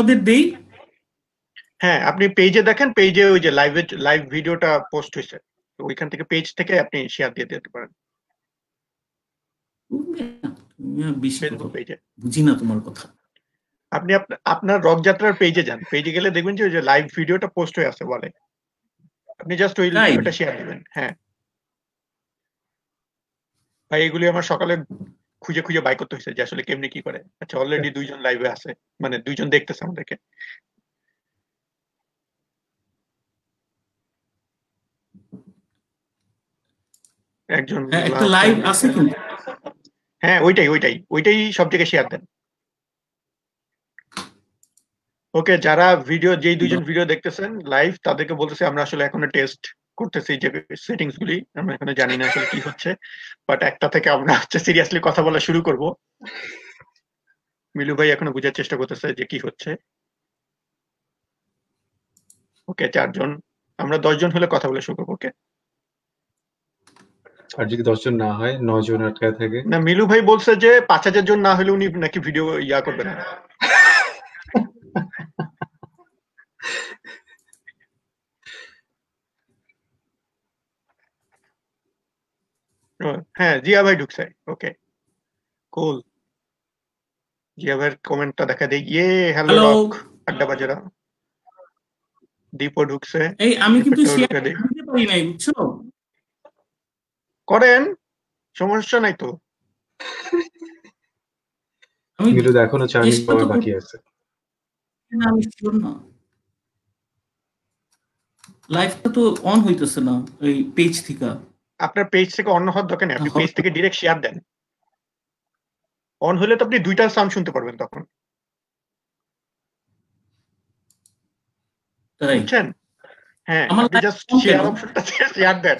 আপনাদের দেই? হ্যাঁ আপনি পেজে দেখেন পেজে ওই যে লাইভ লাইভ ভিডিওটা পোস্ট হয়েছে। ওইখান থেকে পেজ থেকে আপনি শেয়ার দিয়ে দিতে পারেন। বুঝি না তোমার কথা। আপনি আপ- আপনার রথযাত্রার পেজে যান। পেজে গেলে দেখবেন যে ওই যে লাইভ ভিডিওটা পোস্ট হয়ে আছে বলে আপনি জাস্ট ওই? ভিডিওটা শেয়ার দিবেন হ্যাঁ। ভাই এগুলি আমার সকালে খুঁজে খুঁজে বাই করতে হয়েছে যে আসলে কেমনি কি করে। আচ্ছা অলরেডি দুইজন লাইভে আছে মানে দুইজন দেখতেছে আমাদেরকে। একজন হ্যাঁ একটা লাইভ আছে কিন্তু হ্যাঁ ওইটাই ওইটাই ওইটাই সব জায়গায় শেয়ার দেন। ওকে যারা ভিডিও যেই দুইজন ভিডিও দেখতেছেন লাইভ তাদেরকে বলতেছে আমরা আসলে এখনও টেস্ট করতেছি যে সেটিংস গুলি আমরা এখানে জানি না আসলে কি হচ্ছে বাট একটা থেকে আমরা হচ্ছে সিরিয়াসলি কথা বলা শুরু করব। মিলু ভাই এখনও বোঝার চেষ্টা করতেছে যে কি হচ্ছে। ওকে চারজন আমরা দশজন হলে কথা বলে শুরু করব ওকে আর যদি দশজন না হয় জন আটকায় থাকে। না মিলু ভাই বলছে যে পাঁচ হাজার জন না হলে উনি নাকি ভিডিও ইয়া করবে না। হ্যাঁ জিয়া ভাই ঢুকছে। ওকে। কুল জিয়া ভাইয়ের কমেন্টটা দেখা দেই। ইয়ে হ্যালো রক আড্ডা বাজারা। দীপও ঢুকছে। এই আমি কিন্তু শেয়ার দিতে পারি নাই বুঝছ? করেন সমস্যা নাই তো। আমি মিলু এখনও চার মিনিট পাওয়ার বাকি আছে। না আমি শিওর না। লাইভটা তো অন হইতেছে না এই পেজ থেকে। আপনার পেজ থেকে অন্য হওয়ার দরকার নেই আপনি। পেজ থেকে ডিরেক্ট শেয়ার দেন। অন হলে তো আপনি দুইটা সাউন্ড শুনতে পারবেন তখন। বুঝছেন? হ্যাঁ আপনি জাস্ট শেয়ার অপশনটা শেয়ার দেন।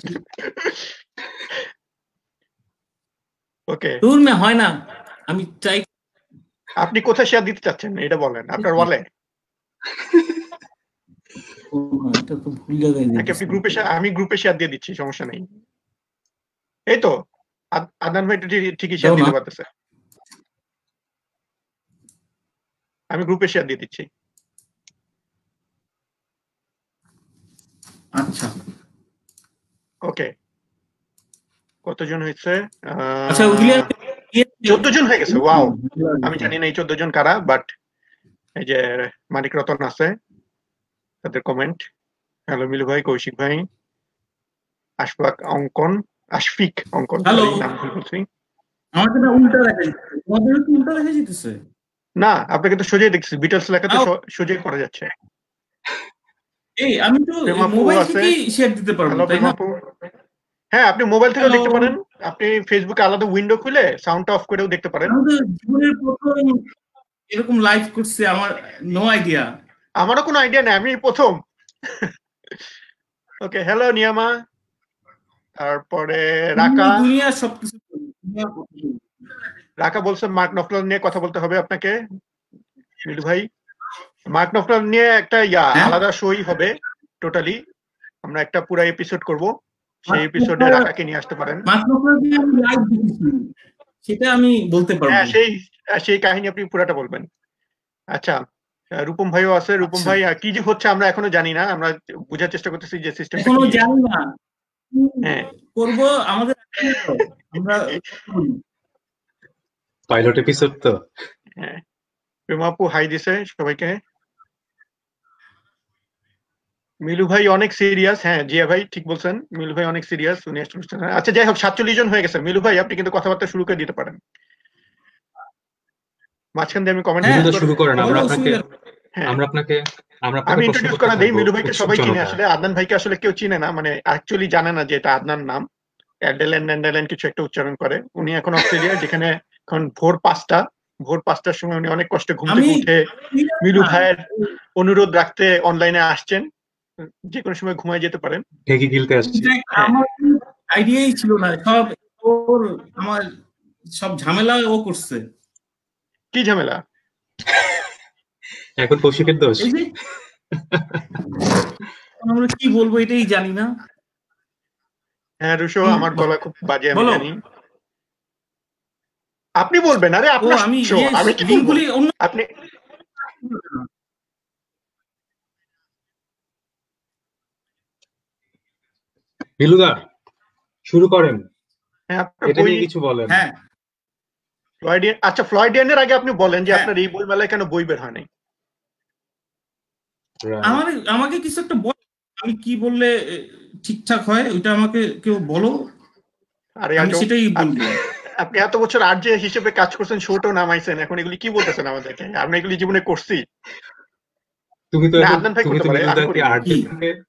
ওকে দূর মে হয় না। আমি চাই আপনি কোথায় শেয়ার দিতে চাচ্ছেন? এটা বলেন আপনার ওয়ালে আমি গ্রুপে শেয়ার দিয়ে দিচ্ছি সমস্যা নেই। এই তো আদ- আদনান ভাই ঠিকই শেয়ার দিতে পারতেছে। আমি গ্রুপে শেয়ার দিয়ে দিচ্ছি। আচ্ছা। ওকে কতজন হয়েছে? আচ্ছা চোদ্দ জন হয়ে গেছে ওয়াও আমি জানি না এই চোদ্দ জন কারা বাট এই যে মানিক রতন আছে তাদের কমেন্ট হ্যালো মিলু ভাই কৌশিক ভাই আশফাক অঙ্কন আশফিক অঙ্কন নাম ভুল বলছি আমাকে না উল্টা দেখা তোমাদের উল্টা দেখা যেতেছে না আপনাকে তো সোজাই দেখছি বিটলস লেখাতে সোজাই করা যাচ্ছে। এই আমি তো মোবাইল। থেকেই শেয়ার দিতে পারব তাই না? হ্যাঁ আপনি মোবাইল থেকেও দেখতে পারেন। আপনি ফেসবুকে আলাদা উইন্ডো খুলে সাউন্ডটা অফ করেও দেখতে পারেন। জীবনের প্রথম এরকম লাইভ করছে আমার নো আইডিয়া আমারও কোনো আইডিয়া নেই আমি প্রথম। ওকে হ্যালো নিয়ামা তারপরে রাকা? দুনিয়া সবকিছু রাকা বলছে মার্ক নফলার নিয়ে কথা বলতে হবে আপনাকে। মিলু ভাই মার্ক নফলার নিয়ে একটা ইয়া হ্যাঁ? আলাদা শোই হবে টোটালি আমরা একটা পুরো এপিসোড করব। সেই এপিসোডে রাকাকে নিয়ে আসতে পারেন। মাত্র দিয়ে আমি লাইভ দেখেছি। সেটা আমি বলতে পারব। হ্যাঁ সেই সেই কাহিনী আপনি পুরাটা বলবেন। আচ্ছা রূপম ভাইও আছে। রূপম আচ্ছা। ভাই কি যে হচ্ছে আমরা এখনও জানি না। আমরা বোঝার চেষ্টা করতেছি যে সিস্টেম এখনও জানি না। হ্যাঁ। করব আমাদের আমরা পাইলট এপিসোড তো। হ্যাঁ। প্রেমাপু হাই দিছে সবাইকে। মিলু ভাই অনেক সিরিয়াস হ্যাঁ জিয়া ভাই ঠিক বলছেন মিলু ভাই অনেক সিরিয়াস উনি আসলে বুঝতে আচ্ছা যাই হোক সাতচল্লিশ জন হয়ে গেছে। মিলু ভাই আপনি কিন্তু কথাবার্তা শুরু করে দিতে পারেন। মাঝখান দিয়ে আমি কমেন্ট শুরু করেন আমরা আপনাকে হ্যাঁ আমরা আপনাকে আমরা আমি ইন্ট্রোডিউস করতে করা দেই মিলু ভাইকে সবাই চিনে আসলে আদনান ভাইকে আসলে কেউ চিনে না মানে অ্যাকচুয়ালি জানে না যে এটা আদনান নাম। অ্যান্ডেলেন অ্যান্ডেলেন কিছু একটা উচ্চারণ করে। উনি এখন অস্ট্রেলিয়া যেখানে এখন ভোর পাঁচটা। ভোর পাঁচটার সময় উনি অনেক কষ্টে ঘুম থেকে উঠে মিলু ভাইয়ের অনুরোধ রাখতে অনলাইনে আসছেন। যে কোনো সময় ঘুমায় যেতে পারেন। ঢেকি গিলতে আসছি। আমার আইডিয়াই ছিল না। সব ওর আমার সব ঝামেলা ও করছে। কি ঝামেলা? এখন কৌশিকের দোষ। আমরা কি বলব এটাই জানি না। হ্যাঁ রুশো আমার গলা খুব বাজে আমি জানি। আপনি বলবেন আরে আপনার আমি আমি কি লিঙ্কগুলি আপনি বিলুদা শুরু করেন। হ্যাঁ, এটা কিছু বলেন। হ্যাঁ। ফ্লয়েডিয়ান আচ্ছা ফ্লয়েডিয়ানের আগে আপনি বলেন যে হ্যাঁ। আপনার এই বই মেলায় কেন বই বের হয় নাই? আমার আমাকে কিছু একটা বল। আমি কি বললে ঠিকঠাক হয় ওইটা আমাকে কেউ বলো। আরে আমি সেটাই আপনি- বলব। আপনি এত বছর আর যে হিসেবে কাজ করছেন শোটাও নামাইছেন এখন এগুলি কি বলতেছেন আমাদেরকে? আমরা এগুলি জীবনে করছি। তুমি তো তুমি তো আমি বিলুদাকে। আরজে? থেকে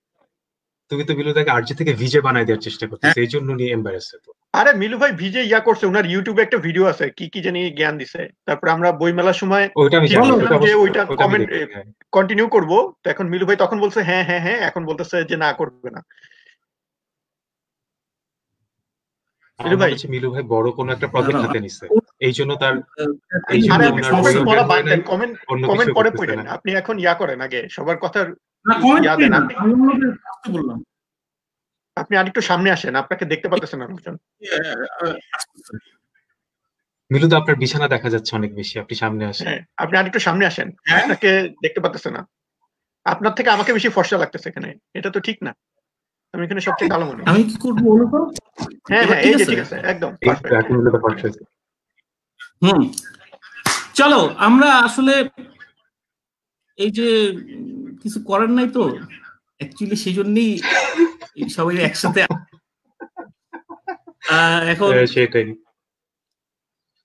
তুমি তো বিলুদাকে আরজে থেকে ভিজে বানাই দেওয়ার চেষ্টা করতেছ এই জন্য নিয়ে এম্বারেস তো আরে মিলু ভাই ভিজে ইয়া করছে ওনার ইউটিউবে একটা ভিডিও আছে কি কি জানি জ্ঞান দিছে। তারপর আমরা বই মেলার সময় ওইটা আমি কি জানি বললাম ওটা যে ওইটা ওটা আমি comment- দেখি, হ্যাঁ। কন্টিনিউ করব। তো এখন মিলু ভাই তখন বলছে হ্যাঁ হ্যাঁ হ্যাঁ এখন বলতেছে যে না করবে না। মিলু ভাই। মিলু ভাই বড় কোনো একটা প্রজেক্ট। হাতে নিছে। এই জন্য তার এই জন্য আপনি কমেন্ট কমেন্ট কমেন্ট পরে পড়েন আপনি এখন ইয়া করেন আগে সবার কথার না কমেন্ট দেন। আপনি আমি বললাম। আপনি আরেকটু সামনে আসেন আপনাকে দেখতে পাচ্ছেন না লোকজন। মিলুদা আপনার বিছানা দেখা যাচ্ছে অনেক বেশি আপনি সামনে আসেন। হ্যাঁ আপনি আরেকটু সামনে আসেন হ্যাঁ? আপনাকে দেখতে পাচ্ছেছে না। আপনার থেকে আমাকে বেশি ফর্সা লাগতেছে এখানে এটা তো ঠিক না। আমি এখানে সবচেয়ে কালো মনে আমি কি করব বলো তো? হ্যাঁ হ্যাঁ এই ঠিক যে আছে? ঠিক আছে একদম হুম। চলো আমরা আসলে এই যে কিছু করার নাই তো? অ্যাকচুয়ালি সেই জন্যই সবাই একসাথে আহ, এখন হ্যাঁ, সেটাই।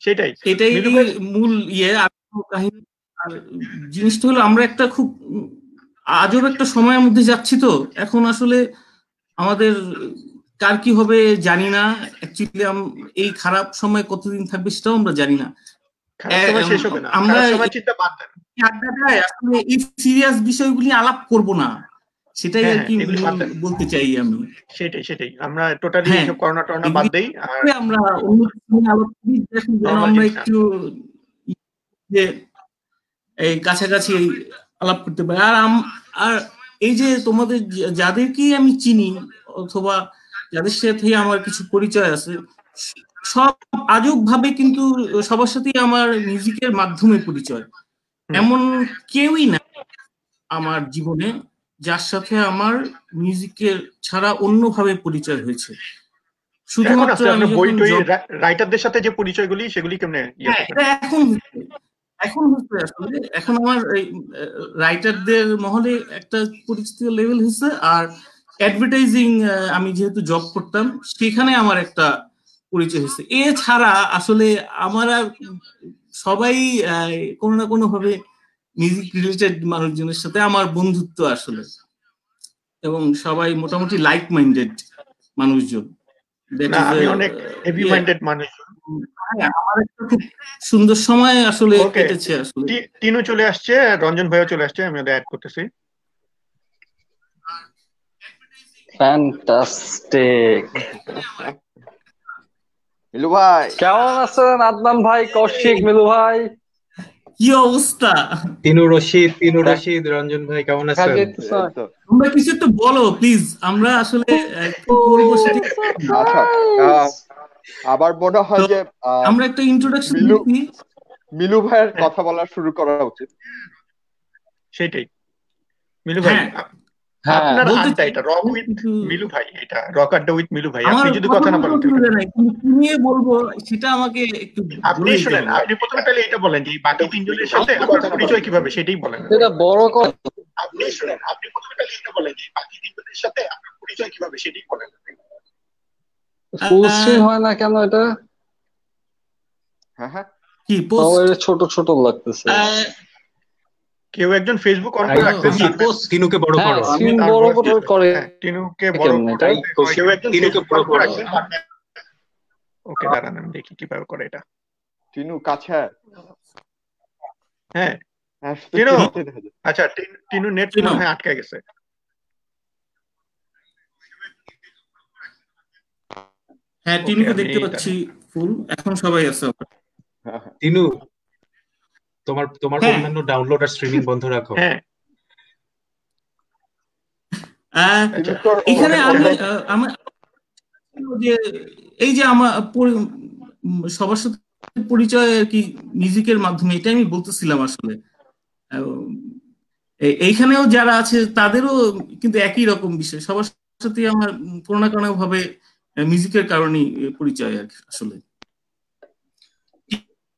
সেটাই। এটাই মূল ইয়ে আর কাহিনী আর জিনিসটা হলো আমরা একটা খুব আজব একটা সময়ের মধ্যে যাচ্ছি তো। এখন আসলে আমাদের কার কি হবে জানি না। অ্যাকচুয়ালি এই খারাপ সময় কতদিন থাকবে সেটাও আমরা জানি না। খারাপ সময় এ, শেষ হবে না। আমরা- এই সিরিয়াস বিষয়গুলি আলাপ করব না। সেটাই হ্যাঁ, আর কি হ্যাঁ। বলতে চাই আমি। সেটাই সেটাই। আমরা টোটালি। এইসব করোনা টরোনা বাদ দেই আর আমরা অন্য আমরা একটু যে এই কাছাকাছি আলাপ করতে পারি। আর আর এই যে তোমাদের যাদেরকেই আমি চিনি অথবা যাদের সাথে আমার কিছু পরিচয় আছে সব আজব ভাবে কিন্তু সবার সাথেই আমার মিউজিকের মাধ্যমে পরিচয়। এমন কেউই না আমার জীবনে। যার সাথে আমার মিউজিকের ছাড়া অন্যভাবে পরিচয় হয়েছে শুধুমাত্র আমি বই রাইটারদের সাথে যে পরিচয়গুলি সেগুলি কেমনে ইয়ে হ্যাঁ এখন। এখন হচ্ছে আসলে এখন আমার রাইটারদের মহলে একটা পরিচিত লেভেল হয়েছে আর অ্যাডভার্টাইজিং আমি যেহেতু জব করতাম সেখানে আমার একটা পরিচয় হয়েছে এছাড়া আসলে আমার সবাই কোনো না কোনো ভাবে মিউজিক রিলেটেড মানুষজনের সাথে আমার বন্ধুত্ব আসলে। এবং সবাই মোটামুটি লাইক মাইন্ডেড মানুষজন। হ্যাঁ, আমার একটা খুব সুন্দর সময় আসলে কেটেছে আসলে। টিনু চলে আসছে রঞ্জন ভাইও চলে আসছে আমি ওদের অ্যাড করতেছি। ফ্যান্টাস্টিক মিলু ভাই। কেমন আছেন আদনান ভাই কৌশিক মিলু ভাই? কি অবস্থা? তিনু রশিদ তিনু রশিদ রঞ্জন ভাই কেমন আছেন? তো। তোমরা কিছু একটু বলো প্লিজ আমরা আসলে আচ্ছা আহ, আবার মনে হয় যে আমরা একটা ইন্ট্রোডাকশন দিই মিলু ভাইয়ের কথা বলা শুরু করা উচিত। সেটাই। মিলু ভাই হ্যাঁ। হ্যাঁ। আপনার আড্ডা এটা রক উইথ মিলু ভাই এটা রক আড্ডা উইথ মিলু ভাই আপনি যদি কথা না বলেন তুমি বলব সেটা আমাকে একটু আপনি শুনেন আপনি প্রথমে তাহলে এটা বলেন যে বাকি তিনজনের সাথে আপনার পরিচয় কীভাবে সেটাই বলেন। এটা বড় কথা। আপনি শুনেন আপনি প্রথমে তাহলে এটা বলেন যে বাকি তিনজনের সাথে আপনার পরিচয় কীভাবে সেটাই বলেন। ফুল হয়। না কেন এটা? হ্যাঁ হ্যাঁ। কি পোস্ট ছোট ছোট লাগতেছে। কেউ একজন ফেসবুক অন করে তিনু- তিনুকে বড় হ্যাঁ করো। স্ক্রিন বড় বড় করে হ্যাঁ, টিনুকে বড় করে- কেউ একজন টিনুকে বড় করে করো। ওকে দাঁড়ান আমি দেখি কীভাবে করে এটা। টিনু কাছে হ্যাঁ। হ্যাঁ দেখা যায়। আচ্ছা টিন- টিনু নেট হয় আটকে গেছে। হ্যাঁ টিনুকে দেখতে পাচ্ছি ফুল। এখন সবাই আছে হ্যাঁ, হ্যাঁ। তিনু তোমার তোমার হ্যাঁ। অন্যান্য ডাউনলোড আর স্ট্রিমিং বন্ধ রাখো। হ্যাঁ। এখানে আমি আমার যে এই যে আমার সবার সাথে পরিচয় আর কি মিউজিকের মাধ্যমে এটা আমি বলতেছিলাম আসলে। আহ, এইখানেও যারা আছে তাদেরও কিন্তু একই রকম বিষয়। সবার সাথে আমার কোনো না কোনো ভাবে মিউজিকের কারণেই পরিচয় আর কি আসলে।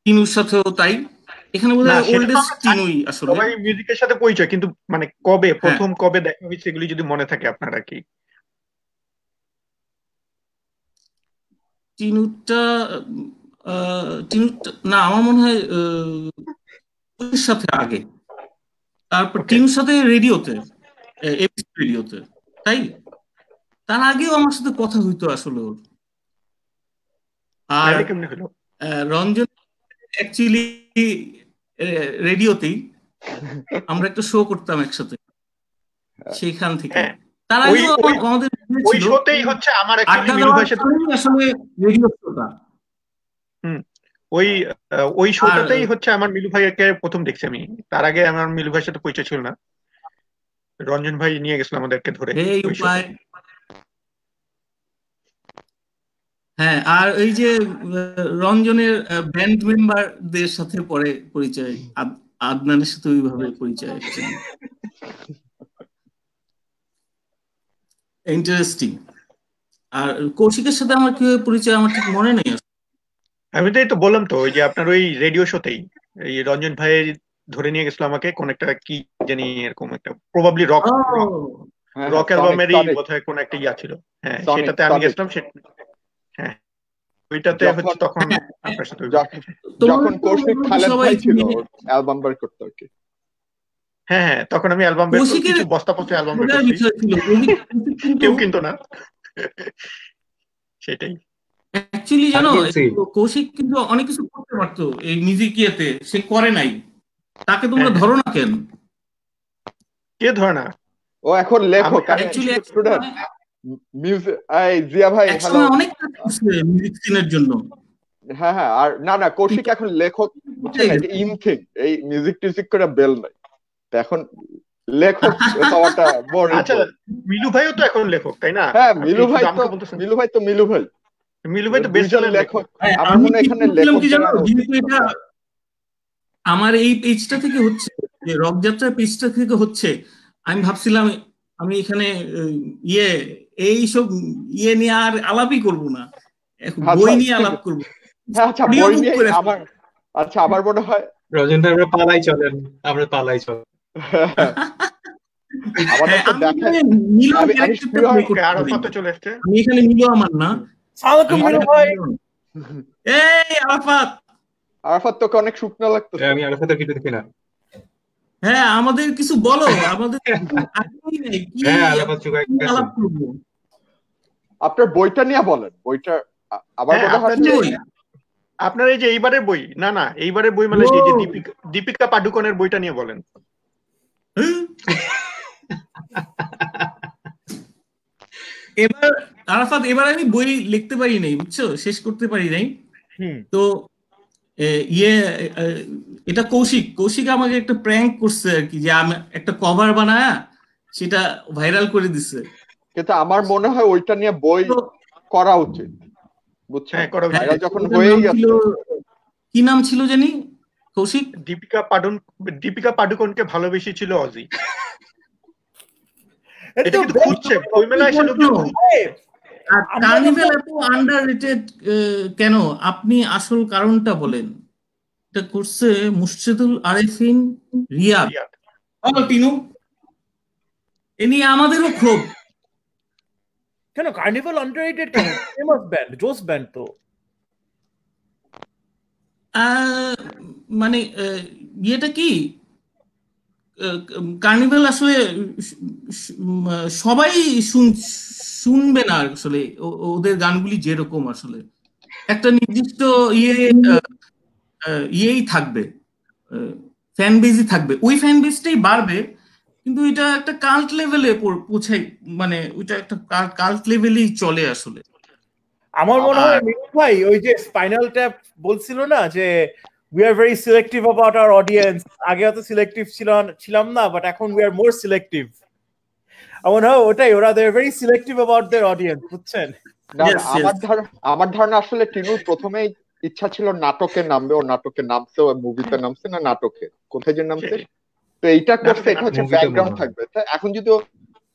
টিনুর সাথেও তাই। এখানে বোধ না, হয় সেটা ওল্ডেস্ট আমরা আসলে। সবাই মিউজিকের সাথে পরিচয় কিন্তু মানে কবে প্রথম কবে দেখা হয়েছে এগুলি যদি মনে থাকে আপনার কি? আহ, না আমার মনে হয় সাথে আগে। তারপর. টিনুর সাথে রেডিওতে এবিসি রেডিওতে তাই? তার আগেও আমার সাথে কথা হইতো আসলে আর রঞ্জন অ্যাকচুয়ালি রেডিওতেই আমরা একটা শো করতাম একসাথে। সেইখান থেকে। হ্যাঁ। তার ওই- ওই- আমাদের ওই শোতেই হচ্ছে আমার আসলে রেডিও ওই ওই শোটাতেই হচ্ছে আমার মিলু ভাইকে প্রথম দেখছি আমি। তার আগে আমার মিলু ভাইয়ের সাথে পরিচয় ছিল না। রঞ্জন ভাই নিয়ে গেছিল আমাদেরকে ধরে। এই ওই উপায় শোতে। হ্যাঁ আর এই যে রঞ্জনের ব্যান্ড মেম্বারদের সাথে পরে পরিচয় আদনানের সাথে ওইভাবে পরিচয় ইন্টারেস্টিং আর কৌশিকের সাথে আমার কীভাবে পরিচয় আমার ঠিক মনে নেই আমি তো এই তো বললাম তো ওই যে আপনার ওই রেডিও শোতেই এই রঞ্জন ভাই ধরে নিয়ে গেছিল আমাকে কোন একটা কি জানি এরকম একটা প্রবাবলি রক হ্যাঁ, রক অ্যালবামেরই। বোধহয় কোন একটা ইয়া ছিল হ্যাঁ সেটাতে আমি গেছিলাম সে হ্যাঁ। ওইটাতে হচ্ছে তখন আপনার সাথে যখন কৌশিক খালেদ ভাই ছিল অ্যালবাম বের করতো আর কি। হ্যাঁ হ্যাঁ তখন আমি অ্যালবাম বের কৌশিকের- কিছু বস্তা অ্যালবাম বের করছি। কেউ কিন্তু না। সেটাই। অ্যাকচুয়ালি জানো কৌশিক কিন্তু অনেক কিছু করতে পারতো এই মিউজিক ইয়েতে সে করে নাই। তাকে তোমরা হ্যাঁ। ধরো না কেন? কে ধরে না? ও এখন লেখক অ্যাকচুয়ালি স্টুডেন্ট মিউজিক এই জিয়া ভাই অনেক মিউজিক সিনের জন্য। হ্যাঁ হ্যাঁ আর না না কৌশিক এখন লেখক বুঝছেন এটা ইন থিং এই মিউজিক টিউজিক করে বেল নাই। এখন লেখক হওয়াটা বড় আচ্ছা মিলু ভাইও তো এখন লেখক তাই না? হ্যাঁ মিলু ভাই তো মিলু ভাই তো মিলু ভাই। মিলু ভাই তো বেস্ট লেখক হ্যাঁ, আমার মনে এখানে এটা এই পেজটা থেকে হচ্ছে যে পেজটা থেকে হচ্ছে আমি ভাবছিলাম আমি এখানে ইয়ে এই সব ইয়ে নিয়ে আর আলাপই করব না। আচ্ছা, বই নিয়ে আলাপ। করব। হ্যাঁ আচ্ছা বই নিয়ে করে আমার আচ্ছা আমার মনে হয় রজন ভাই আমরা পালাই চলেন আমরা পালাই আমাদের হ্যাঁ, তো দেখা চলে এসছে আমি এখানে মিলো আমার না। এই আরাফাত! আরাফাত তোকে অনেক শুকনো লাগতেছে। আমি আরাফাতের ভিডিও দেখি না। হ্যাঁ আমাদের কিছু বলো। আমাদের আগ্রহী নেই। কি হ্যাঁ আলাপ করব? আপনার বইটা নিয়ে বলেন। বইটা আ- আমার হ্যাঁ, আপনার বই? আপনার এই যে এইবারের বই না না এইবারের বই মানে যে দীপিকা দীপিকা পাডুকোনের বইটা নিয়ে বলেন। এবার আরাফাত এবার আমি বই লিখতে পারি নাই বুঝছ? শেষ করতে পারি নাই। হুম। তো ইয়ে এটা কৌশিক। কৌশিক আমাকে একটা প্র্যাঙ্ক করছে আর কি যে আমি একটা কভার বানায় সেটা ভাইরাল করে দিছে। কিন্তু আমার মনে হয় ওইটা নিয়ে বই করা উচিত বুঝছেন? হ্যাঁ যখন হয়েই কি নাম ছিল জানি? কৌশিক? দীপিকা পাডুন দীপিকা পাডুকোনকে ভালোবেসে ছিল অজি। এটা কিন্তু খুঁজছে বইমেলা এসে লোকজন কার্নিভেল এত আন্ডার রেটেড কেন? আপনি আসল কারণটা বলেন। এটা করছে মুর্শেদুল আরেফিন রিয়াদ। বলো টিনু। এ নিয়ে আমাদেরও ক্ষোভ। কেন? কার্নিভাল আন্ডাররেটেড কেন? ফেমাস ব্যান্ড জোস ব্যান্ড তো। মানে ইয়েটা কি? কার্নিভাল আসলে সবাই শুন- শুনবে না আসলে। ওদের গানগুলি যেরকম আসলে। একটা নির্দিষ্ট ইয়ে ইয়েই থাকবে। ফ্যান বেজই থাকবে। ওই ফ্যান বেজটাই বাড়বে। কিন্তু এটা একটা কাল্ট লেভেলে পৌঁছাই মানে ওইটা একটা কাল্ট লেভেলেই চলে আসলে। আমার মনে হয় মিনু ভাই ওই যে স্পাইনাল ট্যাপ বলছিল না যে we are very selective about our audience আগে অত সিলেক্টিভ ছিল ছিলাম না বাট এখন উই আর মোর সিলেক্টিভ আমার হয় ওটাই ওরা they very selective about their audience বুঝছেন? না, আমার. ধারণা আমার ধারণা আসলে টিনুর প্রথমেই ইচ্ছা ছিল নাটকে নামবে ও নাটকে নামছে ও মুভিতে নামছে না নাটকে। কোথায় যে নামছে? তো এইটা করছে এটা হচ্ছে ব্যাকগ্রাউন্ড থাকবে। এখন যদি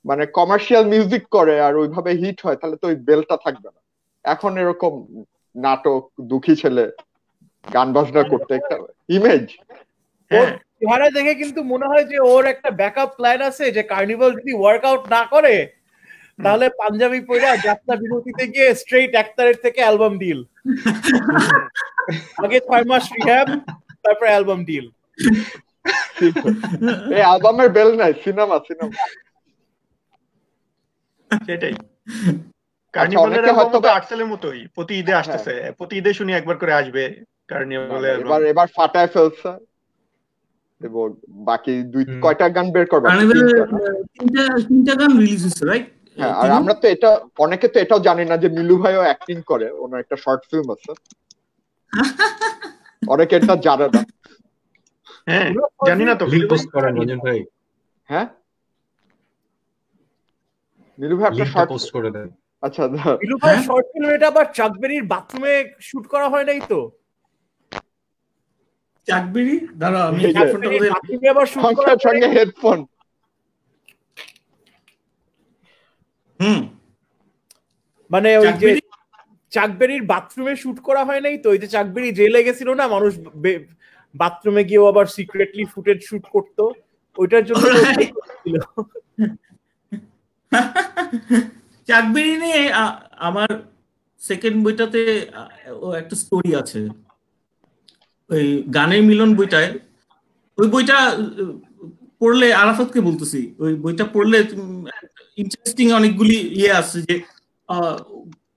মানে কমার্শিয়াল মিউজিক করে আর ওইভাবে হিট হয় তাহলে তো ওই বেলটা থাকবে না। এখন এরকম নাটক দুঃখী ছেলে গান বাজনা করতে একটা ইমেজ হ্যাঁ। চেহারা দেখে কিন্তু মনে হয় যে ওর একটা ব্যাকআপ প্ল্যান আছে যে কার্নিভাল যদি ওয়ার্কআউট না করে তাহলে পাঞ্জাবি পয়রা যাত্রা বিরতিতে গিয়ে স্ট্রেইট এক তারিখ থেকে অ্যালবাম ডিল আগে ছয় মাস রিহ্যাব তারপর অ্যালবাম ডিল এই বেল নাই সিনেমা সিনেমা। সেটাই। কার্নিভালের অনেকে হয়তো আর্টসেলের মতোই প্রতি ঈদে আসতেছে। প্রতি ঈদে শুনি একবার করে আসবে কার্নিভালের এবার এবার ফাটায় ফেলছে। এবং বাকি দুই কয়টা গান বের করবে? তিনটা তিনটা তিনটা গান রিলিজ হয়েছে রাইট হ্যাঁ আর আমরা তো এটা অনেকে তো এটাও জানি না যে মিলু ভাইও অ্যাক্টিং করে ওনার একটা শর্ট ফিল্ম আছে। অনেকে এটা জানে না। হ্যাঁ জানি না তো লিঙ্ক পোস্ট করেন রঞ্জন ভাই। হ্যাঁ? মিলু ভাই একটা শর্ট পোস্ট করে দেন। আচ্ছা। ভাই হ্যাঁ? শর্ট ফিল্ম এটা আবার চাকবেরির বাথরুমে শুট করা হয় নাই তো? চাকবেরি দাঁড়া আমি হেডফোনটা বাথরুমে আবার শুট করা সঙ্গে সঙ্গে হেডফোন হুম। মানে ওই যে চাকবেরি চাকবেরির বাথরুমে শুট করা হয় নাই তো? ওই যে চাকবেরি জেলে গেছিল না মানুষ বাথরুমে গিয়েও আবার সিক্রেটলি ফুটেজ শুট করতো। ওইটার জন্য। চাকবেরি নিয়ে আমার সেকেন্ড বইটাতে ও একটা স্টোরি আছে। ওই গানের মিলন বইটায়। ওই বইটা পড়লে আরাফাতকে বলতেছি ওই বইটা পড়লে ইন্টারেস্টিং অনেকগুলি ইয়ে আছে যে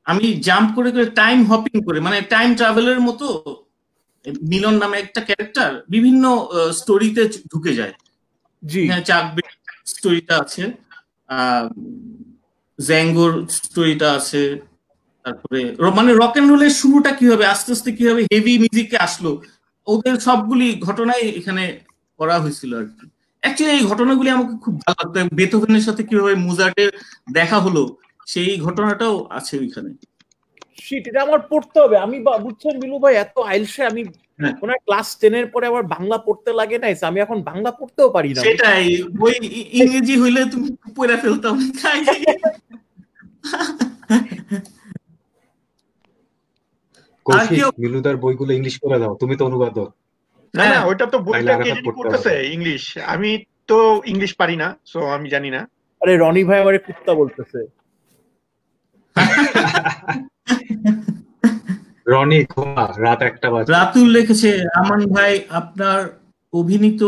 আমি জাম্প করে করে টাইম হপিং করে মানে টাইম ট্রাভেলের মতো মিলন নামে একটা ক্যারেক্টার বিভিন্ন স্টোরিতে ঢুকে যায়। জি। স্টোরিটা আছে জ্যাঙ্গোর স্টোরিটা আছে তারপরে মানে রক এন্ড রোলের শুরুটা কীভাবে আস্তে আস্তে কীভাবে হেভি মিউজিকে আসলো ওদের সবগুলি ঘটনাই এখানে করা হয়েছিল আর কি। অ্যাকচুয়ালি এই ঘটনাগুলি আমাকে খুব ভালো লাগতো বেথোভেনের সাথে কীভাবে মুজার্টের দেখা হলো সেই ঘটনাটাও আছে ওইখানে। শিট এটা আমার পড়তে হবে। আমি বা- বুঝছেন বিলু ভাই এত আইলসে আমি। কোন ক্লাস টেনের পরে আবার বাংলা পড়তে লাগে নাই আমি এখন বাংলা পড়তেও পারি না। সেটাই বই ই- ইংরেজি হইলে তুমি পড়ে ফেলতাম তাই। কৌশিক মিলুদার বইগুলো ইংলিশ করে দাও তুমি তো অনুবাদ না না হ্যাঁ। ওইটা তো বইটা কে করতেছে ইংলিশ আমি তো ইংলিশ পারি না সো আমি জানি না। আরে রনি ভাই আমারে কুত্তা বলতেছে। রনি ঘুমা রাত একটা বাজে। রাতুল লিখেছে আমান ভাই আপনার অভিনীত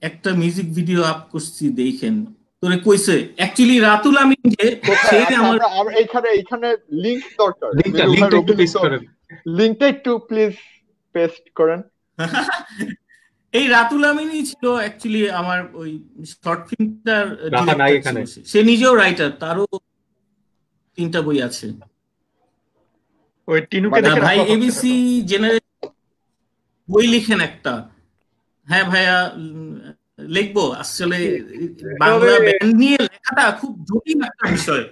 একটা মিউজিক ভিডিও আপ করছি দেখেন। তোরে কইছে অ্যাকচুয়ালি রাতুল আমি যে কোথায় সেই আচ্ছা, আমার আমরা- আমরা এইখানে এইখানে লিংক দরকার। লিঙ্কটা ভাইয়ের একটু পেস্ট করেন। লিঙ্কটা একটু প্লিজ পেস্ট করেন। এই রাতুল আমিনই ছিল অ্যাকচুয়ালি আমার ওই শর্ট ফিল্মটার এখানে। সে। নিজেও রাইটার তারও তিনটা বই আছে। ওই টিনুকে মানে দেখে ভাই এবিসি জেনারেল বই লিখেন একটা। হ্যাঁ ভাইয়া লিখব। আসলে বাংলা ব্যান্ড নিয়ে লেখাটা খুব জটিল একটা বিষয়।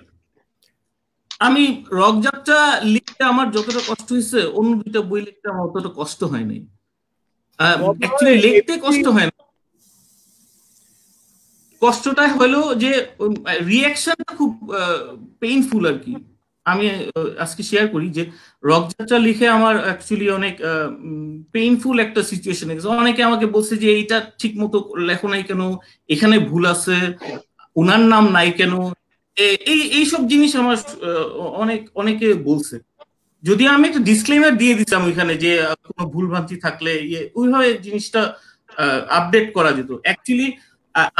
আমি রকযাত্রা লিখতে আমার যতটা কষ্ট হয়েছে অন্য দুইটা বই লিখতে আমার অতটা কষ্ট হয় নাই অ্যাকচুয়ালি লিখতে কষ্ট হয় না। কষ্টটা হলো যে রিয়াকশনটা খুব পেইনফুল আর কি। আমি আজকে শেয়ার করি যে রকযাত্রা লিখে আমার অ্যাকচুয়ালি অনেক পেইনফুল একটা সিচুয়েশন অনেকে আমাকে বলছে যে এইটা ঠিক মতো লেখো নাই কেন? এখানে ভুল আছে। ওনার নাম নাই কেন? এই, এইসব জিনিস আমার অনেক, অনেকে বলছে। যদি আমি একটা ডিসক্লেমার দিয়ে দিতাম ওইখানে যে কোনো ভুলভ্রান্তি থাকলে ইয়ে ওইভাবে জিনিসটা আপডেট করা যেত। অ্যাকচুয়ালি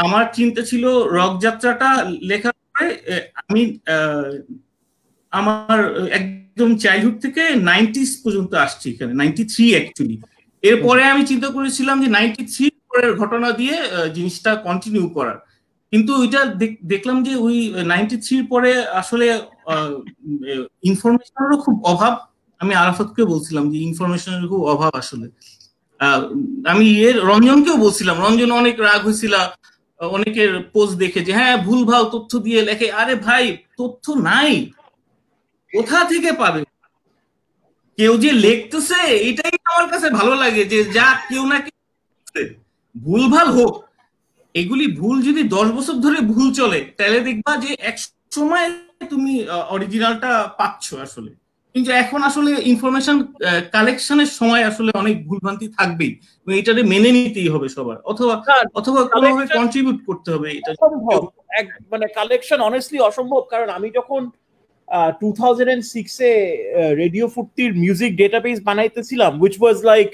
আমার চিন্তা ছিল রকযাত্রাটা লেখার পরে আমি আমার একদম চাইল্ডহুড থেকে নাইনটিস পর্যন্ত আসছি এখানে নাইনটি থ্রি অ্যাকচুয়ালি এরপরে আমি চিন্তা করেছিলাম যে নাইনটি থ্রি পরের ঘটনা দিয়ে জিনিসটা কন্টিনিউ করার। কিন্তু ওইটা দেখলাম যে ওই নাইনটি থ্রির পরে আসলে ইনফরমেশনেরও খুব অভাব। আমি আরাফাতকে বলছিলাম যে ইনফরমেশনের খুব অভাব আসলে। আমি এর, রঞ্জনকেও বলছিলাম, রঞ্জন অনেক রাগ হয়েছিল, অনেকের পোস্ট দেখে যে হ্যাঁ ভুলভাল তথ্য দিয়ে লেখে। আরে ভাই, তথ্য নাই। কোথা থেকে পাবে? কেউ যে লিখতেছে এটাই আমার কাছে ভালো লাগে যে যা কেউ না কেউ লিখতেছে। ভুলভাল হোক এগুলি ভুল যদি দশ বছর ধরে ভুল চলে তাহলে দেখবা যে এক সময় তুমি অরিজিনালটা পাচ্ছ আসলে। কিন্তু এখন আসলে ইনফরমেশন কালেকশনের সময় আসলে অনেক ভুলভ্রান্তি থাকবেই। এটারে মেনে নিতেই হবে সবার। অথবা অথবা কোনোভাবে কন্ট্রিবিউট করতে হবে এটা। মানে কালেকশন অনেস্টলি অসম্ভব। কারণ আমি যখন টু থাউজেন্ড এন্ড সিক্সে রেডিও ফুর্তির মিউজিক ডেটাবেস বানাইতেছিলাম উইচ ওয়াজ লাইক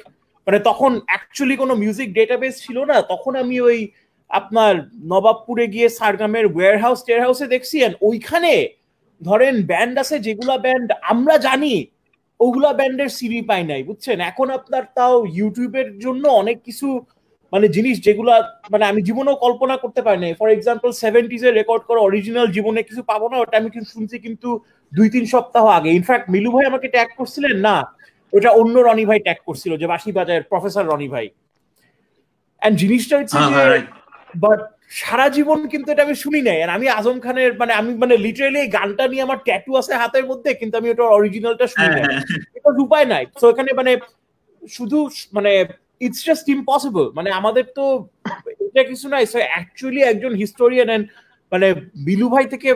মানে তখন অ্যাকচুয়ালি কোনো মিউজিক ডেটাবেস ছিল না। তখন আমি ওই আপনার নবাবপুরে গিয়ে সারগামের ওয়্যার হাউস টেয়ার হাউসে দেখছি ওইখানে ধরেন ব্যান্ড আছে, যেগুলা ব্যান্ড আমরা জানি, ওগুলা ব্যান্ডের সিডি পাই নাই, বুঝছেন? এখন আপনার তাও ইউটিউবের জন্য অনেক কিছু মানে জিনিস যেগুলা মানে আমি জীবনেও কল্পনা করতে পারি নাই। ফর এক্সাম্পল সেভেন্টিজ এ রেকর্ড করা অরিজিনাল জীবনে কিছু পাবো না ওটা আমি কিন্তু শুনছি কিন্তু দুই তিন সপ্তাহ আগে। ইনফ্যাক্ট মিলু ভাই আমাকে ট্যাগ করছিলেন? না ওটা অন্য রনি ভাই ট্যাগ করছিল যে বাসি বাজারের প্রফেসর রনি ভাই। এন্ড জিনিসটা হচ্ছে হ্যাঁ যে হ্যাঁ বাট সারা জীবন কিন্তু এটা আমি শুনি নাই। আর আমি আজম খানের মানে আমি মানে লিটারালি এই গানটা নিয়ে আমার ট্যাটু আছে হাতের মধ্যে কিন্তু আমি ওটা অরিজিনালটা শুনি হ্যাঁ নাই। হ্যাঁ। এটা উপায় নাই। তো এখানে মানে শুধু মানে ইটস জাস্ট ইম্পসিবল মানে আমাদের তো এটা কিছু নাই। অ্যাকচুয়ালি একজন হিস্টোরিয়ান এন্ড মানে বিলু ভাই থেকে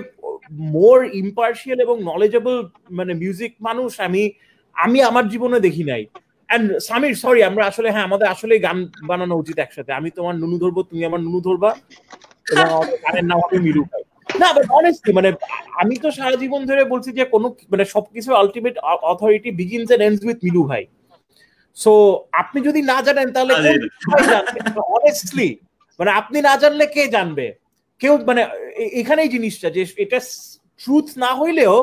মোর ইম্পার্শিয়াল এবং নলেজেবল মানে মিউজিক মানুষ আমি আমি আমার জীবনে দেখি নাই। এন্ড সামির সরি আমরা আসলে হ্যাঁ আমাদের আসলে গান বানানো উচিত একসাথে। আমি তোমার নুনু ধরবো, তুমি আমার নুনু ধরবা। এবং গানের নাম হবে মিলু ভাই। না বাট অনেস্টলি মানে আমি তো সারা জীবন ধরে বলছি যে কোনো মানে সবকিছু ultimate authority begins and ends with Milu ভাই। সো আপনি যদি না জানেন তাহলে অনেস্টলি মানে আপনি না জানলে কে জানবে? কেউ মানে এখানেই জিনিসটা যে এটা ট্রুথ না হইলেও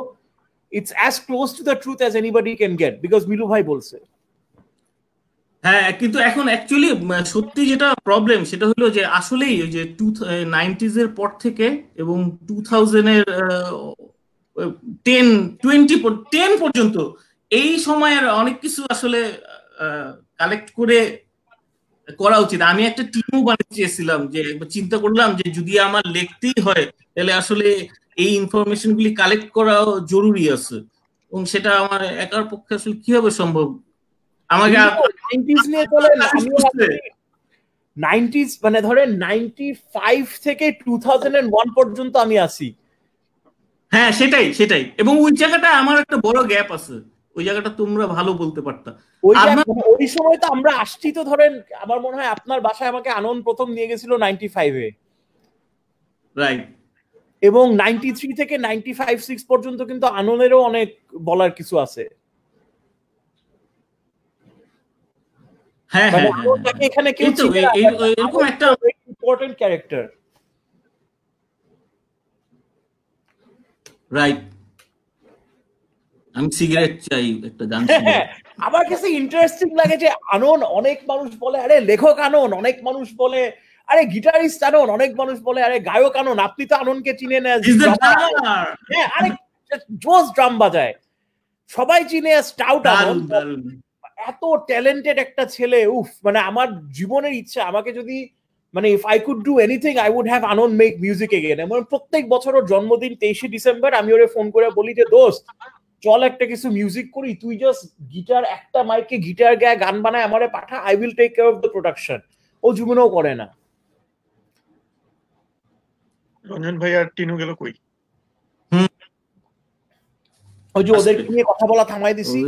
it's as close to the truth as anybody can get because Milu ভাই বলছে। হ্যাঁ কিন্তু এখন অ্যাকচুয়ালি সত্যি যেটা প্রবলেম সেটা হলো যে আসলেই ওই যে টু নাইনটিজ এর পর থেকে এবং টু থাউজেন্ডের টেন টোয়েন্টি টেন পর্যন্ত এই সময়ের অনেক কিছু আসলে কালেক্ট করে করা উচিত। আমি একটা টিমও বানাতে চেয়েছিলাম যে চিন্তা করলাম যে যদি আমার লিখতেই হয় তাহলে আসলে এই ইনফরমেশন গুলি কালেক্ট করা জরুরি আছে। এবং সেটা আমার একার পক্ষে আসলে কীভাবে সম্ভব? আমাকে। নাইনটিজ মানে ধরেন নাইনটি ফাইভ থেকে টু থাউজেন্ড ওয়ান পর্যন্ত আমি আছি। হ্যাঁ সেটাই সেটাই। এবং ওই জায়গাটা আমার একটা বড় গ্যাপ আছে। ওই জায়গাটা তোমরা ভালো বলতে পারতা। ওই মানে ওই সময় তো আমরা আসছি তো ধরেন আমার মনে হয় আপনার বাসায় আমাকে আনন্দ প্রথম নিয়ে গেছিল নাইনটি ফাইভে রাইট এবং নাইনটি থ্রি থেকে নাইনটি ফাইভ সিক্স পর্যন্ত কিন্তু আনন্দেরও অনেক বলার কিছু আছে। হ্যাঁ মানে হ্যাঁ হ্যাঁ, এখানে কেউ এরকম একটা- ক্যারেক্টার রাইট আমি সিগারেট চাই একটা গান হ্যাঁ, আমার কাছে ইন্টারেস্টিং লাগে যে আনন অনেক মানুষ বলে আরে লেখক আনন অনেক মানুষ বলে আরে গিটারিস্ট আনন অনেক মানুষ বলে আরে গায়ক আনন আপনি তো আননকে চিনে নেন হ্যাঁ আরে জোস ড্রাম বাজায়। সবাই চিনে স্টাউট আনন। এত ট্যালেন্টেড একটা ছেলে উফ মানে আমার জীবনের ইচ্ছা আমাকে যদি মানে if I could do anything I would have আনন make music again এবং প্রত্যেক বছর ওর জন্মদিন তেইশে ডিসেম্বর আমি ওরে ফোন করে বলি যে দোস্ত চল একটা কিছু মিউজিক করি তুই জাস্ট গিটার একটা মাইকে গিটার গায়ে গান বানায় আমারে পাঠা I will take care of the production ও জীবনেও করে না। রঞ্জন ভাই আর টিনু গেল কই? ওই যে ওদের নিয়ে কথা বলা থামাই দিছি।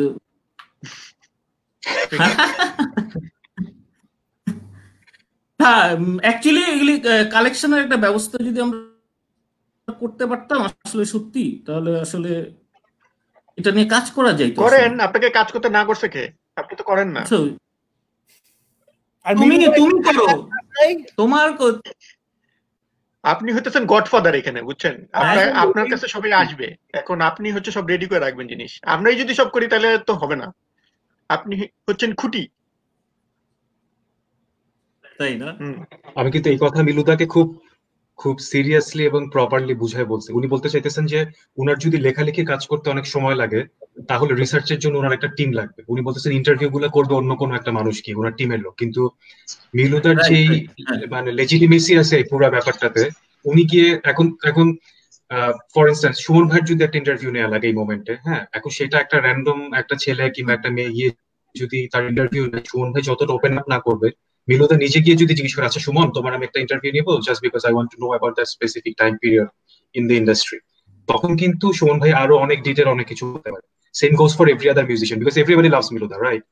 হ্যাঁ অ্যাকচুয়ালি এগুলি কালেকশনের একটা ব্যবস্থা যদি আমরা করতে পারতাম আসলে সত্যি তাহলে আসলে এটা নিয়ে কাজ করা যায় করেন আপনাকে কাজ করতে না করছে কে? আপনি তো করেন না। আর তুমি তুমি করো। তোমার ক- আপনি হইতেছেন গডফাদার এখানে বুঝছেন? আপনার হ্যাঁ, আপনার কাছে সবাই আসবে। এখন আপনি হচ্ছে সব রেডি করে রাখবেন জিনিস। আমরাই যদি সব করি তাহলে তো হবে না। আপনি হচ্ছেন খুঁটি। তাই না? হুম। আমি কিন্তু এই কথা মিলুদাকে খুব খুব সিরিয়াসলি এবং প্রপারলি বুঝাই বলছে। উনি বলতে চাইতেছেন যে উনার যদি লেখালেখি কাজ করতে অনেক সময় লাগে তাহলে রিসার্চের জন্য ওনার একটা টিম লাগবে। উনি বলতেছেন ইন্টারভিউ গুলো করবে অন্য কোনো একটা মানুষ কি ওনার টিমের লোক। কিন্তু মিলুদার যেই হ্যাঁ। মানে লেজিটিমেসি আছে পুরো ব্যাপারটাতে উনি গিয়ে এখন এখন ফর ইনস্ট্যান্স সুমন ভাইয়ের যদি একটা ইন্টারভিউ নেওয়া লাগে এই মোমেন্টে হ্যাঁ এখন সেটা একটা র্যান্ডম একটা ছেলে কিংবা একটা মেয়ে গিয়ে যদি তার ইন্টারভিউ নেয় সুমন ভাই যতটা ওপেন আপ না করবে মিলুদা নিজে গিয়ে যদি জিজ্ঞেস করে আচ্ছা সুমন, তোমার আমি একটা ইন্টারভিউ নিবো just because I want to know about that specific time period in the industry তখন কিন্তু সুমন ভাই আরও অনেক ডিটেল অনেক কিছু হতে পারে। Same goes for every other musician because everybody loves মিলুদা right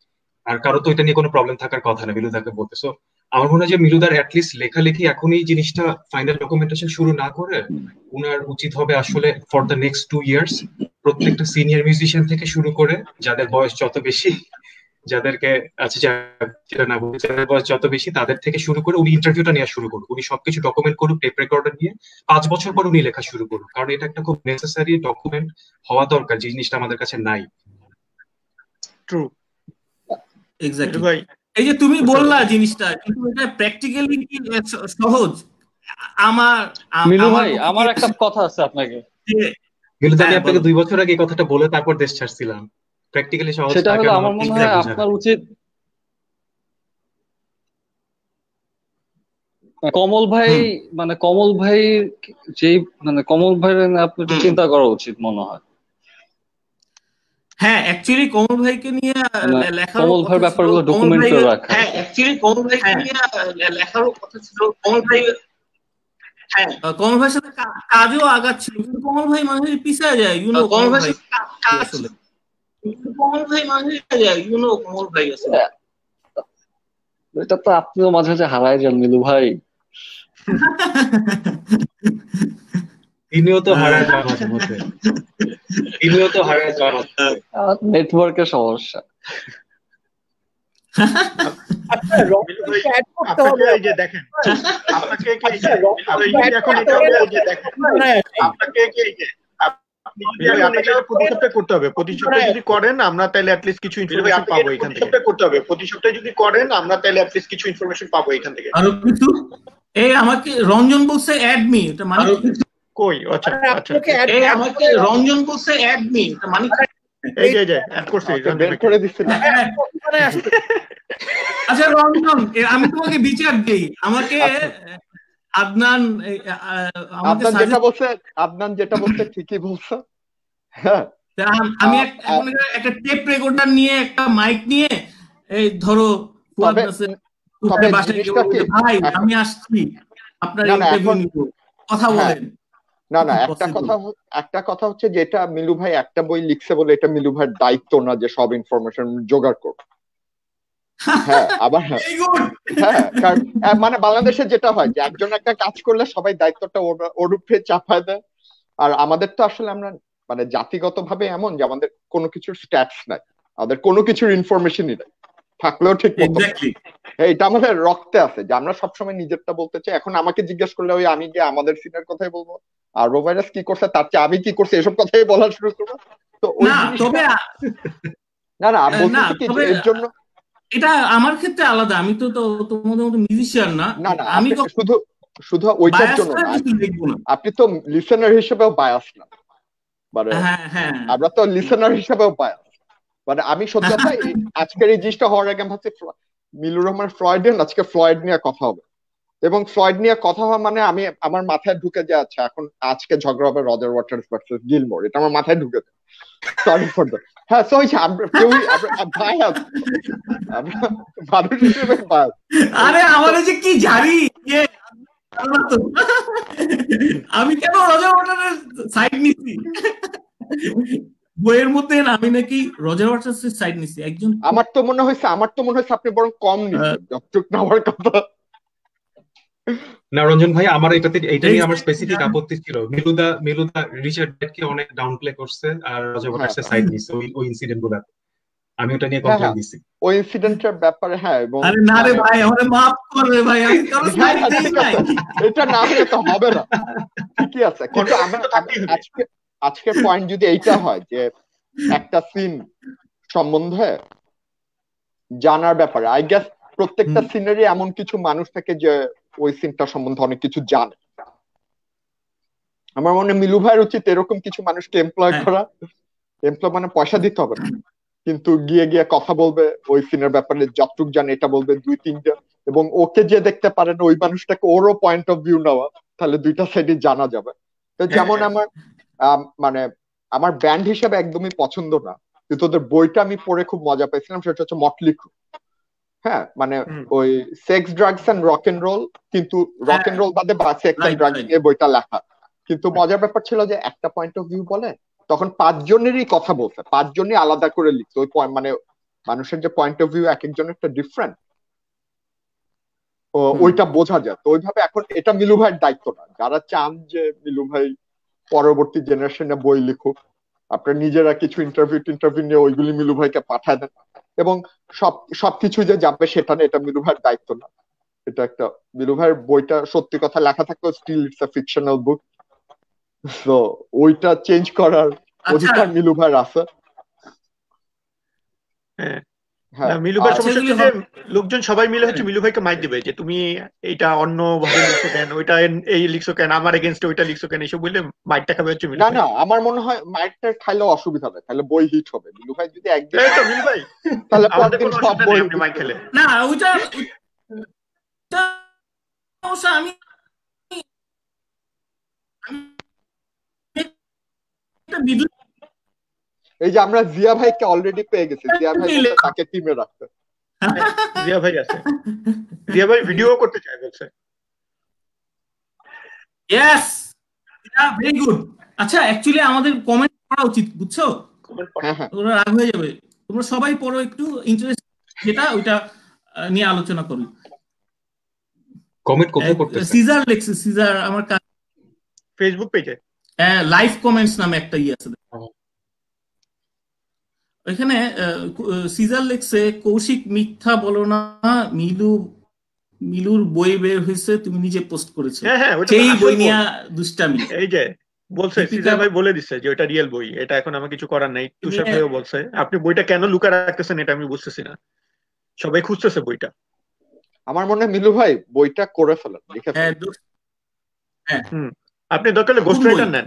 আর কারও তো এটা নিয়ে কোনো প্রবলেম থাকার কথা না, মিলুদাকে বলতে। সো আমার মনে হয় যে মিলুদার অ্যাটলিস্ট লেখালেখি এখন এই জিনিসটা ফাইনাল ডকুমেন্টেশন শুরু না করে উনার উচিত হবে আসলে for the next two years প্রত্যেকটা সিনিয়র মিউজিশিয়ান থেকে শুরু করে যাদের বয়স যত বেশি যাদেরকে আচ্ছা যেটা না যত বেশি তাদের থেকে শুরু করে উনি ইন্টারভিউটা নেওয়া শুরু করুন উনি সবকিছু ডকুমেন্ট করুন টেপ রেকর্ডার নিয়ে পাঁচ বছর পর উনি লেখা শুরু করুন কারণ এটা একটা খুব নেসেসারি ডকুমেন্ট হওয়া দরকার যে জিনিসটা আমাদের কাছে নাই। ট্রু এক্স্যাক্টলি ভাই এই যে তুমি বললা জিনিসটা কিন্তু এটা প্র্যাকটিক্যালি কি সহজ? আমার মিলু ভাই আমার একটা কথা আছে আপনাকে। যে- কিন্তু হ্যাঁ, আপনাকে দুই বছর আগে এই কথাটা বলে তারপর দেশ ছাড়ছিলাম। প্র্যাকটিক্যালি সহজ সেটা হলো আমার মনে হয় আপনার উচিত কমল ভাই মানে কমল ভাই যেই মানে কমল ভাই আপনার চিন্তা করা উচিত মনে হয়। হ্যাঁ অ্যাকচুয়ালি কমল ভাইকে নিয়ে মানে লেখার কমল ভাইয়ের ব্যাপারগুলো রাখা। হ্যাঁ অ্যাকচুয়ালি কমল ভাইকে নিয়ে লেখারও কথা ছিল। কমল ভাই হ্যাঁ। কমল ভাইয়ের সাথে কাজও আগাচ্ছিল কিন্তু কমল ভাই মাঝে পিছিয়ে যায় ইউনো কমল ভাই। কিন্তু কমল ভাই মাঝে মাঝে যায় ইউনো কমল ভাই আসলে এটা তো আপনিও মাঝে মাঝে হারাই যান মিলু ভাই তিনিও তো হারায় যান মাঝে মধ্যে তিনিও তো হারায় যান নেটওয়ার্কের সমস্যা আচ্ছা আপনাকে করতে হবে। প্রতি সপ্তাহে যদি করেন আমরা তাহলে অ্যাটলিস্ট কিছু ইনফরমেশন পাবো এখান থেকে। করতে হবে। প্রতি সপ্তাহে যদি করেন আমরা তাহলে অ্যাটলিস্ট কিছু ইনফরমেশন পাবো এখান থেকে। আরও কিছু? এই আমাকে রঞ্জন বলছে অ্যাড মি এটা মানে কই? আচ্ছা আচ্ছা। এই আমাকে রঞ্জন বলছে অ্যাড মি এটা মানে এই যে যে অ্যাড করছি বের করে হ্যাঁ, আসলে আচ্ছা রঞ্জন আমি তোমাকে বিচার দেই। আমাকে আদনান আদনান যেটা বলছে আদনান যেটা বলছে ঠিকই বলছে। হ্যাঁ। আমি একটা টেপ রেকর্ডার নিয়ে একটা মাইক নিয়ে এই ধরো? ভাই আমি আসছি আপনার কথা হ্যাঁ। বলেন। না না একটা কথা একটা কথা হচ্ছে যেটা মিলু ভাই একটা বই লিখছে বলে এটা মিলু ভাইয়ের দায়িত্ব না যে সব ইনফরমেশন জোগাড় করবে হ্যাঁ আবার হ্যাঁ। হ্যাঁ মানে বাংলাদেশে যেটা হয় যে একজন একটা কাজ করলে সবাই দায়িত্বটা ওর- ওর উপরে চাপায় দেয়। আর আমাদের তো আসলে আমরা মানে জাতিগত ভাবে এমন যে আমাদের কোনো কিছুর স্ট্যাটস নাই। আমাদের কোনো কিছুর ইনফরমেশনই নাই। থাকলেও ঠিক মতো. হ্যাঁ, এটা আমাদের রক্তে আছে যে আমরা সবসময় নিজেরটা বলতে চাই। এখন আমাকে জিজ্ঞেস করলে ওই আমি গিয়ে আমাদের সিনের কথাই বলব। আর ভাইরাস কি করছে? তার চেয়ে আমি কি করছি? এসব কথাই বলা শুরু করব। তো না না যে এর জন্য এটা আমার ক্ষেত্রে আলাদা। আমি তো তোমাদের মতো মিউজিশিয়ান না। আমি শুধু শুধু ওইটার জন্য আপনি তো লিসেনার হিসেবেও বায়াস না। মানে হ্যাঁ হ্যাঁ। আমরা তো লিসেনার হিসেবেও বায়াস মানে আমি সত্যি কথা আজকের এই জিনিসটা হওয়ার আগে ফ্ল- মিলুর রহমান ফ্লয়েডেন আজকে ফ্লয়েড নিয়ে কথা হবে। এবং ফ্লয়েড নিয়ে কথা হওয়া মানে আমি আমার মাথায় ঢুকে যে আচ্ছা এখন আজকে ঝগড়া হবে রজার ওয়াটার্স ভার্সেস গিলমোর। এটা আমার মাথায় ঢুকে হ্যাঁ সো আমরা কেউই আমরা মানুষ হিসেবে আরে আমাদের যে কি জানি আমি কেন রজার ওয়াটারের সাইড নিছি? বইয়ের মধ্যে আমি নাকি রজার ওয়াটার্স সাইড নিছি। একজন আমার তো মনে হয়েছে আমার তো মনে হয়েছে আপনি বরং কম নিচ্ছেন যতটুক নেওয়ার কথা। না রঞ্জন ভাই আমার এটাতে এটা নিয়ে আমার স্পেসিফিক আপত্তি ছিল। মিলুদা মিলুদা রিচার্ড কে অনেক ডাউন প্লে করছে আর রজা ওয়াটার্সের সাইড নিছে ওই ওই ইনসিডেন্টগুলো আমি ওটা নিয়ে হ্যাঁ, কমপ্লেন হ্যাঁ। দিছি। ওই ইনসিডেন্টের ব্যাপারে হ্যাঁ এবং আরে না রে ভাই আমাদের মাফ করবে ভাই আমি কারও হ্যাঁ, সাইড হ্যাঁ, দেই নাই। এটা না হলে তো হবে না। ঠিকই আছে। কিন্তু আমরা আমরা আজকে আজকের পয়েন্ট যদি এইটা হয় যে একটা সিন সম্বন্ধে জানার ব্যাপারে আই গেস প্রত্যেকটা হুম। সিনেরই এমন কিছু মানুষ থাকে যে ওই সিনটা সম্বন্ধে অনেক কিছু জানে। আমার মনে হয় মিলু ভাইয়ের উচিত এরকম কিছু মানুষকে এমপ্লয় হ্যাঁ। করা। এমপ্লয় মানে পয়সা দিতে হবে না। কিন্তু গিয়ে গিয়ে কথা বলবে ওই সিনের ব্যাপারে যতটুক জানে এটা বলবে দুই তিনটা। এবং ওকে যে দেখতে পারেন ওই মানুষটাকে ওরও পয়েন্ট অফ ভিউ নেওয়া তাহলে দুইটা সাইডে জানা যাবে। তো যেমন আমার আম, মানে আমার ব্যান্ড হিসেবে একদমই পছন্দ না। কিন্তু ওদের বইটা আমি পড়ে খুব মজা পেয়েছিলাম সেটা হচ্ছে মটলি ক্রু হ্যাঁ মানে ওই sex drugs and rock and roll কিন্তু রক এন্ড রোল বাদে বা সেক্স এন্ড ড্রাগস নিয়ে বইটা লেখা। কিন্তু মজার ব্যাপার ছিল যে একটা পয়েন্ট অফ ভিউ বলে তখন পাঁচজনেরই কথা বলছে। পাঁচজনই আলাদা করে লিখছে। ওই মানে মানুষের যে পয়েন্ট অফ ভিউ এক একজনের একটা ডিফারেন্ট ও ওইটা বোঝা যায়। তো ওইভাবে এখন এটা মিলু ভাইয়ের দায়িত্ব না। যারা চান যে মিলু ভাই পরবর্তী জেনারেশনে বই লিখুক আপনার নিজেরা কিছু ইন্টারভিউ টিন্টারভিউ নিয়ে ওইগুলি মিলু ভাইকে পাঠায় দেন। এবং সব সবকিছু যে যাবে সেটা না এটা মিলুভার দায়িত্ব না। এটা একটা মিলুভার বইটা সত্যি কথা লেখা থাকলেও still it's a fictional book তো ওইটা চেঞ্জ করার আচ্ছা। অধিকার মিলুভার আছে। হ্যাঁ। মিলু ভাই সমস্যা হচ্ছে যে লোকজন সবাই মিলে হচ্ছে মিলু ভাইকে মাইক দিবে যে তুমি এইটা অন্য ভাবে লিখছো কেন ওইটা এই লিখছো কেন আমার এগেনস্টে ওইটা লিখছো কেন এইসব বললে মাইকটা খাবে হচ্ছে মিলু না না আমার মনে হয় মাইকটা খাইলেও অসুবিধা নেই তাহলে বই হিট হবে মিলু ভাই যদি একদিন এই তো মিলু ভাই তাহলে আমাদের পরদিন সব বই মাইক খেলে না ওইটা ওইটা অবশ্য আমি আমি একটা বিদ্যুৎ এই যে আমরা জিয়া ভাইকে অলরেডি পেয়ে গেছি জিয়া ভাই তাকে টিমে রাখতে রিয়া ভাই আছে। রিয়া ভাই ভিডিও করতে চায় বলছে। ইয়েস ভেরি গুড আচ্ছা অ্যাকচুয়ালি আমাদের কমেন্ট করা উচিত বুঝছ? কমেন্ট হ্যাঁ হ্যাঁ। তোমরা রাগ হয়ে যাবে। তোমরা সবাই পড়ো একটু ইন্টারেস্ট যেটা ওইটা নিয়ে আলোচনা করো। কমেন্ট কোথায় করতেছে? সিজার লেখছে সিজার আমার ফেসবুক পেজে হ্যাঁ লাইভ কমেন্টস নামে একটা ইয়ে আছে। এখানে সিজার লেখছে কৌশিক মিথ্যা বলো না মিলু মিলুর বই বের হয়েছে তুমি নিজে পোস্ট করেছ। হ্যাঁ হ্যাঁ সেই বই। নিয়ে দুষ্টামি। এই যে বলছে সিজার ভাই বলে দিচ্ছে যে ওটা রিয়েল বই এটা এখন আমার কিছু করার নাই। তুষার ভাইও বলছে আপনি বইটা কেন লুকা রাখতেছেন এটা আমি বুঝতেছি না। সবাই খুঁজতেছে বইটা। আমার মনে হয় মিলু ভাই বইটা করে ফেলেন হ্যাঁ ফেলেন। আপনি দরকার গোস্ট রাইটার নেন।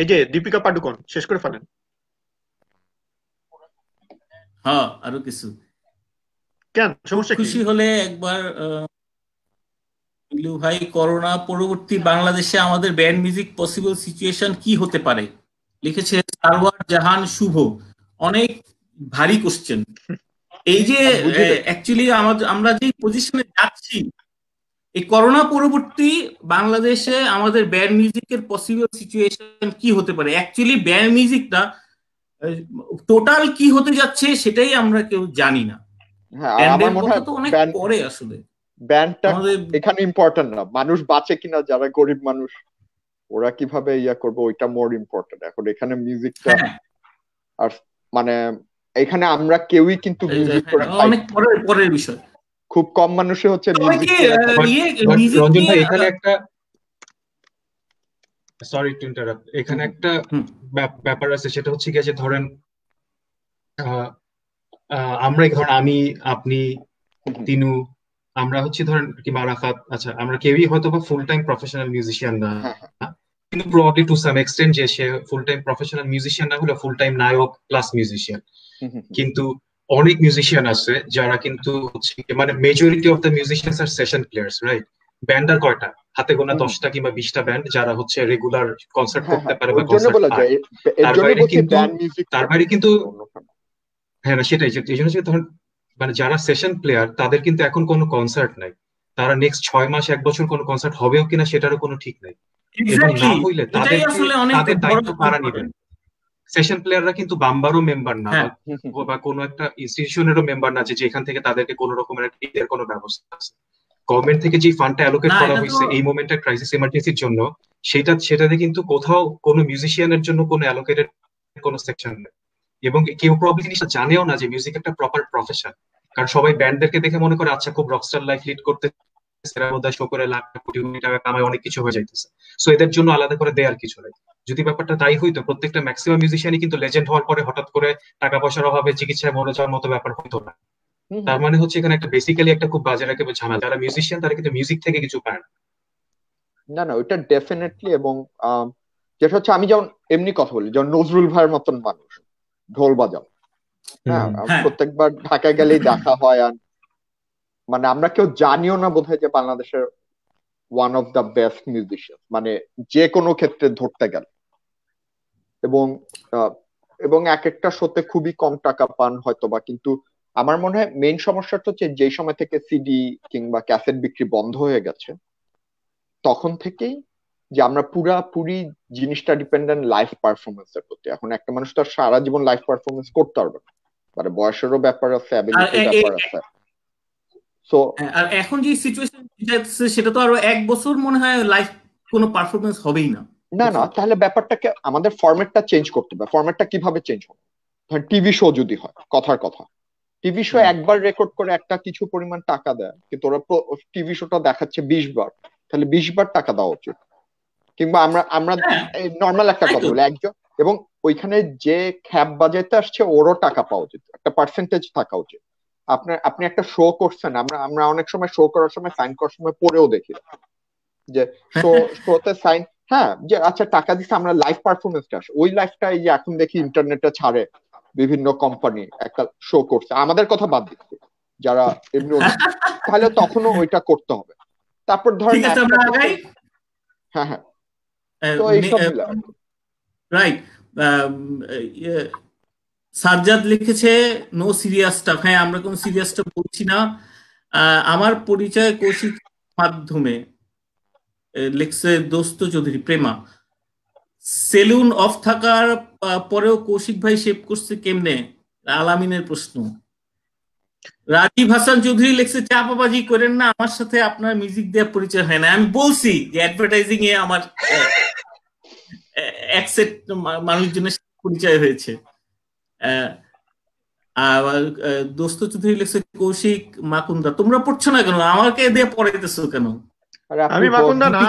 এই যে দীপিকা পাডুকোন শেষ করে ফেলেন। হ্যাঁ আরও কিছু। কেন? সমস্যা খুশি হলে একবার ভাই করোনা পরবর্তী বাংলাদেশে আমাদের ব্যান্ড মিউজিক পসিবল সিচুয়েশন কি হতে পারে? লিখেছে সারওয়ার জাহান শুভ। অনেক ভারী কোশ্চেন এই যে অ্যাকচুয়ালি আমাদের আমরা যে পজিশনে যাচ্ছি এই করোনা পরবর্তী বাংলাদেশে আমাদের ব্যান্ড মিউজিকের পসিবল সিচুয়েশন কি হতে পারে? অ্যাকচুয়ালি ব্যান্ড মিউজিকটা টোটাল কি হতে যাচ্ছে সেটাই আমরা কেউ জানি না। হ্যাঁ আমার মনে হয় অনেক ব্যান্ড পরে আসলে। ব্যান্ডটা এখানে ইম্পর্টেন্ট না। মানুষ বাঁচে কিনা যারা গরিব মানুষ ওরা কীভাবে ইয়া করবে ওইটা মোর ইম্পর্টেন্ট এখন এখানে মিউজিকটা হ্যাঁ। আর মানে এখানে আমরা কেউই কিন্তু মিউজিক করে হ্যাঁ, অনেক পরের পরের বিষয়। খুব কম মানুষই হচ্ছে মিউজিক কি করে আহ, খায়। ইয়ে রঞ্জন মিউজিক রঞ্জন নিয়ে ভাই এখানে একটা সরি টু ইন্টারাপ্ট এখানে একটা ব্যাপ- ব্যাপার আছে সেটা হচ্ছে গিয়ে যে ধরেন আমরা ধরেন আমি আপনি। তিনু আমরা হচ্ছে ধরেন কি মারাফাত আচ্ছা আমরা কেউই হয়তো বা ফুল টাইম প্রফেশনাল মিউজিশিয়ান না হ্যাঁ, হ্যাঁ। কিন্তু প্রবাবলি টু সাম এক্সটেন্ট যে সে ফুল টাইম প্রফেশনাল মিউজিশিয়ান না হলে ফুল টাইম নায়ক প্লাস মিউজিশিয়ান। কিন্তু অনেক মিউজিশিয়ান আছে যারা কিন্তু হচ্ছে মানে majority of the musicians are session players right band আর কয়টা? হাতে গোনা দশটা কিংবা বিশটা ব্যান্ড যারা হচ্ছে রেগুলার কনসার্ট হ্যাঁ করতে হ্যাঁ পারে বা কনসার্ট তার বাইরে কিন্তু- তার বাইরে কিন্তু হ্যাঁ না সেটাই এই জন্য ধরেন মানে যারা সেশন প্লেয়ার তাদের কিন্তু এখন কোনো কনসার্ট নাই। তারা নেক্সট ছয় মাস এক বছর কোনো কনসার্ট হবেও কিনা সেটারও কোনো ঠিক নাই। না হইলে তাদের আসলে তাদের দায়িত্ব কারা নিবেন? সেশন প্লেয়াররা কিন্তু বাম্বারও মেম্বার না হ্যাঁ। বা- কোনো একটা ইনস্টিটিউশনেরও মেম্বার না যে যেখান থেকে তাদেরকে কোনো রকমের কোনো ব্যবস্থা আছে। গভর্নমেন্ট থেকে যে ফান্ডটা অ্যালোকেট করা হয়েছে এই মোমেন্টের ক্রাইসিস ইমার্জেন্সির জন্য সেটা সেটাতে কিন্তু কোথাও কোনো মিউজিশিয়ানের জন্য কোনো অ্যালোকেটেড কোনো সেকশন নেই। এবং কেউ প্রবলেম জিনিসটা জানেও না যে মিউজিক একটা প্রপার প্রফেশন কারণ সবাই ব্যান্ডদেরকে দেখে মনে করে আচ্ছা খুব রকস্টার লাইফ লিড করতে শো করে লাখ কোটি কোটি টাকা কামায় অনেক কিছু হয়ে যাইতেছে। সো এদের জন্য আলাদা করে দেয়ার কিছু নেই। যদি ব্যাপারটা তাই হইতো প্রত্যেকটা ম্যাক্সিমাম মিউজিশিয়ানই কিন্তু লেজেন্ড হওয়ার পরে হঠাৎ করে টাকা পয়সার অভাবে চিকিৎসায় মরে যাওয়ার মতো ব্যাপার হতো না। তার মানে হচ্ছে এখানে একটা বেসিক্যালি একটা খুব বাজে রাখে ঝামেলা। যারা মিউজিশিয়ান তারা কিন্তু মিউজিক থেকে কিছু পায় না। না না ওইটা ডেফিনেটলি এবং যেটা হচ্ছে আমি যেমন এমনি কথা বলি যেমন নজরুল ভাইয়ের মতন মানুষ ঢোল বাজাও। হ্যাঁ হ্যাঁ। প্রত্যেকবার ঢাকায় গেলেই দেখা হয় আর মানে আমরা কেউ জানিও না বোধহয় যে বাংলাদেশের one of the best musician মানে যে কোনো ক্ষেত্রে ধরতে গেলে। এবং আহ, এবং এক একটা শোতে খুবই কম টাকা পান হয়তো বা কিন্তু আমার মনে হয় মেইন সমস্যাটা হচ্ছে যে সময় থেকে সিডি কিংবা ক্যাসেট বিক্রি বন্ধ হয়ে গেছে তখন থেকেই যে আমরা পুরাপুরি জিনিসটা ডিপেন্ডেন্ট লাইভ পারফরমেন্স এর প্রতি। এখন একটা মানুষ তো আর সারা জীবন লাইভ পারফরমেন্স করতে পারবে না। মানে বয়সেরও ব্যাপার আছে ব্যাপার আছে। সো হ্যাঁ, আর এখন যে সিচুয়েশন সেটা তো আরও এক বছর মনে হয় লাইভ কোনো পারফরমেন্স হবেই না। না না তাহলে ব্যাপারটাকে আমাদের ফরম্যাটটা চেঞ্জ করতে হবে। ফরম্যাটটা কীভাবে চেঞ্জ হবে? টিভি শো যদি হয় কথার কথা। টিভি শো একবার রেকর্ড করে একটা কিছু পরিমাণ টাকা দেয় কিন্তু ওরা টিভি শোটা দেখাচ্ছে বিশ বার তাহলে বিশ বার টাকা দেওয়া উচিত। কিংবা আমরা আমরা নর্মাল একটা কথা বলি একজন এবং ওইখানে যে খ্যাপ বাজাইতে আসছে ওরও টাকা পাওয়া উচিত একটা পার্সেন্টেজ থাকা উচিত। আপনার আপনি একটা শো করছেন আমরা আমরা অনেক সময় শো করার সময় সাইন করার সময় পড়েও দেখি। যে শো শোতে সাইন হ্যাঁ যে আচ্ছা টাকা দিচ্ছে আমরা লাইভ পারফরমেন্সটা আসে। ওই লাইফটা এই যে এখন দেখি ইন্টারনেটে ছাড়ে বিভিন্ন কোম্পানি একটা শো করছে। আমাদের কথা বাদ দিচ্ছে। যারা এমনি তাহলে তখনও ওইটা করতে হবে। তারপর ধরেন হ্যাঁ হ্যাঁ। তো এইসব রাইট সাজ্জাদ লিখেছে নো সিরিয়াস স্টাফ হ্যাঁ আমরা কোনো সিরিয়াস স্টাফ বলছি না। আমার পরিচয় কৌশিক মাধ্যমে লিখছে দোস্ত চৌধুরী প্রেমা। সেলুন অফ থাকার পরেও কৌশিক ভাই শেভ করছে কেমনে? আলামিনের প্রশ্ন। রাজীব হাসান চৌধুরী লিখছে, চাপাবাজি করেন না, আমার সাথে আপনার মিউজিক দেওয়ার পরিচয় হয় না। আমি বলছি যে অ্যাডভার্টাইজিং এ আমার একসেট মানুষজনের পরিচয় হয়েছে। আবার দোস্ত চৌধুরী লিখছে, কৌশিক মাকুন্দা তোমরা পড়ছো না কেন? আমাকে দিয়ে পড়াইতেছো কেন? আমি মাকুন্দা না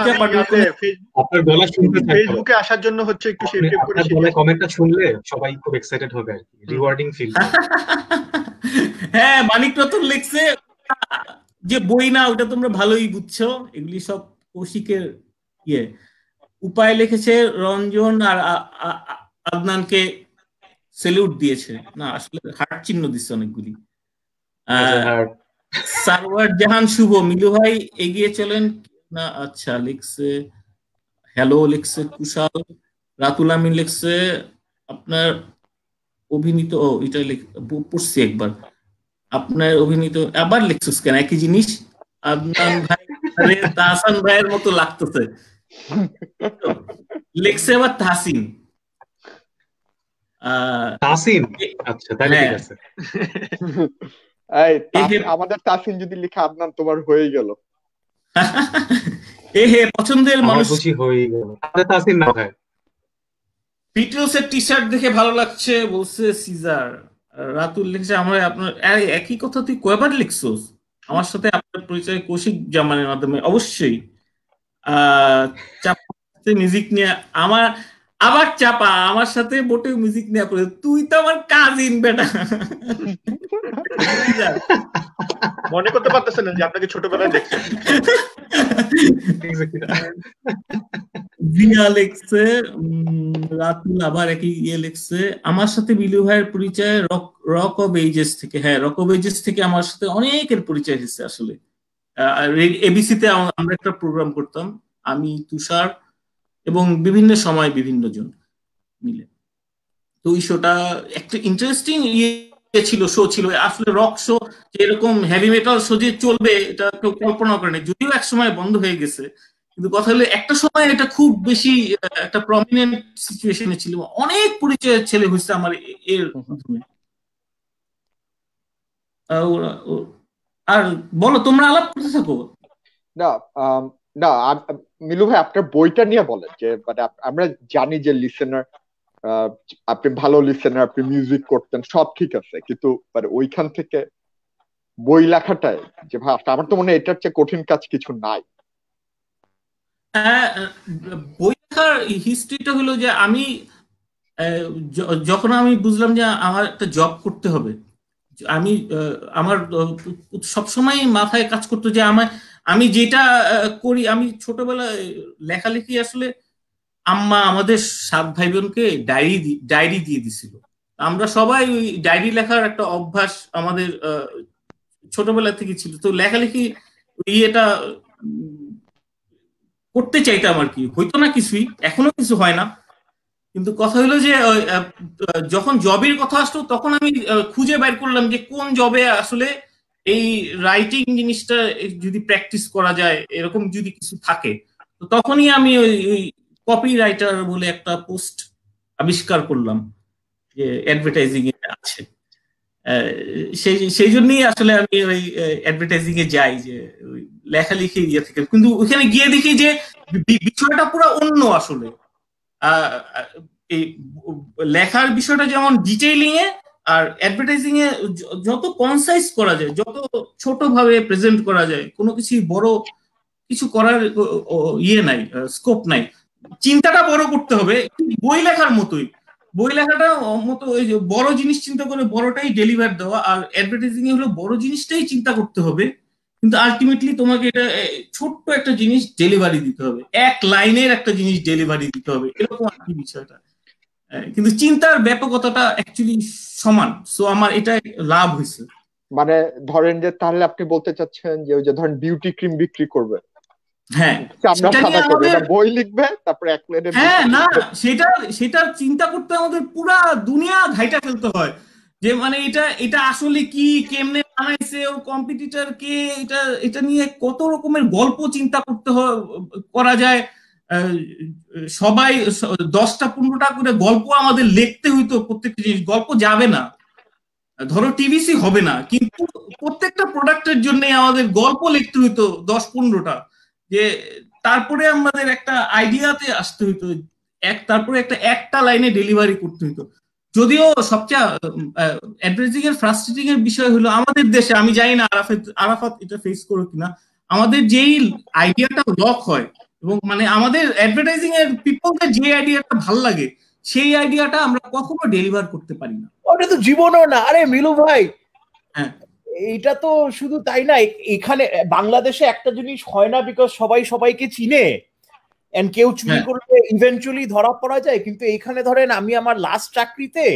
আপনার গলা শুনতে ফেসবুকে আসার জন্য হচ্ছে একটু করে কমেন্টটা শুনলে সবাই খুব এক্সাইটেড হবে আর কি রিওয়ার্ডিং ফিল হ্যাঁ মানিক রতন লিখছে যে বই না ওটা তোমরা ভালোই বুঝছ। এগুলি সব কৌশিকের ইয়ে। উপায় লিখেছে রঞ্জন আর আদনানকে সেলিউট দিয়েছে। না আসলে হার্ট চিহ্ন দিচ্ছে অনেকগুলি। সারওয়ার জাহান শুভ। মিলু ভাই এগিয়ে চলেন। না আচ্ছা লিখছে হ্যালো লিখছে কুশাল। রাতুল আমিন লিখছে আপনার অভিনীত ও এটা পড়ছি একবার। আপনার অভিনীত আবার লিখছিস কেন? একই জিনিস? আদনান ভাই তাহসান ভাইয়ের মতো লাগতেছে। লিখছে আবার তাহসিন। তাসিন আচ্ছা তাহলে ঠিক আছে। আমাদের তাসিন যদি লিখে আদনান তোমার হয়ে গেল। এ হে পছন্দের মানুষ বুঝি হয়ে গেল। তাসিন না ভাই পিটিওসের টি শার্ট দেখে ভালো লাগছে বলছে সিজার রাতুল লিখছে আমরা আপনার একই কথা তুই কয়বার লিখছোস? আমার সাথে আপনার পরিচয় কৌশিক জামানের মাধ্যমে অবশ্যই। আহ মিউজিক নিয়ে আমার আবার চাপা আমার সাথে মোটে মিউজিক নিয়ে পড়ে তুই তো আমার কাজিন বেটা। মনে করতে পারতেছেন যে আপনাকে ছোটবেলায় দেখছেন জিয়া লিখছে রাতুল আবার একই ইয়ে লিখছে। আমার সাথে বিলু ভাইয়ের পরিচয় রক রক অফ এজেস থেকে হ্যাঁ রক অফ এজেস থেকে আমার সাথে অনেকের পরিচয় হয়েছে আসলে। এবিসিতে আমরা একটা প্রোগ্রাম করতাম। আমি তুষার এবং বিভিন্ন সময় বিভিন্ন জন মিলে। তো ওই শোটা একটা ইন্টারেস্টিং ইয়ে ছিল শো ছিল। আসলে রক শো এরকম হেভি মেটাল শো যে চলবে, এটা কেউ কল্পনা করেনি যদিও এক সময় বন্ধ হয়ে গেছে, কিন্তু কথা হলো একটা সময় এটা খুব বেশি একটা প্রমিনেন্ট সিচুয়েশনে ছিল। অনেক পরিচয়ের ছেলে হয়েছে আমার এর মাধ্যমে। আর বলো, তোমরা আলাপ করতে থাকো? না না মিলু ভাই, আপনার বইটা নিয়ে বলেন যে মানে আমরা জানি যে লিসেনার আপনি ভালো লিসেনার আপনি মিউজিক করতেন, সব ঠিক আছে। কিন্তু মানে ওইখান থেকে বই লেখাটাই, যে ভাই আমার তো মনে হয় এটার চেয়ে কঠিন কাজ কিছু নাই। বই লেখার হিস্ট্রিটা হলো যে আমি যখন আমি বুঝলাম যে আমার একটা জব করতে হবে আমি আমার সবসময় মাথায় কাজ করতো যে আমার, আমি যেটা করি, আমি ছোটবেলায় লেখালেখি আসলে আম্মা আমাদের সাত ভাই বোনকে ডায়েরি ডায়েরি দিয়ে দিছিল। আমরা সবাই ওই ডায়েরি লেখার একটা অভ্যাস আমাদের ছোটবেলা থেকে ছিল। তো লেখালেখি ইয়েটা করতে চাইতাম আর কি। হইতো না কিছুই, এখনও কিছু হয় না। কিন্তু কথা হলো যে যখন জবের কথা আসলো, তখন আমি খুঁজে বের করলাম যে কোন জবে আসলে এই রাইটিং জিনিসটা যদি প্র্যাকটিস করা যায়, এরকম যদি কিছু থাকে। তো তখনই আমি ওই কপি রাইটার বলে একটা পোস্ট আবিষ্কার করলাম যে অ্যাডভার্টাইজিং এ আছে সেই সেই জন্যই আসলে আমি ওই অ্যাডভার্টাইজিং এ যাই যে লেখালেখি ইয়ে থেকে। কিন্তু ওখানে গিয়ে দেখি যে বিষয়টা পুরো অন্য আসলে। লেখার বিষয়টা যেমন ডিটেইলিং এ আর অ্যাডভার্টাইজিং এ যত কনসাইজ করা যায়, যত ছোট ভাবে প্রেজেন্ট করা যায়, কোনো কিছু বড় কিছু করার ইয়ে নাই স্কোপ নাই। চিন্তাটা বড় করতে হবে বই লেখার মতোই। বই লেখাটা মতো ওই যে বড় জিনিস চিন্তা করে বড়টাই ডেলিভার দেওয়া, আর অ্যাডভার্টাইজিং এ হলো বড় জিনিসটাই চিন্তা করতে হবে। কিন্তু আলটিমেটলি তোমাকে এটা ছোট্ট একটা জিনিস ডেলিভারি দিতে হবে। এক লাইনের একটা জিনিস ডেলিভারি দিতে হবে। এরকম আর কি বিষয়টা। কিন্তু চিন্তার ব্যাপকতাটা অ্যাকচুয়ালি সমান। সো আমার এটা লাভ হয়েছে। মানে ধরেন যে তাহলে আপনি বলতে চাচ্ছেন যে ওই যে ধরেন বিউটি ক্রিম বিক্রি করবে। হ্যাঁ। চামড়া সেটা নিয়ে সাদা করবে আমাদের- এটা বই লিখবে তারপরে এক প্লেটে হ্যাঁ না সেটা সেটা চিন্তা করতে আমাদের পুরা দুনিয়া ঘাইটা ফেলতে হয়। যে মানে এটা এটা আসলে কি কেমনে বানাইছে ওর কম্পিটিটর কে এটা এটা নিয়ে কত রকমের গল্প চিন্তা করতে করা যায়। সবাই দশটা পনেরোটা করে গল্প আমাদের লিখতে হইতো প্রত্যেকটা জিনিস। গল্প যাবে না। ধরো টিভিসি হবে না, কিন্তু প্রত্যেকটা প্রোডাক্টের জন্য আমাদের গল্প লিখতে হইতো দশ পনেরোটা। যে তারপরে আমাদের একটা আইডিয়াতে আসতে হইতো। এক, তারপরে একটা একটা লাইনে ডেলিভারি করতে হইতো। যদিও সবচেয়ে অ্যাডভার্টাইজিং এর ফ্রাস্ট্রেটিং এর বিষয় হলো আমাদের দেশে আমি জানি না আরাফাত আরাফাত এটা ফেস করো কিনা আমাদের যেই আইডিয়াটা লক হয় এবং মানে আমাদের অ্যাডভার্টাইজিং এর পিপলদের যে আইডিয়াটা ভালো লাগে সেই আইডিয়াটা আমরা কখনো ডেলিভার করতে পারি না। ওটা তো জীবনও না। আরে মিলু ভাই হ্যাঁ। এইটা তো শুধু তাই না এখানে বাংলাদেশে একটা জিনিস হয় না বিকজ সবাই সবাইকে চিনে। এন্ড কেউ চুরি হ্যাঁ। করলে ইভেন্চুয়ালি ধরা পড়া যায় কিন্তু এইখানে ধরেন আমি আমার লাস্ট চাকরিতে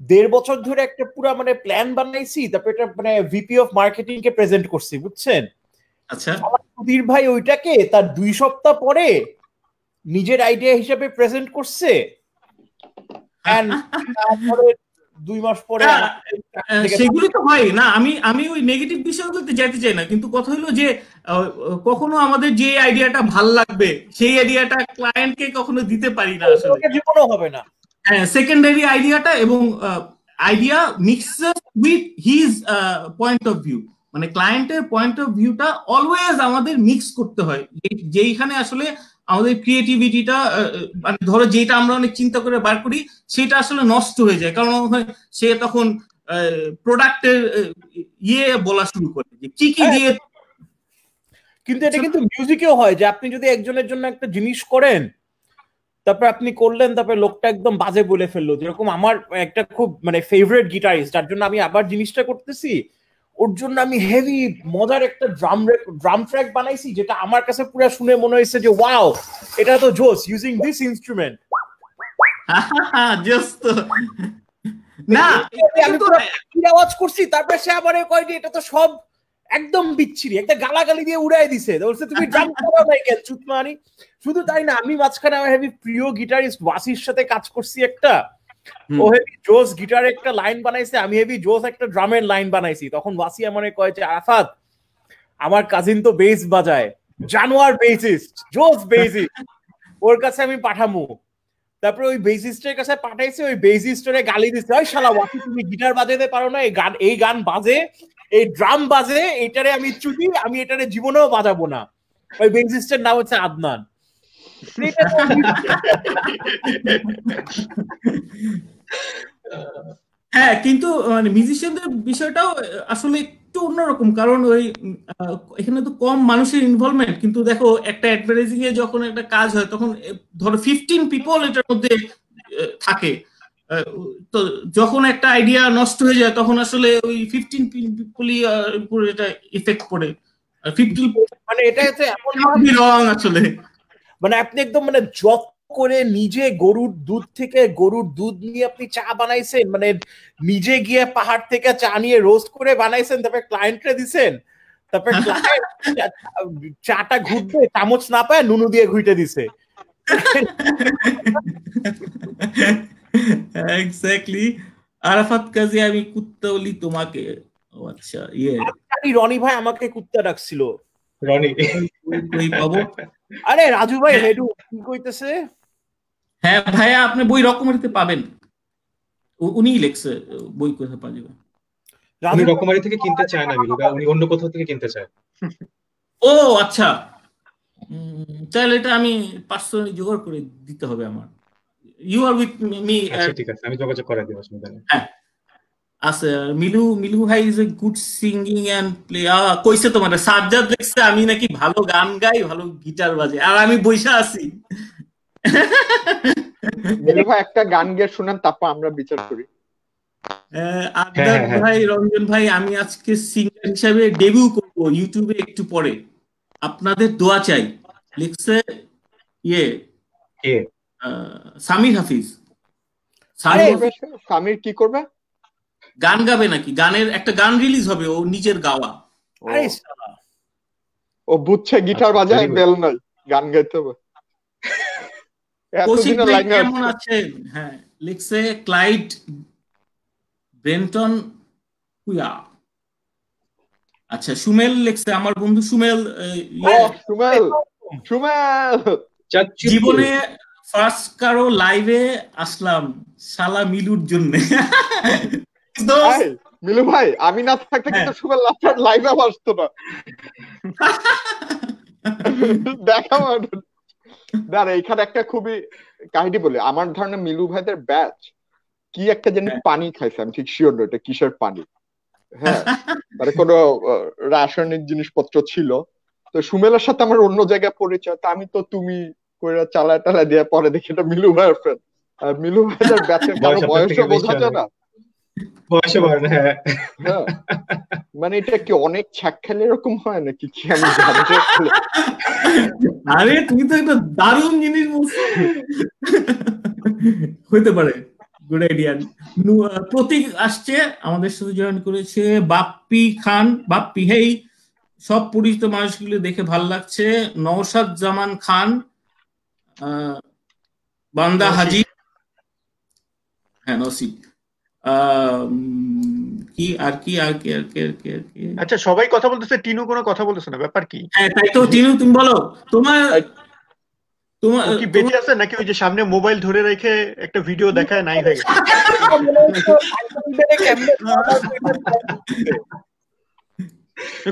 দেড় বছর ধরে একটা পুরো মানে প্ল্যান বানাইছি তারপর এটা মানে ভিপি অফ মার্কেটিং কে প্রেজেন্ট করছি বুঝছেন? আচ্ছা। সুধীর ভাই ওইটাকে তার দুই সপ্তাহ পরে নিজের আইডিয়া হিসেবে প্রেজেন্ট করছে। তারপরে দুই মাস পরে হ্যাঁ, আহ, থেকে সেগুলি তো হয়। না আমি আমি ওই নেগেটিভ বিষয়গুলোতে যেতে চাই না। কিন্তু কথা হলো যে কখনো আমাদের যে আইডিয়াটা ভালো লাগবে সেই আইডিয়াটা ক্লায়েন্টকে কখনো দিতে পারি না আসলে। জীবনও হবে না। হ্যাঁ সেকেন্ডারি আইডিয়াটা এবং idea mixes with his point of view মানে ক্লায়েন্টের পয়েন্ট অফ ভিউটা অলওয়েজ আমাদের মিক্স করতে হয়। যেইখানে আসলে আমাদের ক্রিয়েটিভিটিটা মানে ধরো যেটা আমরা অনেক চিন্তা করে বার করি সেটা আসলে নষ্ট হয়ে যায়। কারণ হয় সে তখন প্রোডাক্টের ইয়ে বলা শুরু করে যে কি কি দিয়ে কিন্তু এটা কিন্তু মিউজিকেও হয় যে আপনি যদি একজনের জন্য একটা জিনিস করেন তারপর আপনি করলেন তারপর লোকটা একদম বাজে বলে ফেলল। যেরকম আমার একটা খুব মানে ফেভারিট গিটারিস্ট যার জন্য আমি আবার জিনিসটা করতেছি ওর জন্য আমি হেভি মজার একটা ড্রাম ড্রাম ট্র্যাক বানাইছি যেটা আমার কাছে পুরো শুনে মনে হয়েছে যে ওয়াও এটা তো জোস ইউজিং দিস ইনস্ট্রুমেন্ট না আমি পুরো আওয়াজ করছি তারপর সে আবার কয় যে এটা তো সব একদম বিচ্ছিরি একটা গালাগালি দিয়ে উড়াই দিছে। তো বলছে তুমি ড্রাম করো নাই কেন চুতমানি শুধু তাই না আমি মাঝখানে আমার হেভি প্রিয় গিটারিস্ট ওয়াসির সাথে কাজ করছি একটা। ও হেভি জোস গিটার একটা লাইন বানাইছে, আমি হেভি জোস একটা ড্রামের লাইন বানাইছি। তখন ওয়াসি আমার কয় যে আরাফাত আমার কাজিন তো বেস বাজায়, জানোয়ার বেসিস্ট জোস বেসিস্ট ওর কাছে আমি পাঠামু। তারপরে ওই বেসিস্টের কাছে পাঠাইছে, ওই বেসিস্টরে গালি দিচ্ছে ওই শালা ওয়াসি, তুমি গিটার বাজাতে পারো না, এই গান এই গান বাজে, এই ড্রাম বাজে এটারে আমি চুদি আমি এটারে জীবনেও বাজাবো না। ওই বেসিস্টের নাম হচ্ছে আদনান। হ্যাঁ কিন্তু মানে মিউজিশিয়ানদের বিষয়টাও আসলে একটু অন্যরকম। কারণ ওই এখানে তো কম মানুষের ইনভলভমেন্ট কিন্তু দেখো একটা অ্যাডভার্টাইজিং এ যখন একটা কাজ হয় তখন ধরো ফিফটিন পিপল এটার মধ্যে থাকে। তো যখন একটা আইডিয়া নষ্ট হয়ে যায় তখন আসলে ওই ফিফটিন পিপলই এটা ইফেক্ট পড়ে। ফিফটিন মানে এটা হচ্ছে এমন রং আসলে। মানে আপনি একদম মানে যত করে নিজে গরুর দুধ থেকে গরুর দুধ নিয়ে আপনি চা বানাইছেন মানে নিজে গিয়ে পাহাড় থেকে চা নিয়ে রোস্ট করে বানাইছেন তারপরে ক্লায়েন্টরে দিছেন তারপরে চাটা ঘুরবে চামচ না পায় নুনু দিয়ে ঘুইটে দিছে। এক্স্যাক্টলি আরাফাত কাজী আমি কুত্তা বলি তোমাকে। ও আচ্ছা ইয়ে। রনি ভাই আমাকে কুত্তা ডাকছিল। রনি। কই পাবো। আরে রাজু ভাই হেডু কি কইতেছে? হ্যাঁ ভাইয়া আপনি বই রকমারিতে পাবেন। উনিই লিখছে বই কোথায় পাওয়া যাবে? উনি রকমারি থেকে কিনতে চায় না মিলুদা উনি অন্য কোথাও থেকে কিনতে চায়। ও আচ্ছা। উম, তাহলে এটা আমি পার্সোনালি জোগাড় করে দিতে হবে আমার। ইউ আর উইথ মি আচ্ছা ঠিক আছে আমি যোগাযোগ করে দিব অসুবিধা নেই আছে। মিলু মিলু ভাই is a good singing and play কইছে তোমার সাজ্জাদ দেখছে আমি নাকি ভালো গান গাই ভালো গিটার বাজে আর আমি বইসা আছি। মিলু ভাই একটা গান গিয়ে শুনেন তারপর আমরা বিচার করি। আহ, আবদার হ্যাঁ, হ্যাঁ। ভাই রঞ্জন ভাই আমি আজকে সিঙ্গার হিসাবে ডেবিউ করব ইউটিউবে একটু পরে। আপনাদের দোয়া চাই। লিখছে ইয়ে আহ, সামির হাফিজ। সামির হাফিজ সামির কি করবে? গান গাবে নাকি? গানের একটা গান রিলিজ হবে ও নিজের গাওয়া। ও। বুঝছে গিটার আচ্ছা, বাজায় বেল নাই গান গাইতে হবে। কৌশিক ভাই কেমন আছেন? হ্যাঁ লিখছে ক্লাইড ব্রেন্টন কুয়া আচ্ছা সুমেল লিখছে আমার বন্ধু সুমেল ইয়ে, সুমেল সুমেল। জীবনে ফার্স্ট কারও লাইভে আসলাম শালা মিলুর জন্য। ভাই মিলু ভাই আমি না থাকলে কিন্তু হ্যাঁ। আপনার লাইভে আসতো না। দেখা দাঁড়া এখানে একটা খুবই কাহিনী বলি। আমার ধারণা মিলু ভাইদের ব্যাচ কি একটা জানি হ্যাঁ। পানি খাইছে আমি ঠিক শিওর এটা কিসের পানি? হ্যাঁ মানে কোনো রাসায়নিক জিনিসপত্র ছিল। তো সুমেলের সাথে আমার অন্য জায়গায় পরিচয় তা আমি তো তুমি করে চালায় টালায় দিয়ে পরে দেখি এটা মিলু ভাইয়ের ফ্রেন্ড আর মিলু ভাইদের ব্যাচের কারও বয়স বয়সও বোঝা যায় না। বয়সে না হ্যাঁ। হ্যাঁ। মানে এটা কি অনেক ছ্যাক খেলে এরকম হয় নাকি? কি আমি জানি আরে তুমি তো একটা দারুণ জিনিস বলছো। হইতে পারে। গুড আইডিয়া প্রতীক আসছে। আমাদের সাথে জয়েন করেছে বাপ্পি খান। বাপ্পি হেই সব পরিচিত মানুষগুলো দেখে ভালো লাগছে। নওশাদ জামান খান আহ, বান্দা হাজি। হ্যাঁ নসিব কি আর কি আর কি আর কি আর কি আর কি? আচ্ছা সবাই কথা বলতেছে টিনু কোনো কথা বলতেছে না ব্যাপার কি? হ্যাঁ তাই তো টিনু তুমি বলো তোমার তোমার কি বেঁচে আছে? নাকি ওই যে সামনে মোবাইল ধরে রেখে একটা ভিডিও দেখায় নাই হয়ে গেছে?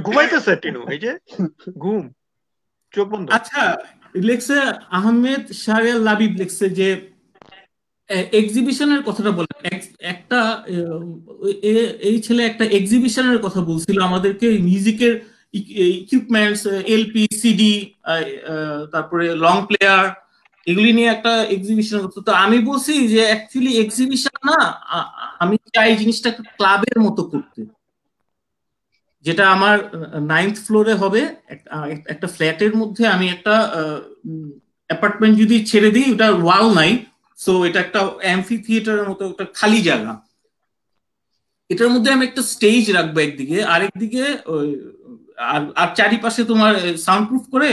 ঘুমাইতেছে টিনু এই যে ঘুম চোখ বন্ধ। আচ্ছা লেখছে আহমেদ শাহরিয়ার লাবিব লিখছে যে এক্সিবিশনের কথাটা বলে। একটা এই ছেলে একটা এক্সিবিশনের কথা বলছিল। আমাদেরকে মিউজিকের ইকুইপমেন্টস এলপি সিডি তারপরে লং প্লেয়ার এগুলি নিয়ে একটা এক্সিবিশন করতো তো আমি বলছি যে অ্যাকচুয়ালি এক্সিবিশন না আমি চাই জিনিসটা ক্লাবের মতো করতে। যেটা আমার নাইন্থ ফ্লোরে হবে। এক- একটা ফ্ল্যাটের মধ্যে আমি একটা অ্যাপার্টমেন্ট যদি ছেড়ে দিই, ওটা ওয়াল নাই। সো এটা একটা অ্যাম্ফি থিয়েটারের মতো একটা খালি জায়গা। এটার মধ্যে আমি একটা স্টেজ রাখব একদিকে আরেকদিকে আর আর চারিপাশে তোমার সাউন্ড প্রুফ করে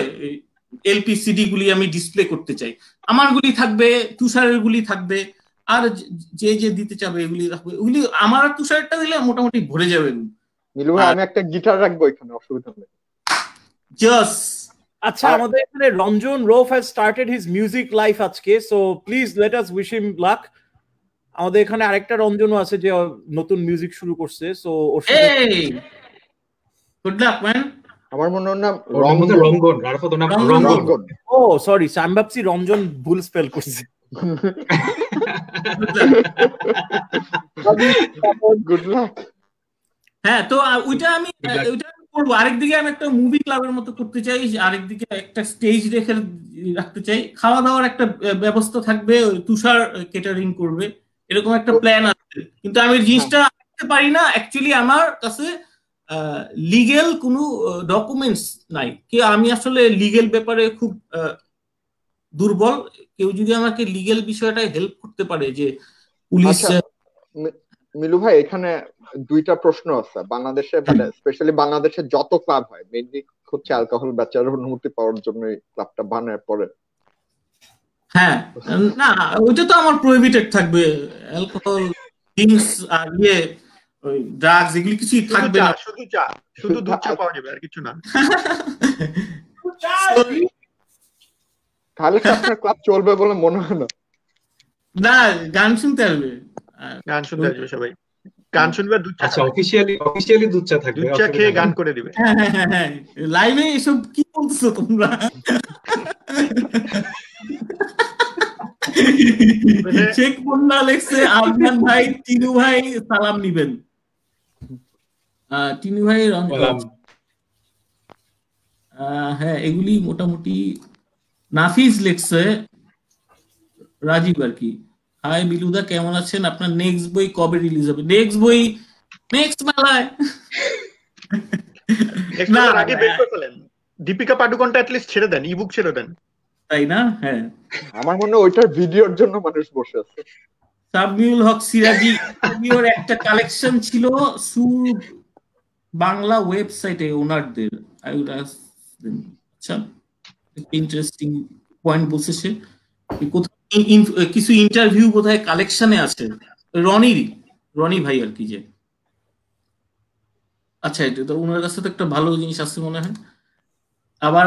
এলপি সিডি গুলি আমি ডিসপ্লে করতে চাই। আমার গুলি থাকবে তুষারের গুলি থাকবে আর যে- যে যে দিতে চাবে এগুলি রাখবে। ওগুলি আমার আর তুষারটা দিলে মোটামুটি ভরে যাবে। মিলু ভাই আমি একটা গিটার রাখব এখানে অসুবিধা নেই। জাস্ট আচ্ছা আমাদের এখানে Ranjan roof has started his music life আজকে so please let us wish him luck আমাদের এখানে আরেকটা রঞ্জনও আছে যে নতুন মিউজিক শুরু করছে সো ওর সাথে Hey! Good luck, আমার মনে হয় নাম হচ্ছে রঙ্গন রঙ্গন। ও সরি আমি ভাবছি রঞ্জন ভুল স্পেল করছে। গুড লাক হ্যাঁ তো ওইটা আমি ওইটা আমি করব। আরেকদিকে আমি একটা মুভি ক্লাবের মতো করতে চাই আরেকদিকে একটা স্টেজ রেখে রাখতে চাই। খাওয়া দাওয়ার একটা ব্যবস্থা থাকবে তুষার কেটারিং করবে এরকম একটা প্ল্যান আছে। কিন্তু আমি জিনিসটা করতে পারি না। অ্যাকচুয়ালি আমার কাছে লিগেল কোনো ডকুমেন্টস নাই। কি আমি আসলে লিগেল ব্যাপারে খুব দুর্বল। কেউ যদি আমাকে লিগেল বিষয়টা হেল্প করতে পারে যে পুলিশ আচ্ছা। মিলু ভাই এখানে দুইটা প্রশ্ন আছে। বাংলাদেশে মানে স্পেশালি বাংলাদেশে যত ক্লাব হয় মেইনলি হচ্ছে অ্যালকোহল বেচার অনুমতি পাওয়ার জন্য ক্লাবটা বানায় পরে। হ্যাঁ না ওইটা তো আমার প্রহিবিটেড থাকবে। অ্যালকোহল ড্রিঙ্কস আর ইয়ে ওই ড্রাগস এগুলি কিছুই থাকবে না। শুধু চা শুধু দুধ চা পাওয়া যাবে আর কিছু না। তাহলে আপনার ক্লাব চলবে বলে মনে হয় না না গান শুনতে আসবে। গান শুনতে আসবে সবাই। গান শুনবে দুধ চা আচ্ছা খাবে। অফিসিয়ালি অফিসিয়ালি দুধ চা থাকবে দুধ চা খেয়ে গান করে দিবে। হ্যাঁ হ্যাঁ হ্যাঁ হ্যাঁ। লাইভে এসব কি বলছো তোমরা? মানে- শেখ মুন্না লেখছে আফগান ভাই টিনু ভাই সালাম নিবেন। আহ, টিনু ভাই হ্যাঁ এগুলি মোটামুটি নাফিস লেখছে রাজীব আর কি। হাই মিলুদা কেমন আছেন? আপনার নেক্সট বই কবে রিলিজ হবে? নেক্সট বই নেক্সট মেলায়। না, আগে বের করে ফেলেন। দীপিকা পাডুকনটা অ্যাটলিস্ট ছেড়ে দেন ইবুক ছেড়ে দেন। তাই না? হ্যাঁ। আমার মনে হয় ওইটার ভিডিওর জন্য মানুষ বসে আছে। সাবমিউল হক সিরাজি ভিডিওর একটা কালেকশন ছিল সুর বাংলা ওয়েবসাইটে ওনারদের। আই উড আচ্ছা ইন্টারেস্টিং পয়েন্ট বলছে সে। কোথাও কিছু ইন্টারভিউ বোধহয় কালেকশনে আছে। রনির, রনি ভাই আর কি যে। আচ্ছা এটা তো ওনার কাছে তো একটা ভালো জিনিস আছে মনে হয়। আবার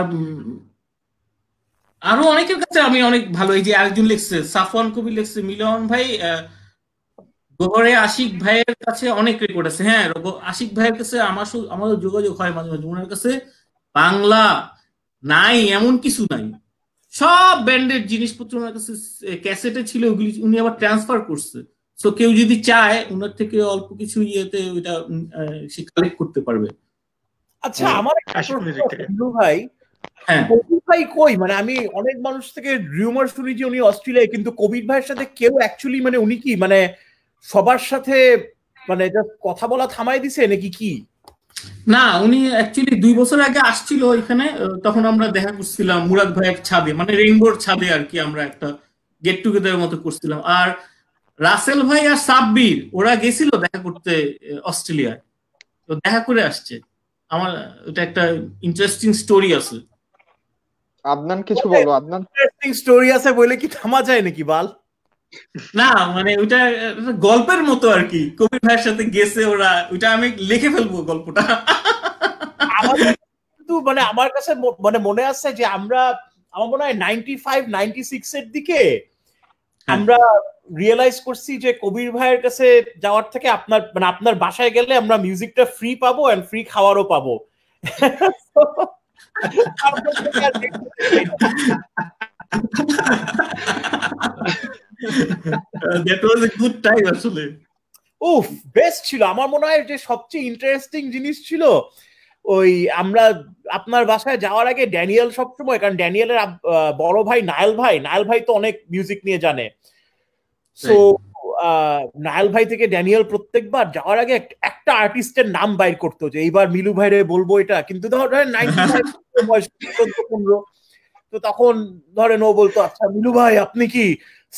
আরও অনেকের কাছে আমি অনেক ভালো, এই যে আরেকজন লিখছে, সাফওয়ান কবি লিখছে, মিলন ভাই গোহরে আশিক ভাইয়ের কাছে অনেক রেকর্ড আছে। হ্যাঁ আশিক ভাইয়ের কাছে আমার আমাদের যোগাযোগ হয় মাঝে মাঝে। ওনার কাছে বাংলা নাই, এমন কিছু নাই। সব ব্যান্ডের জিনিসপত্র ওনার কাছে ক্যাসেটে ছিল ওগুলি উনি আবার ট্রান্সফার করছে। সো কেউ যদি চায় ওনার থেকে অল্প কিছু ইয়েতে ওইটা সে কালেক্ট করতে পারবে। আচ্ছা আমার থেকে। হিন্দু ভাই। হ্যাঁ। কবির ভাই কই? মানে আমি অনেক মানুষ থেকে রিউমার শুনি যে উনি অস্ট্রেলিয়ায় কিন্তু কবির ভাইয়ের সাথে কেউ অ্যাকচুয়ালি মানে উনি কি মানে সবার সাথে মানে কথা বলা থামাই দিছে নাকি কি? না উনি অ্যাকচুয়ালি দুই বছর আগে আসছিল এখানে তখন আমরা দেখা করছিলাম মুরাদ ভাইয়ের ছাদে মানে রেইনবোর ছাদে আর কি আমরা একটা গেট টুগেদার মতো করছিলাম। আর রাসেল ভাই আর সাব্বির ওরা গেছিল দেখা করতে অস্ট্রেলিয়ায়। তো দেখা করে আসছে। আমার এটা একটা ইন্টারেস্টিং স্টোরি আছে। আদনান কিছু বলো আদনান। ইন্টারেস্টিং স্টোরি আছে বলে কি থামা যায় নাকি বাল? না মানে ওইটা গল্পের মতো আর কি। কবির ভাইয়ের সাথে গেছে ওরা ওইটা আমি লিখে ফেলব গল্পটা। কিন্তু মানে আমার কাছে মানে মনে আছে যে আমরা আমার মনে হয় নাইনটি ফাইভ নাইনটি সিক্স এর দিকে আমরা রিয়েলাইজ করছি যে কবির ভাইয়ের কাছে যাওয়ার থেকে আপনার মানে আপনার বাসায় গেলে আমরা মিউজিকটা ফ্রি পাবো এন্ড ফ্রি খাওয়ারও পাবো। That was a good time আসলে। উফ বেস্ট ছিল। আমার মনে হয় যে সবচেয়ে ইন্টারেস্টিং জিনিস ছিল ওই আমরা আপনার বাসায় যাওয়ার আগে ড্যানিয়েল সবসময় কারণ ড্যানিয়েলের বড় ভাই নায়েল ভাই নায়েল ভাই তো অনেক মিউজিক নিয়ে জানে। সো নায়েল ভাই থেকে ড্যানিয়েল প্রত্যেকবার যাওয়ার আগে একটা আর্টিস্টের নাম বাইর করতো যে এইবার মিলু ভাইরে বলব এটা। কিন্তু ধরেন নাইনটি পনেরো। তো তখন ধরেন ও বলতো আচ্ছা মিলু ভাই আপনি কি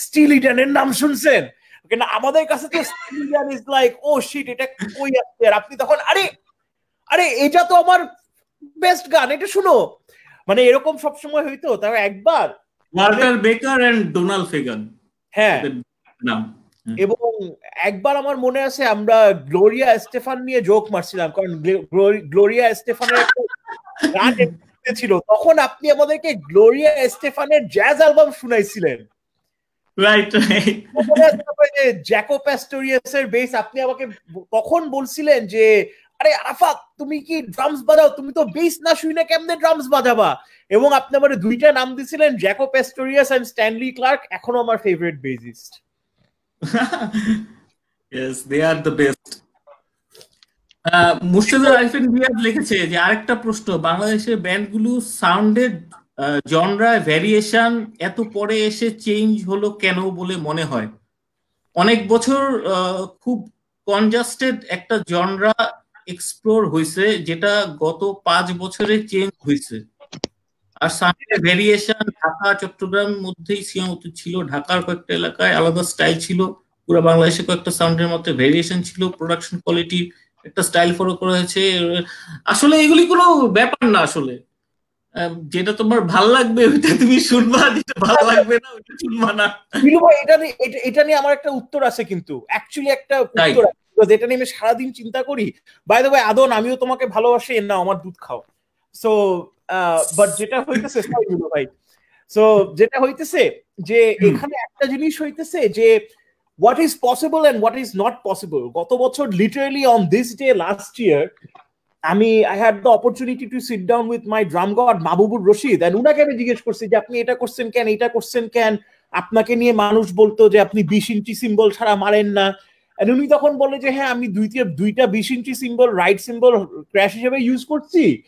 স্টিল ইটানের নাম শুনছেন? কিন্তু আমাদের কাছে তো স্টিল ইটান ইজ লাইক ও শিট এটা কই আসছে? আর আপনি তখন আরে আরে এটা তো আমার বেস্ট গান এটা শুনো। মানে এরকম সবসময় হইতো তবে একবার। ওয়াল্টার বেকার এন্ড ডোনাল্ড ফেগান। হ্যাঁ। নাম। এবং একবার আমার মনে আছে আমরা গ্লোরিয়া স্টেফান নিয়ে জোক মারছিলাম কারণ গ্লোরিয়া স্টেফানের গান ছিল। তখন আপনি আমাদেরকে গ্লোরিয়া স্টেফানের জ্যাজ অ্যালবাম শুনাইছিলেন। রাইট জ্যাকো প্যাস্টোরিয়াসের বেস আপনি আমাকে তখন বলছিলেন যে আরে আরাফাত তুমি কি ড্রামস বাজাও? তুমি তো বেস না শুনে কেমনে ড্রামস বাজাবা? এবং আপনি আমার দুইটা নাম দিছিলেন Jaco Pastorius and Stanley Clarke এখনও আমার favourite bassist yes they are the best Murshidur Arifin Riad লিখেছে যে আরেকটা প্রশ্ন বাংলাদেশের ব্যান্ডগুলো সাউন্ডের জনরা ভ্যারিয়েশন এত পরে এসে চেঞ্জ হলো কেন বলে মনে হয়? অনেক বছর খুব কনজাস্টেড একটা জনরা এক্সপ্লোর হয়েছে যেটা গত পাঁচ বছরে চেঞ্জ হয়েছে আর সামনে ভেরিয়েশন ঢাকা, চট্টগ্রাম মধ্যেই সীমাবদ্ধ ছিল। ঢাকার কয়েকটা এলাকায় আলাদা স্টাইল ছিল। পুরো বাংলাদেশে কয়েকটা সাউন্ডের মধ্যে ভেরিয়েশন ছিল। প্রোডাকশন কোয়ালিটি একটা স্টাইল ফলো করা হয়েছে। আসলে এগুলি কোনো ব্যাপার না আসলে। যেটা তোমার ভালো লাগবে ওইটা তুমি শুনবা যেটা ভালো লাগবে না ওইটা শুনবা না। বিলু ভাই এটা নিয়ে এটা- নিয়ে আমার একটা উত্তর আছে কিন্তু। অ্যাকচুয়ালি একটা উত্তর আছে। এটা নিয়ে আমি সারাদিন চিন্তা করি। বাই দ্য ওয়ে আদন আমিও তোমাকে ভালোবাসি না আমার দুধ খাও। সো বাট যেটা হইতেছে বিলু ভাই। সো যেটা হইতেছে যে এখানে একটা জিনিস হইতেছে যে what is possible and what is not possible গত বছর literally on this day last year আমি I had the opportunity to sit down with my drum god Mahbubur Rashid and উনাকে আমি জিজ্ঞেস করছি যে, আপনি এটা করছেন কেন, এটা করছেন কেন? আপনাকে নিয়ে মানুষ বলতো যে, আপনি বিশ ইঞ্চি সিম্বল ছাড়া মারেন না। And উনি তখন বলে যে হ্যাঁ আমি দুইটা দুইটা বিশ inch cymbal right cymbal crash হিসেবে ইউজ করছি।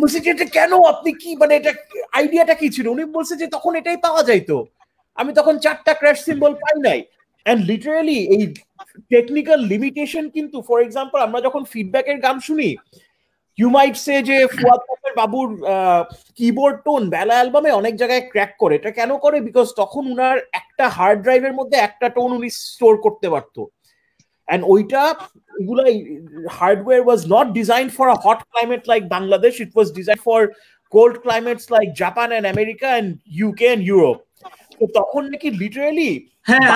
বলছি যে, এটা কেন? আপনি কি মানে এটা আইডিয়াটা কি ছিল? উনি বলছে যে, তখন এটাই পাওয়া যাইতো। আমি তখন চারটা ক্র্যাশ সিম্বল পাই নাই। অ্যান্ড লিটারালি এই টেকনিক্যাল লিমিটেশন কিন্তু ফর এক্সাম্পল আমরা যখন ফিডব্যাকের গান শুনি ইউ মাইট সে যে ফুয়াদ বাবুর কিবোর্ড টোন বেলা অ্যালবামে অনেক জায়গায় ক্র্যাক করে। এটা কেন করে? বিকজ তখন উনার একটা হার্ড ড্রাইভের মধ্যে একটা টোন উনি স্টোর করতে পারতো। অ্যান্ড ওইটা এগুলা hardware was not design for a hot climate like Bangladesh it was design for cold climates like Japan and America and UK and Europe তো তখন নাকি লিটারেলি হ্যাঁ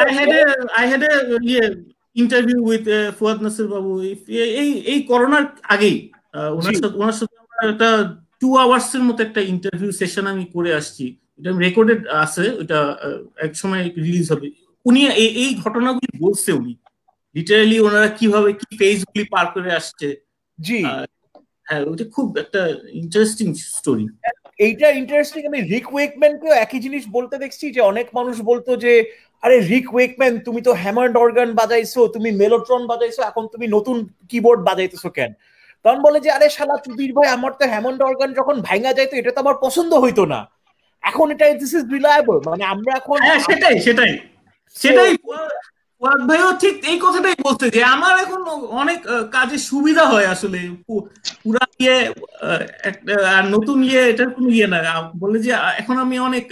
I had a I had a ইয়ে interview with Fuad Nasir Babu এই এই করোনার আগেই ওনার সাথে ওনার সাথে আমার একটা টু আওয়ার্স এর মতো একটা ইন্টারভিউ সেশন আমি করে আসছি। এটা রেকর্ডেড আছে ওটা এক সময় রিলিজ হবে। উনি এই ঘটনাগুলি বলছে উনি। লিটারালি ওনারা কীভাবে কি ফেজ গুলি পার করে আসছে। জি। হ্যাঁ ওটা খুব একটা ইন্টারেস্টিং স্টোরি এইটা ইন্টারেস্টিং আমি রিক ওয়েকম্যানকেও একই জিনিস বলতে দেখছি যে অনেক মানুষ বলতো যে আরে রিক ওয়েকম্যান তুমি তো হ্যামার্ড অর্গান বাজাইছো তুমি মেলোট্রন বাজাইছো এখন তুমি নতুন কিবোর্ড বাজাইতেছো কেন? তখন বলে যে আরে শালা চুদির ভাই আমার তো হ্যামন্ড অর্গান যখন ভাঙা যাইতো এটা তো আমার পছন্দ হইতো না। এখন এটা দিস ইজ রিলায়েবল মানে আমরা এখন হ্যাঁ সেটাই সেটাই। সেটাই। ফুয়াদ ভাইও ঠিক এই কথাটাই বলছে যে আমার এখন অনেক কাজে সুবিধা হয় আসলে। পুরা ইয়ে আর নতুন ইয়ে এটার কোনো ইয়ে না। বলে যে এখন আমি অনেক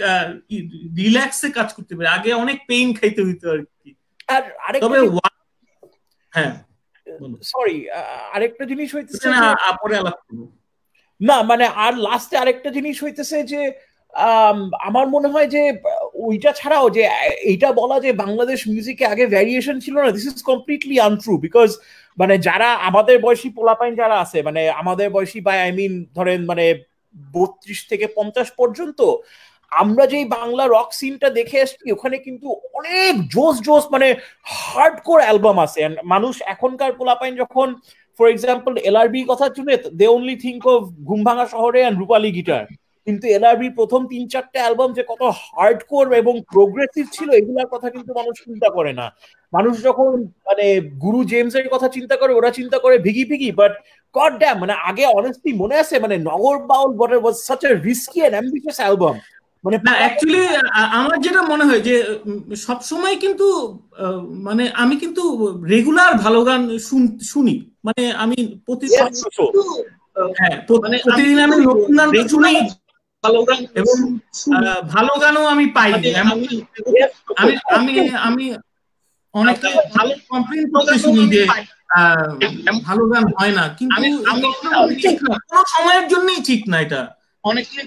রিল্যাক্সে কাজ করতে পারি। আগে অনেক পেইন খাইতে হইতো আর কি। আর তবে হ্যাঁ সরি আরেকটা জিনিস হইতেছে না, পরে আলাপ করব। না মানে আর লাস্টে আরেকটা জিনিস হইতেছে যে আমার মনে হয় যে, ওইটা ছাড়াও যে, এইটা বলা যে, বাংলাদেশ মিউজিকে আগে ভ্যারিয়েশন ছিল না this is completely untrue because মানে যারা আমাদের বয়সী পোলাপাইন যারা আছে মানে আমাদের বয়সী বাই আই মিন ধরেন মানে বত্রিশ থেকে পঞ্চাশ পর্যন্ত, আমরা যেই বাংলা রক সিনটা দেখে আসছি ওখানে কিন্তু অনেক জোস জোস মানে হার্ড কোর অ্যালবাম আছে মানুষ এখনকার পোলাপাইন যখন ফর এক্সাম্পল এলআরবি কথা শুনে দে অনলি থিঙ্ক অফ ঘুমভাঙা শহরে অ্যান্ড রূপালী গিটার কিন্তু এলআরবি প্রথম তিন চারটে অ্যালবাম যে কত হার্ড কোর এবং প্রোগ্রেসিভ ছিল এগুলার কথা কিন্তু মানুষ চিন্তা করে না। মানুষ যখন মানে গুরু জেমস এর কথা চিন্তা করে ওরা চিন্তা করে Bhigi Bhigi but god damn মানে আগে অনেস্টলি মনে আছে মানে Nagar Baul but was such a risky and ambitious album মানে না অ্যাকচুয়ালি আমার যেটা মনে হয় যে সব সময় কিন্তু মানে আমি কিন্তু রেগুলার ভালো গান শুন- শুনি। মানে আমি প্রতি হ্যাঁ প্রতিদিন আমি নতুন গান শুনি। এবং ভালো গানও আমি পাই। আমি আমি আমি অনেকে ভালো কমপ্লেন করতে শুনি যে ভালো গান হয় না। কিন্তু কোনো সময়ের জন্যই ঠিক না এটা। অনেকে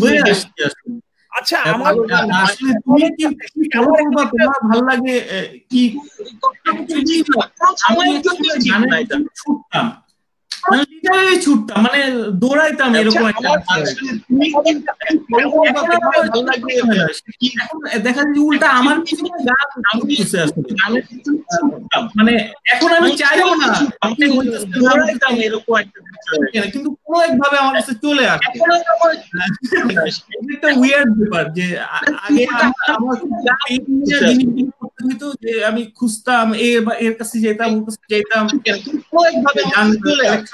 হয়ে আসছে। আচ্ছা আমার আসলে তুমি কি তোমার ভালো লাগে কি আমি গানের ছুটতাম মানে দৌড়াইতাম এরকম লাগে? এখন দেখা যায় যে উল্টা আমার পিছনে গান ঘুরতেছে আসলে। মানে এখন আমি চাইও না। আপনি কিন্তু কোনো একভাবে আমার কাছে চলে আসে। একটা উইয়ার্ড ব্যাপার যে আগে আমার- হতো যে আমি খুঁজতাম এর কাছে যেতাম ওর কাছে যেতাম গান collection-এর জন্য আমার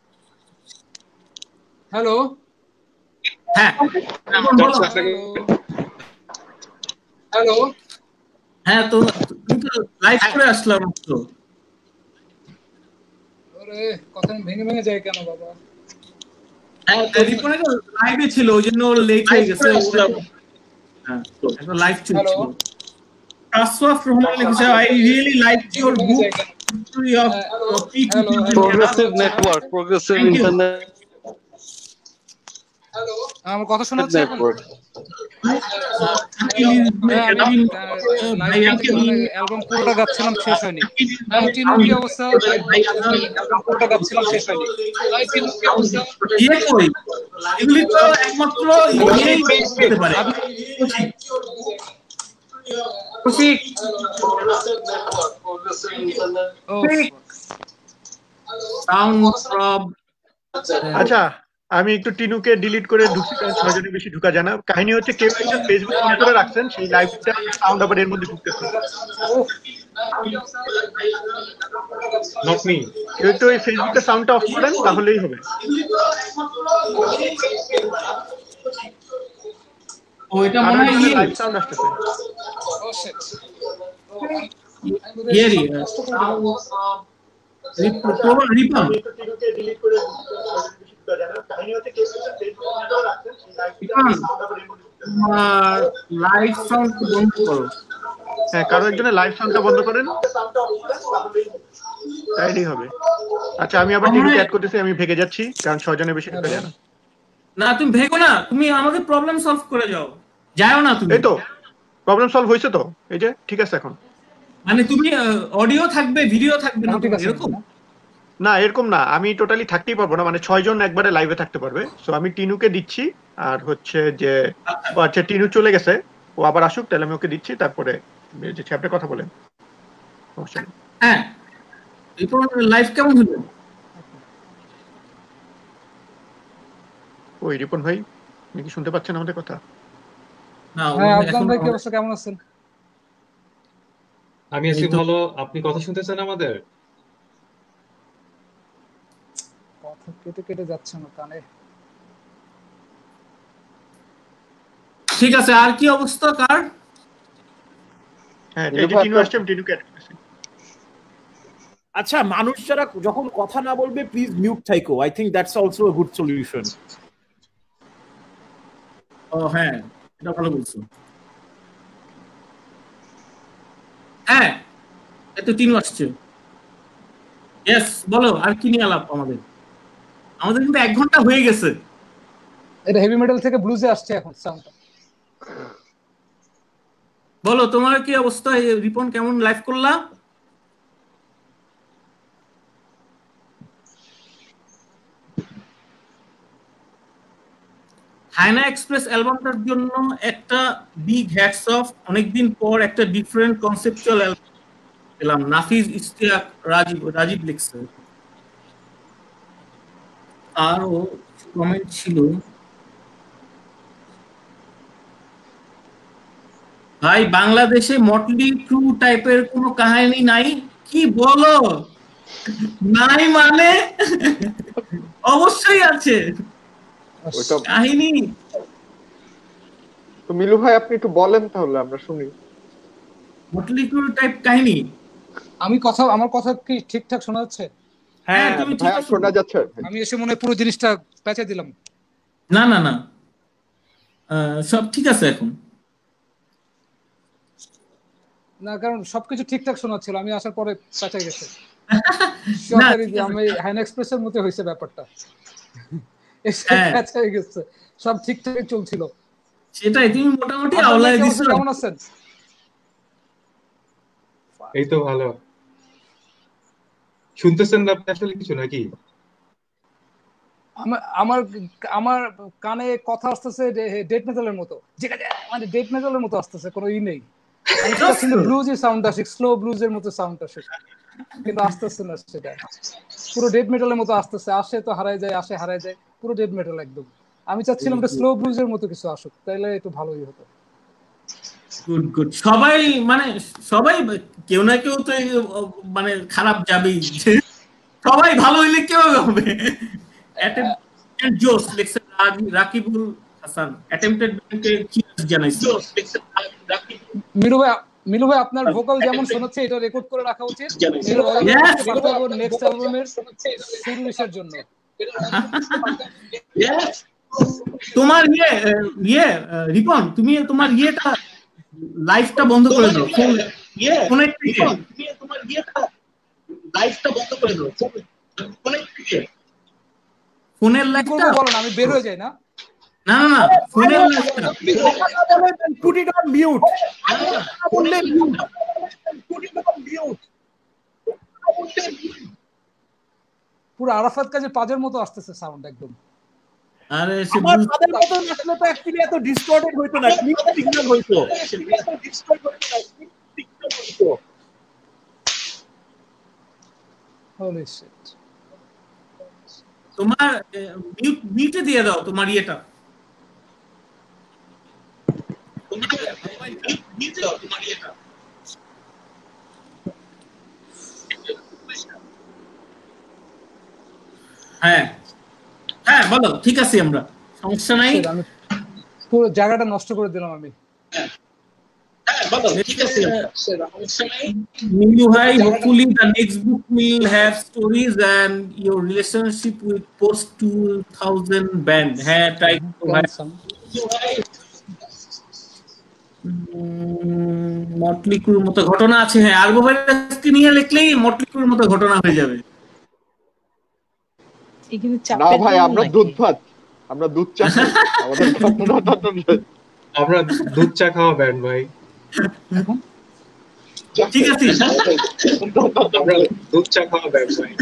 হ্যালো হ্যাঁ যাচ্ছে আপনাকে হ্যালো হ্যাঁ তো তুমি তো লাইভ করে আসলাম মাত্র ওরে কথা ভেঙে ভেঙে যায় কেন বাবা হ্যাঁ রিপন লাইভে ছিল ওই জন্য ওর লেট হয়ে গেছে হ্যাঁ একটা লাইভ চলছিল Hello? আশরাফ রহমান লিখেছে আই রিয়েলি লাইক ইওর ভেঙে বুক যায় কেন history of Hello, hello. Progressive network progressive Thank you. Internet hello আমার কথা শোনা যাচ্ছে নেটওয়ার্ক হ্যাঁ অ্যালবাম পুরোটা গাচ্ছিলাম শেষ হয়নি। হ্যাঁ কি অবস্থা অ্যালবাম পুরোটা গাচ্ছিলাম শেষ হয়নি। এগুলি তো একমাত্র সাউন্ড আচ্ছা আমি একটু টিনুকে ডিলিট করে ঢুকছি কারণ ছয়জনের বেশি ঢুকা জানা কাহিনী হচ্ছে কেউ একটা ফেসবুক অন করে রাখছেন সেই লাইভটা সাউন্ড আবার এর মধ্যে ঢুকতেছে নট মি কেউ একটু ওই ফেসবুকের সাউন্ডটা অফ করেন তাহলেই হবে। ও এটা মনে হয় লাইভ সাউন্ড আসতেছে। টিনুকে ডিলিট করে লাইভ সাউন্ড বন্ধ করো। হ্যাঁ কারও একজনের লাইভ সাউন্ডটা বন্ধ করেন। তাইলেই হবে। আচ্ছা আমি আবার টিভিতে অ্যাড করতেছি আমি ভেগে যাচ্ছি কারণ ছয়জনের বেশি না। না তুমি ভেগো না তুমি আমাদের প্রবলেম সলভ করে যাও। যাও না তুমি। এই তো প্রবলেম সলভ হয়েছে তো? এই যে ঠিক আছে এখন। মানে তুমি অডিও থাকবে ভিডিও থাকবে না ঠিক আছে। এরকম? না এরকম না। আমি টোটালি থাকতেই পারব না। মানে ছয়জন একবারে লাইভে থাকতে পারবে। সো আমি টিনুকে দিচ্ছি। আর হচ্ছে যে আচ্ছা টিনু চলে গেছে। ও আবার আসুক তাহলে আমি ওকে দিচ্ছি। তারপরে যে চ্যাপ্টে কথা বলেন হ্যাঁ। লাইভ কেমন হলো? ওই রিপন ভাই আপনি কি শুনতে পাচ্ছেন আমাদের কথা? না হ্যাঁ এখন আফজাল ভাই কি অবস্থা। কেমন আছেন? আমি আছি ভালো। আপনি কথা শুনতেছেন আমাদের কথা কেটে কেটে যাচ্ছে না কানে ঠিক আছে আর কি অবস্থা কার? হ্যাঁ আচ্ছা মানুষ যারা যখন কথা না বলবে please mute থাইকো I think that's also a good solution oh হ্যাঁ এটা ভালো বলছো। হ্যাঁ এত তিন আসছে। ইয়েস বলো আর কি নিয়ে আলাপ আমাদের? আমাদের কিন্তু এক ঘণ্টা হয়ে গেছে। এটা হেভি মেটাল থেকে ব্লুজে আসছে এখন সাউন্ডটা বলো তোমার কি অবস্থা? এই রিপন কেমন লাইভ করলা? হায়না এক্সপ্রেস অ্যালবামটার জন্য একটা বিগ হ্যাটস অফ অনেকদিন পর একটা ডিফারেন্ট কনসেপচুয়াল অ্যালবাম পেলাম। নাফিজ ইস্তিয়াক রাজীব রাজীব লিখছে। আরও কমেন্ট ছিল। ভাই বাংলাদেশে মটলি ক্রু টাইপের কোনো কাহিনী নাই? কি বলো? নাই মানে? অবশ্যই আছে। কাহিনী। তো মিলু ভাই আপনি একটু বলেন তাহলে আমরা শুনি। মটলি ক্রু টাইপ কাহিনী? আমি কথা আমার কথা কি ঠিকঠাক শোনা যাচ্ছে? হ্যাঁ তুমি ঠিক আছো। শোনা যাচ্ছে। আমি এসে মনে হয় পুরো জিনিসটা প্যাঁচে দিলাম। না না না। সব ঠিক আছে এখন। না কারণ সবকিছু ঠিকঠাক শোনাচ্ছিল আমি আসার পরে প্যাঁচে গেছে। আমি হাইন এক্সপ্রেসের মতো হয়েছে ব্যাপারটা। এসে হ্যাঁ। গেছে। সব ঠিকঠাকই চলছিল। সেটাই তুমি মোটামুটি আওলায় দিছো। কেমন আছেন? এই তো ভালো। শুনতেছেন না আপনি আসলে কিছু নাকি? আমার আমার কানে কথা আসতেছে ডেট মেটালের মতো। মানে ডেট মেটালের মতো আসতেছে কোনো ই নেই। ব্লুজের সাউন্ড আসে স্লো ব্লুজের মতো সাউন্ড আসে। কিন্তু আসতেছে না সেটা। পুরো ডেড মেটালের মতো আসতেছে আসে তো হারায় যায় আসে হারায় যায় পুরো ডেড মেটাল একদম। আমি চাচ্ছিলাম এটা স্লো ব্লুজের মতো কিছু আসুক তাইলে একটু ভালোই হতো। গুড গুড সবাই মানে সবাই কেউ না কেউ তো মানে খারাপ যাবেই। সবাই ভালো হইলে কেউ হবে। অ্যাটেম্পটেড জোস লিখছে রাকিবুল হাসান অ্যাটেম্পটেড ব্যাংকে কি জানাইছে? মিলু ভাই মিলু ভাই আপনার ভোকাল যেমন শোনাচ্ছে এটা রেকর্ড করে রাখা উচিত। মিলু ভাই নেক্সট অ্যালবামের জন্য। তোমার ইয়ে ইয়ে রিপন তুমি তোমার ইয়েটা লাইফটা বন্ধ করে দাও ফোন ফোনের লাইফটা বলেন আমি বের হয়ে যাই না? না না না ফোনের লাইফটা পুট ইট অন মিউট বললে মিউট পুরো আরাফাত কাজে পাজের মতো আসতেছে সাউন্ড একদম। আরে সে তাদের মতো আসলে তো অ্যাকচুয়ালি এত ডিস্টর্টেড হইতো না। ক্লিপ সিগন্যাল হইতো। হোলি শিট তোমার মিউট মিউটে দিয়ে দাও তোমার ইয়েটা। হ্যাঁ। হ্যাঁ বলো ঠিক আছে আমরা। সমস্যা নাই? পুরো জায়গাটা নষ্ট করে দিলাম আমি। Minyu Bhai, hopefully the next book will have stories and your relationship with post 2000 band. হ্যাঁ তাই মটলি ক্রুর মতো ঘটনা আছে হ্যাঁ। আরবো ভাইরাসকে নিয়ে লিখলেই মটলিকুর মতো ঘটনা হয়ে যাবে। এখানে না ভাই আমরা দুধ ভাত। আমরা দুধ চা আমাদের আমরা দুধ চা খাওয়া ব্যান্ড ভাই। ঠিক আছে। আমরা দুধ চা খাওয়া ব্যান্ড ভাই।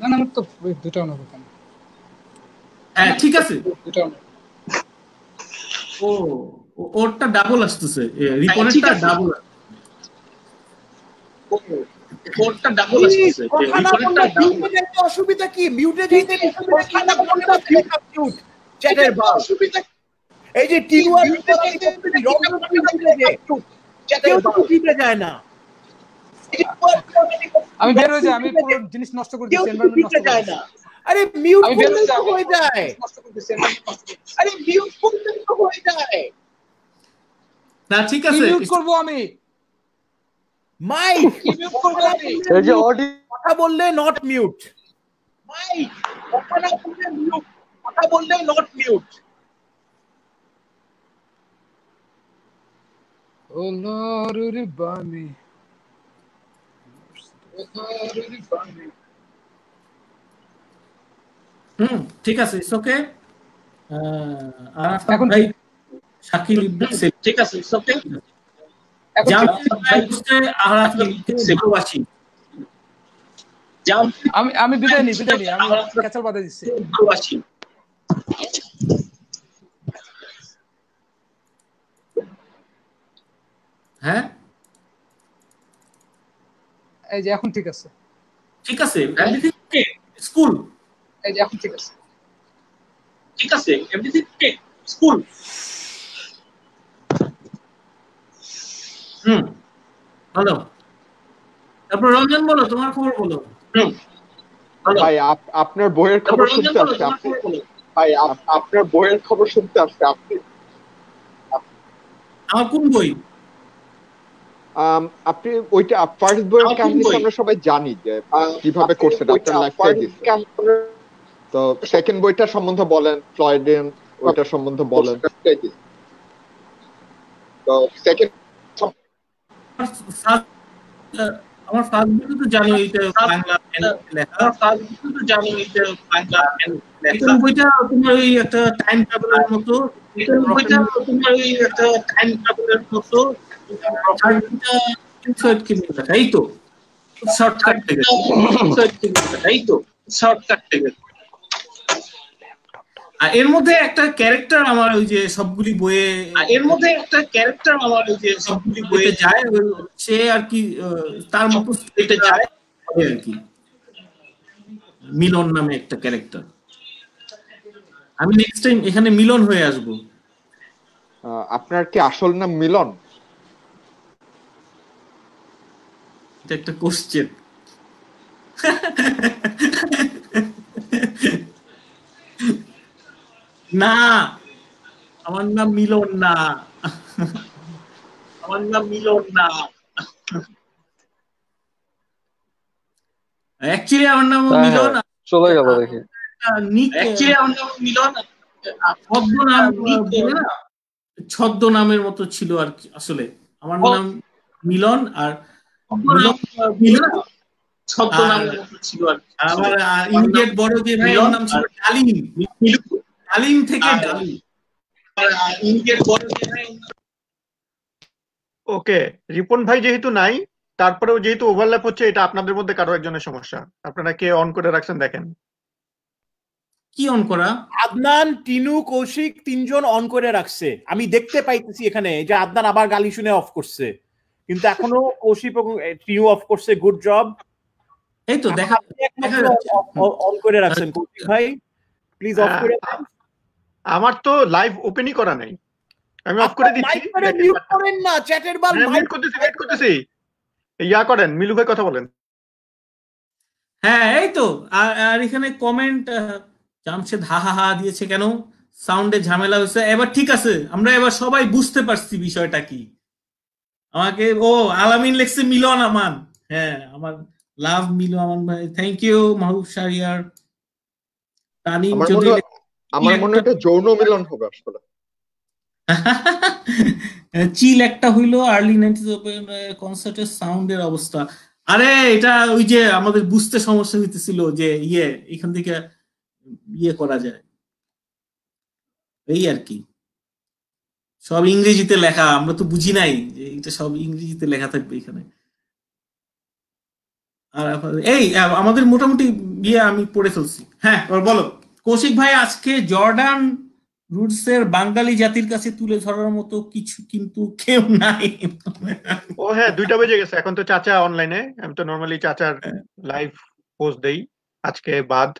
না না আমার তো ওই দুটাও হ্যাঁ ঠিক আছে। নেব ও ও- ওরটা ডাবল আসতেছে। রিপোর্টটা ওরটা ডাবল আসতেছে অসুবিধা কি? মিউটে এই যে যায়। না। আমি বের হয়ে যাই আমি পুরো জিনিস নষ্ট করে দিচ্ছি তো নষ্ট করে না আরে মিউট হয়ে যায়। আরে মিউট করলে হয়ে যায়। না ঠিক আছে। মিউট করব আমি? মাইক কি মিউট করব আমি এই যে অডিও কথা বললে নট মিউট মাইক কথা না বললে মিউট কথা বললে নট মিউট ও লর্ড রিবামি হুম ঠিক আছে ইটস ওকে এখন এখন ভাই শাকিল ইবনে সেলিম। ঠিক আছে ইটস ওকে আমি আমি বিদায় আমি ক্যাচাল বাধা দিচ্ছি। হ্যাঁ? এই যে এখন ঠিক আছে। ঠিক আছে? Okay school? এই যে এখন ঠিক আছে। ঠিক আছে? Everything school? হুম তারপর রঞ্জন বলো তোমার খবর বলো। হুম। ভাই আপনার বইয়ের খবর শুনতে আসছে আপনি। ভাই আপনার বইয়ের খবর শুনতে আসছে আপনি। আমার কোন বই? আপনি ওইটা ফার্স্ট বইয়ের কাহিনী আমরা সবাই জানি যে কীভাবে আপনার লাইফ তো সেকেন্ড বইটা সম্বন্ধে বলেন ফ্লয়েডিয়ান ওইটা সম্বন্ধে বলেন। তো সেকেন্ড আমার ফার্স্ট তো জানো এটা বাংলা লেখা। আমার ফার্স্ট তো জানো এটা বাংলা লেখা। বইটা তোমার ওই একটা টাইম ট্রাভেলের মতো। বইটা তোমার ওই একটা টাইম ট্রাভেলের মতো। ইনসাইড কিনে লেখা এই তো? শর্টকাট থেকে ইনসাইড কিনে লেখা তো? শর্টকাট থেকে এর মধ্যে একটা ক্যারেক্টার আমার ওই যে সবগুলি বইয়ে এর মধ্যে একটা ক্যারেক্টার আমার ওই যে সবগুলি বইয়ে যায় সে আর কি আহ, তার মতো এটা যায়। আর কি। মিলন নামে একটা ক্যারেক্টার আমি নেক্সট টাইম এখানে মিলন হয়ে আসব। আহ, আপনার কি আসল নাম মিলন? এটা একটা কোশ্চেন না আমার নাম মিলন না। আমার নাম মিলন না। অ্যাকচুয়ালি আমার নাম হ্যাঁ, মিলন হ্যাঁ, চলে গেল দেখি। অ্যাকচুয়ালি আমার নাম মিলন ছদ্মনাম ছদ্ম নামের মতো ছিল আর কি আসলে। আমার নাম মিলন আর মিলন ছদ্মনামের মতো ছিল আর আমার ইমিডিয়েট বড় যে ভাই নাম ছিল ডালিম। ডালিম থেকে ডালিম। ওকে রিপন ভাই যেহেতু নাই তারপরেও যেহেতু ওভারল্যাপ হচ্ছে এটা আপনাদের মধ্যে কারও একজনের সমস্যা। আপনারা কে অন করে রাখছেন দেখেন। কি অন করা? আদনান টিনু কৌশিক তিনজন অন করে রাখছে। আমি দেখতে পাইতেছি এখানে যে আদনান আবার গালি শুনে অফ করছে। কিন্তু এখনও কৌশিক এবং টিনু অফ করছে গুড জব এই তো দেখা আপনি অন করে রাখছেন কৌশিক ভাই। প্লিজ অফ করে দেন। আমার তো লাইভ ওপেনই করা নাই। আমি অফ করে দিচ্ছি mic করে mute করেন না চ্যাটের বার হ্যাঁ, mute করতেছি wait করতেছি। ইয়া করেন মিলু ভাই কথা বলেন। হ্যাঁ এই তো আর এখানে কমেন্ট জামশেদ হা হা হা দিয়েছে কেন? সাউন্ডে ঝামেলা হয়েছে। এবার ঠিক আছে আমরা এবার সবাই বুঝতে পারছি বিষয়টা কি। আমাকে ও আলামিন লেখছে মিলন আমান। হ্যাঁ আমার লাভ মিলন আমান ভাই। Thank you Mahbub Shahriar. Tanim Chowdhury আমার মনে হয় এটা যৌন মিলন হবে আসলে। চিল একটা হইল আর্লি নাইনটিজ ওপেন কনসার্টের সাউন্ডের অবস্থা। আরে এটা ওই যে আমাদের বুঝতে সমস্যা হইতেছিল যে ইয়ে এখান থেকে ইয়ে করা যায়। এই আর কি। সব ইংরেজিতে লেখা আমরা তো বুঝি নাই যে এটা সব ইংরেজিতে লেখা থাকবে এখানে। আর এই আমাদের মোটামুটি ইয়ে আমি পড়ে ফেলছি। হ্যাঁ বলো। কৌশিক ভাই আজকে জর্ডান রুটসের বাঙালি জাতির কাছে তুলে ধরার মতো কিছু কিন্তু কেউ নাই। ও হ্যাঁ দুইটা বেজে গেছে। এখন তো চাচা অনলাইনে আমি তো নর্মালি চাচার লাইভ পোস্ট দেই। আজকে বাদ।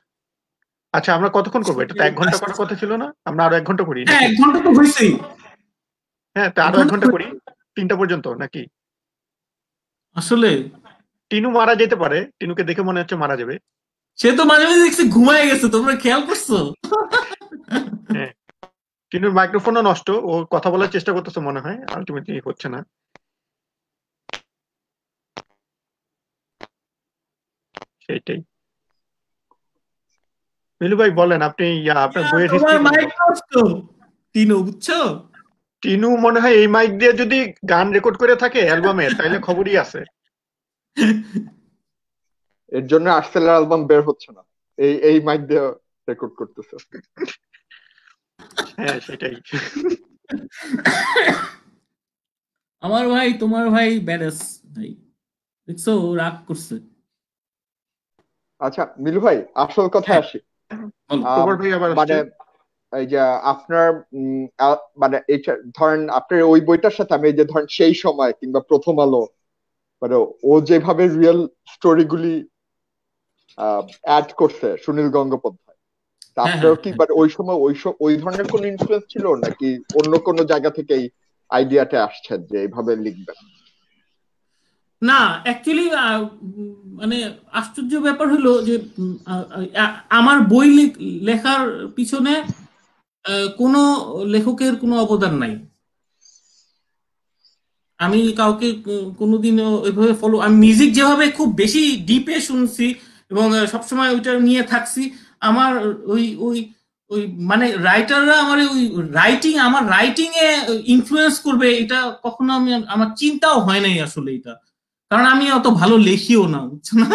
আচ্ছা আমরা কতক্ষণ করব? এটা তো এক ঘণ্টা করার কথা ছিল না। আমরা আরও এক ঘণ্টা করি হ্যাঁ? এক ঘণ্টা তো হয়েছেই। হ্যাঁ তো আরও এক ঘণ্টা করি। তিনটা পর্যন্ত নাকি? আসলে টিনু মারা যেতে পারে। টিনুকে দেখে মনে হচ্ছে মারা যাবে। সে তো মাঝে মাঝে দেখছি ঘুমায় গেছে তোমরা খেয়াল করছ? টিনুর মাইক্রোফোনও নষ্ট ও কথা বলার চেষ্টা করতেছে মনে হয় আলটিমেটলি হচ্ছে না। সেটাই মিলু ভাই বলেন আপনি আপনার বইয়ের মাইক নষ্ট। তিনো বুঝছ? টিনু মনে হয় এই মাইক দিয়ে যদি গান রেকর্ড করে থাকে অ্যালবামে তাহলে খবরই আছে। এর জন্য আর্টসেলের অ্যালবাম বের হচ্ছে না। এই এই মাইক দিয়ে রেকর্ড করতেছে। হ্যাঁ সেটাই। আমার ভাই তোমার ভাই ব্যারেস ভাই। দেখছ রাগ করছে। আচ্ছা মিলু ভাই আসল কথায় আসি। তোমার ভাই আবার মানে। এই যে আপনার উম, মানে ধরেন আপনার ওই বইটার সাথে আমি যে ধরেন সেই সময় কিংবা প্রথম আলো মানে ও যেভাবে রিয়েল স্টোরিগুলি অ্যাড করছে সুনীল গঙ্গোপাধ্যায়। তা আপনারও হ্যাঁ, কি মানে ওই সময় ওই ওই ধরনের কোনো ইনফ্লুয়েন্স ছিল নাকি অন্য কোনো জায়গা থেকেই আইডিয়াটা আসছে যে এইভাবে লিখবেন না অ্যাকচুয়ালি মানে আশ্চর্য ব্যাপার হলো যে আমার বই লেখ- লেখার পিছনে কোনো লেখকের কোনো অবদান নাই। আমি কাউকে কোনোদিনও ওইভাবে ফলো আমি মিউজিক যেভাবে খুব বেশি ডিপে শুনছি এবং সবসময় ওইটা নিয়ে থাকছি। আমার ওই ওই ওই মানে রাইটাররা আমার ওই রাইটিং আমার রাইটিং এ ইনফ্লুয়েন্স করবে, এটা কখনো আমি, আমার চিন্তাও হয় নাই আসলে এটা। কারণ আমি অত ভালো লেখিও না, বুঝছ না?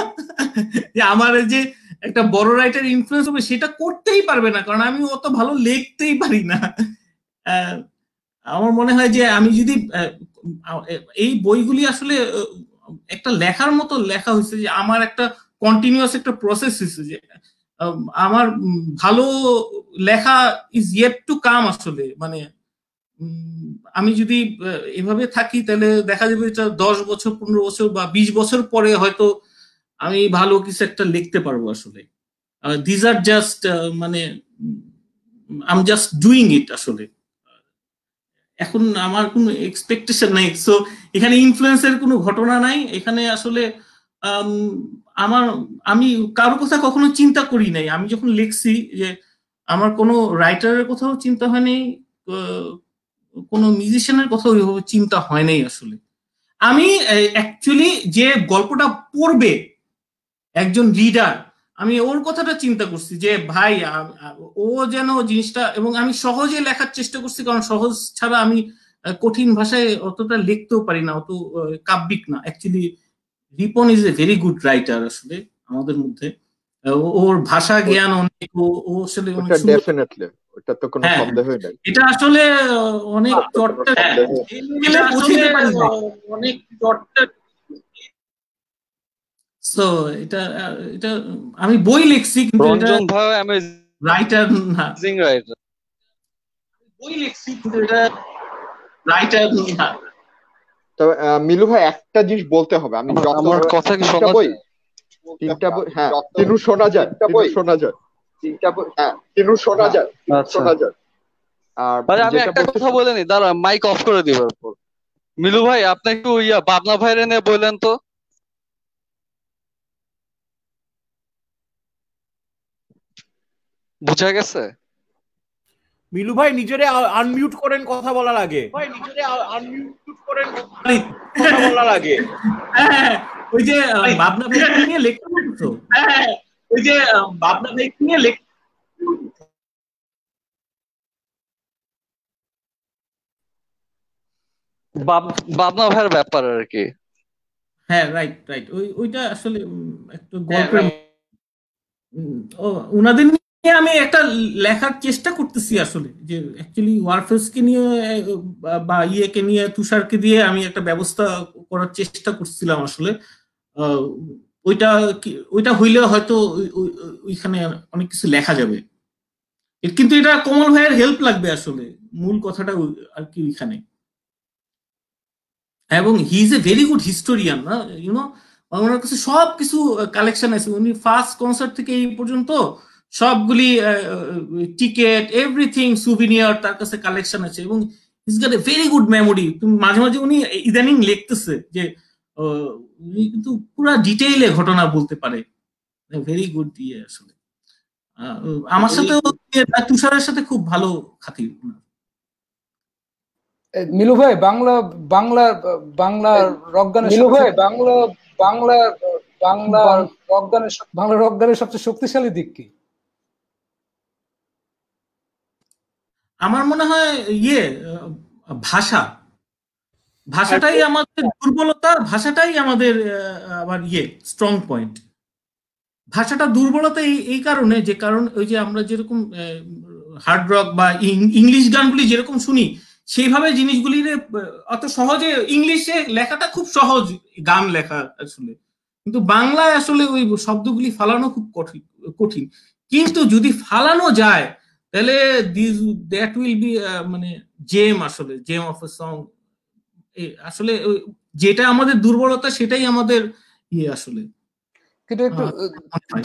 যে আমার যে একটা বড় রাইটার ইনফ্লুয়েন্স হবে সেটা করতেই পারবে না, কারণ আমি অত ভালো লিখতেই পারি না। আমার মনে হয় যে আমি যদি এই বইগুলি আসলে একটা লেখার মতো লেখা হয়েছে যে আমার একটা কন্টিনিউয়াস একটা প্রসেস হয়েছে যে আমার ভালো লেখা ইজ ইয়েট টু কাম আসলে। মানে আমি যদি এভাবে থাকি তাহলে দেখা যাবে এটা দশ বছর, পনেরো বছর বা বিশ বছর পরে হয়তো আমি ভালো কিছু একটা লিখতে পারব আসলে। দিজ আর জাস্ট মানে আম জাস্ট ডুইং ইট আসলে। এখন আমার কোনো এক্সপেকটেশন নাই। সো এখানে ইনফ্লুয়েন্সের কোনো ঘটনা নাই। এখানে আসলে আমার, আমি কারও কথা কখনো চিন্তা করি নাই। আমি যখন লিখছি যে আমার কোনো রাইটারের কথাও চিন্তা হয়নি কোনো মিউজিশিয়ানের কথাও চিন্তা হয় নাই আসলে। আমি অ্যাকচুয়ালি যে গল্পটা পড়বে একজন রিডার আমি ওর কথাটা চিন্তা করছি যে, ভাই ও যেন জিনিসটা এবং আমি সহজে লেখার চেষ্টা করছি, কারণ সহজ ছাড়া আমি কঠিন ভাষায় অতটা লিখতেও পারি না, অত কাব্যিক না। Actually Ripon is a very good writer আসলে আমাদের মধ্যে। ও- ওর ভাষা জ্ঞান অনেক ও- ও আসলে ওটা ডেফিনেটলি ওটা তো কোনো হ্যাঁ। সন্দেহই নাই। এটা আসলে অনেক চর্চা। অনেক চটটা So, এটা এটা আমি বই লিখছি কিন্তু এটা রাইটার না। রাইটার বই লিখছি কিন্তু এটা রাইটার না। তবে মিলু ভাই একটা জিনিস বলতে হবে। আমি আমার কথা কি শোনা বই তিনটা বই হ্যাঁ তিনু শোনা যায় তিনু শোনা যায়। তিনটা বই হ্যাঁ তিনু শোনা যায় আচ্ছা। শোনা যায়। আর আমি একটা কথা বলে নি দাঁড়া মাইক অফ করে দিবার পর মিলু ভাই আপনি একটু ইয়া পাবনা ভাইরে নিয়ে বললেন তো। বুঝা গেছে? মিলু ভাই নিজেরে আনমিউট করেন কথা বলার আগে। ভাই নিজেরে আনমিউট করেন কথা বলার আগে। হ্যাঁ, ওই যে ভাবনা ভাই নিয়ে লিখতে বলছো হ্যাঁ ওই যে ভাবনা ভাই নিয়ে লেখ ভাইয়ের ব্যাপার আর কি। হ্যাঁ রাইট রাইট ওই ওইটা আসলে একটু গল্পের ও উনাদের নিয়ে আমি একটা লেখার চেষ্টা করতেছি আসলে, যে অ্যাকচুয়ালি ওয়ারফেসকে নিয়ে, বা- ইয়েকে নিয়ে, তুষারকে দিয়ে আমি একটা ব্যবস্থা করার চেষ্টা করছিলাম আসলে। ওইটা ওইটা হইলে হয়তো ওই- ওই- ওইখানে অনেক কিছু লেখা যাবে। কিন্তু এটা কমল ভাইয়ের হেল্প লাগবে আসলে, মূল কথাটা আর কি ওইখানে। এবং he is a very good historian না? ইউনো ওনার কাছে সব কিছু কালেকশন আছে। উনি ফার্স্ট কনসার্ট থেকে এই পর্যন্ত সবগুলি টিকেট এভরিথিং সুভিনিয়ার তার কাছে কালেকশন আছে এবং is got a very good memory তুমি মাঝে মাঝে উনি ইদানিং লিখতেছে যে উনি কিন্তু পুরা ডিটেইলে ঘটনা বলতে পারে। ভেরি গুড ইয়ে আসলে। আহ, আমার সাথে তুষারের সাথে খুব ভালো খাতির মিলু ভাই বাংলা বাংলা বাংলা রক গানের মিলু ভাই বাংলা বাংলা বাংলা রক গানের সব- বাংলা রক গানের সবচেয়ে শক্তিশালী দিক কি? আমার মনে হয় ইয়ে ভাষা। ভাষাটাই আমাদের দুর্বলতা ভাষাটাই আমাদের আবার ইয়ে স্ট্রং পয়েন্ট ভাষাটা দুর্বলতা এই এই কারণে যে কারণ ওই যে আমরা যেরকম হার্ড রক বা ইংলিশ গানগুলি যেরকম শুনি সেইভাবে জিনিসগুলি অত সহজে ইংলিশে লেখাটা খুব সহজ গান লেখা আসলে। কিন্তু বাংলায় আসলে ওই শব্দগুলি ফালানো খুব কঠিন কঠিন। কিন্তু যদি ফালানো যায় তাহলে দিস দ্যাট উইল বি মানে জেম আসলে জেম অফ এ সং আসলে যেটা আমাদের দুর্বলতা সেটাই আমাদের ইয়ে আসলে। কিন্তু একটু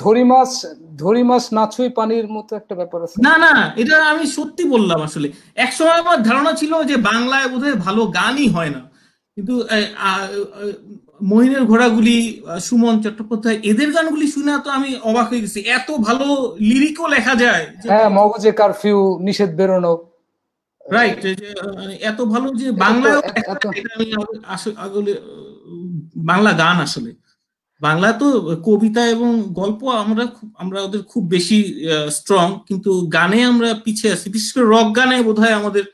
ধরি মাছ ধরি মাছ নাছুই পানির মতো একটা ব্যাপার আছে। না না এটা আমি সত্যি বললাম আসলে। একসময় আমার ধারণা ছিল যে বাংলায় বোধহয় ভালো গানই হয় না। কিন্তু মহিনের ঘোড়াগুলি সুমন চট্টোপাধ্যায় এদের গানগুলি শুনে তো আমি অবাক হয়ে গেছি। এত ভালো লিরিকও লেখা যায় হ্যাঁ মগজে কারফিউ নিষেধ বেরোনো। রাইট এত ভালো যে বাংলায় বাংলা গান আসলে। বাংলা তো কবিতা এবং গল্প আমরা খুব আমরা ওদের খুব বেশি স্ট্রং কিন্তু গানে আমরা পিছিয়ে আছি। বিশেষ করে রক গানে বোধহয় আমাদের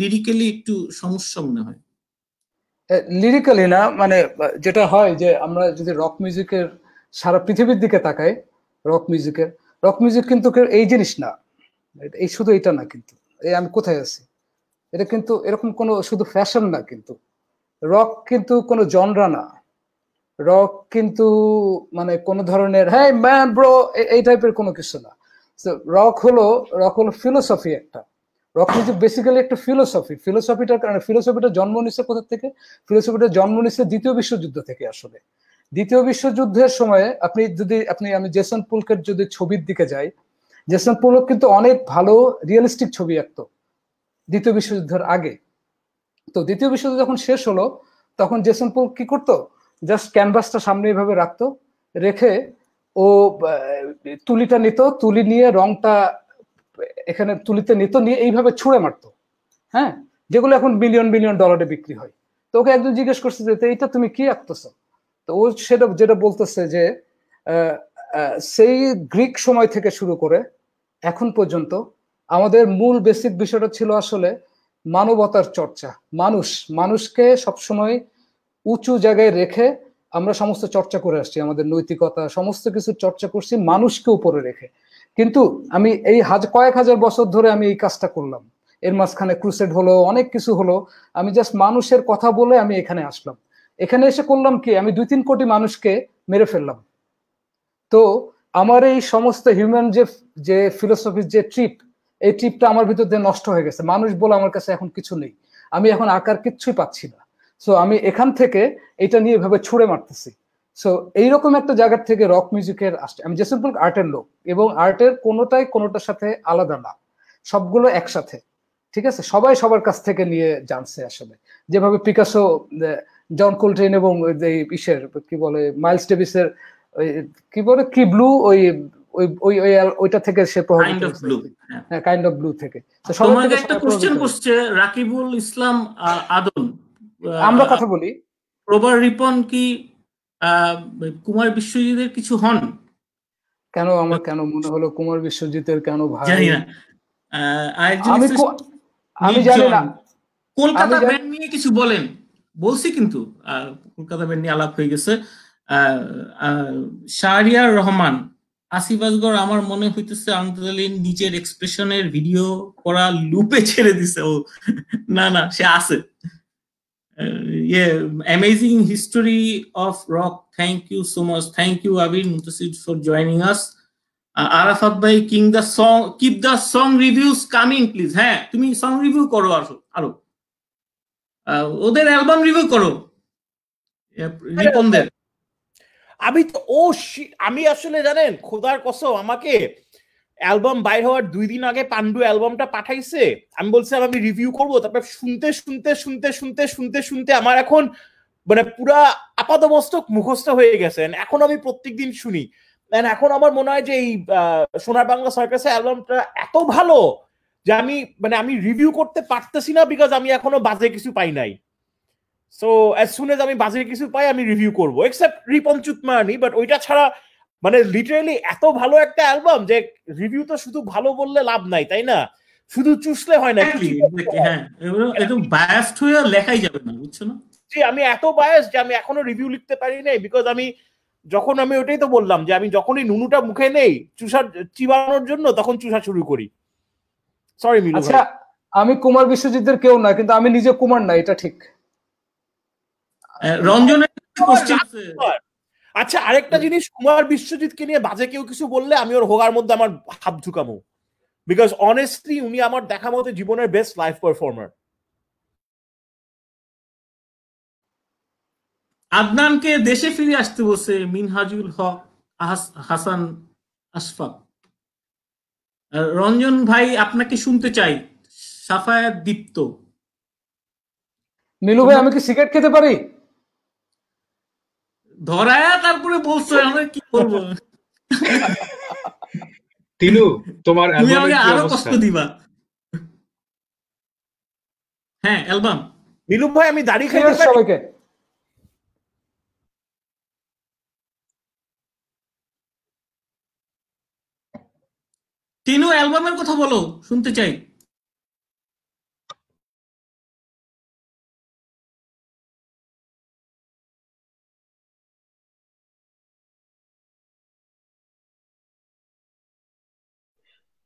লিরিক্যালি একটু সমস্যা মনে হয়। লিরিক্যালি না মানে যেটা হয় যে, আমরা যদি রক মিউজিকের সারা পৃথিবীর দিকে তাকাই রক মিউজিকের রক মিউজিক কিন্তু এই জিনিস না। এই শুধু এটা না কিন্তু। এই আমি কোথায় আছি? এটা কিন্তু এরকম কোনো, শুধু ফ্যাশন না কিন্তু। রক কিন্তু কোনো জনরা না। রক কিন্তু মানে কোন ধরনের হ্যাঁ ম্যান ব্রো এই টাইপের কোনো কিছু না। রক হলো রক হলো ফিলোসফি একটা। রক কিন্তু বেসিক্যালি একটা ফিলোসফি ফিলোসফিটার কারণে ফিলোসফিটা জন্ম নিচ্ছে কোথা থেকে? ফিলোসফিটা জন্ম নিচ্ছে দ্বিতীয় বিশ্বযুদ্ধ থেকে আসলে। দ্বিতীয় বিশ্বযুদ্ধের সময় আপনি যদি, আপনি, আমি জেসন পুলকের যদি ছবির দিকে যাই জেসন পুলক কিন্তু অনেক ভালো রিয়েলিস্টিক ছবি আঁকতো দ্বিতীয় বিশ্বযুদ্ধের আগে। তো দ্বিতীয় বিশ্বযুদ্ধ যখন শেষ হলো, তখন জেসন পুল কি করতো? জাস্ট ক্যানভাসটা সামনে এইভাবে রাখতো, রেখে ও তুলিটা নিত, তুলি নিয়ে রংটা এখানে তুলিতে নিত নিয়ে এইভাবে ছুঁড়ে মারতো। হ্যাঁ? যেগুলো এখন মিলিয়ন মিলিয়ন ডলারে বিক্রি হয়। তো ওকে একজন জিজ্ঞেস করছে যে এইটা তুমি কি আঁকতেছো? তো ও সেটা, যেটা বলতেছে যে সেই গ্রিক সময় থেকে শুরু করে এখন পর্যন্ত আমাদের মূল বেসিক বিষয়টা ছিল আসলে মানবতার চর্চা। মানুষ, মানুষকে সবসময় উঁচু জায়গায় রেখে আমরা সমস্ত চর্চা করে আসছি, আমাদের নৈতিকতা, সমস্ত কিছু চর্চা করছি মানুষকে উপরে রেখে। কিন্তু আমি এই হাজ, কয়েক হাজার বছর ধরে আমি এই কাজটা করলাম। এর মাঝখানে ক্রুসেড হলো, অনেক কিছু হলো। আমি জাস্ট মানুষের কথা বলে আমি এখানে আসলাম। এখানে এসে করলাম কি? আমি দুই তিন কোটি মানুষকে মেরে ফেললাম। তো আমার এই সমস্ত হিউম্যান যে যে ফিলোসফির যে ট্রিপ এই ট্রিপটা আমার ভিতর দিয়ে নষ্ট হয়ে গেছে। মানুষ বলে আমার কাছে এখন কিছু নেই। আমি এখন আকার কিচ্ছুই পাচ্ছি না। সো আমি এখান থেকে এটা নিয়ে এভাবে ছুড়ে মারতেছি। সো এইরকম একটা জায়গার থেকে রক মিউজিকের আসছে। আমি যে সিম্পল আর্টের লোক এবং আর্টের কোনোটাই কোনোটার সাথে আলাদা না। সবগুলো একসাথে। ঠিক আছে? সবাই সবার কাছ থেকে নিয়ে জানছে আসলে। যেভাবে পিকাসো জন কোলট্রেন এবং ইসের কি বলে মাইলস ডেভিসের কি বলে কি ব্লু ওই ওই ওই ওইটা থেকে সে প্রভাবিত হ্যাঁ। কাইন্ড অফ ব্লু থেকে। তো তোমাকে একটা কোশ্চেন করছে রাকিবুল ইসলাম আদম আমরা কথা বলি। প্রবার রিপন কি কুমার বিশ্বজিতের কিছু হন? কেন আমার কেন মনে হলো কুমার বিশ্বজিতের কেন ভাই? জানি না। আমি আমি জানি না। কলকাতা ব্যান্ড নিয়ে কিছু বলেন। বলছি কিন্তু কলকাতা ব্যান্ড নিয়ে আলাপ হয়ে গেছে। শাহরিয়ার রহমান আসিফ আসগর আমার মনে হইতেছে আন্তর্জালিন নিজের এক্সপ্রেশনের ভিডিও করা লুপে ছেড়ে দিছে। ও না না সে আছে। ইয়ে amazing history of rock thank you so much thank you Abir Mutasid for joining us Arafat ভাই king the song keep the song reviews coming please হ্যাঁ তুমি সং রিভিউ করো আসো, আরও। ওদের অ্যালবাম রিভিউ করো। রিপনদের। আমি তো, ও আমি আসলে জানেন, খোদার কসম, আমাকে অ্যালবাম বাইর হওয়ার দুই দিন আগে পান্ডু অ্যালবামটা পাঠাইছে। আমি বলছিলাম আমি রিভিউ করব। তারপর শুনতে শুনতে শুনতে শুনতে শুনতে শুনতে আমার এখন মানে পুরা আপাতমস্তক মুখস্থ হয়ে গেছেন এখন আমি প্রত্যেক দিন শুনি এখন আমার মনে হয় যে এই সোনার বাংলা সার্কাসের অ্যালবামটা এত ভালো যে আমি মানে আমি রিভিউ করতে পারতেছি না বিকজ আমি এখনও বাজে কিছু পাই নাই। সো অ্যাজ সুন আমি বাজে কিছু পাই, আমি রিভিউ করব। এক্সেপ্ট রিপন চুতমানি বাট ওইটা ছাড়া মানে লিটারেলি এত ভালো একটা অ্যালবাম যে রিভিউ তো শুধু ভালো বললে লাভ নাই তাই না? শুধু চুষলে হয় না হ্যাঁ একদম বায়াসড হয়ে লেখাই যাবে না বুঝছ না? জি আমি এত বায়াস যে আমি এখনও রিভিউ লিখতে পারি নাই বিকজ আমি যখন আমি ওটাই তো বললাম যে আমি যখনই নুনুটা মুখে নেই চুষার চিবানোর জন্য তখন চুষা শুরু করি। সরি মিলু আচ্ছা আমি কুমার বিশ্বজিতের কেউ না কিন্তু আমি নিজে কুমার না এটা ঠিক। রঞ্জনের আচ্ছা আরেকটা জিনিস কুমার বিশ্বজিৎকে নিয়ে বাজে কেউ কিছু বললে আমি ওর হোগার মধ্যে আমার হাত ঢুকামো বিকজ অনেস্টলি উনি আমার দেখা মতো জীবনের বেস্ট লাইফ পারফর্মার আদনানকে দেশে ফিরে আসতে বসে মিনহাজুল হক হাসান আশফাক। রঞ্জন ভাই আপনাকে শুনতে চাই সাফায়াত দীপ্ত। মিলু ভাই আমি কি সিগারেট খেতে পারি? ধরায়া তারপরে বলছো আমরা কি করব? তিনু তোমার তুমি আমাকে আরও কষ্ট দিবা। হ্যাঁ অ্যালবাম মিলু ভাই আমি দাড়ি খাই সবাইকে? তিনু অ্যালবামের কথা বলো শুনতে চাই।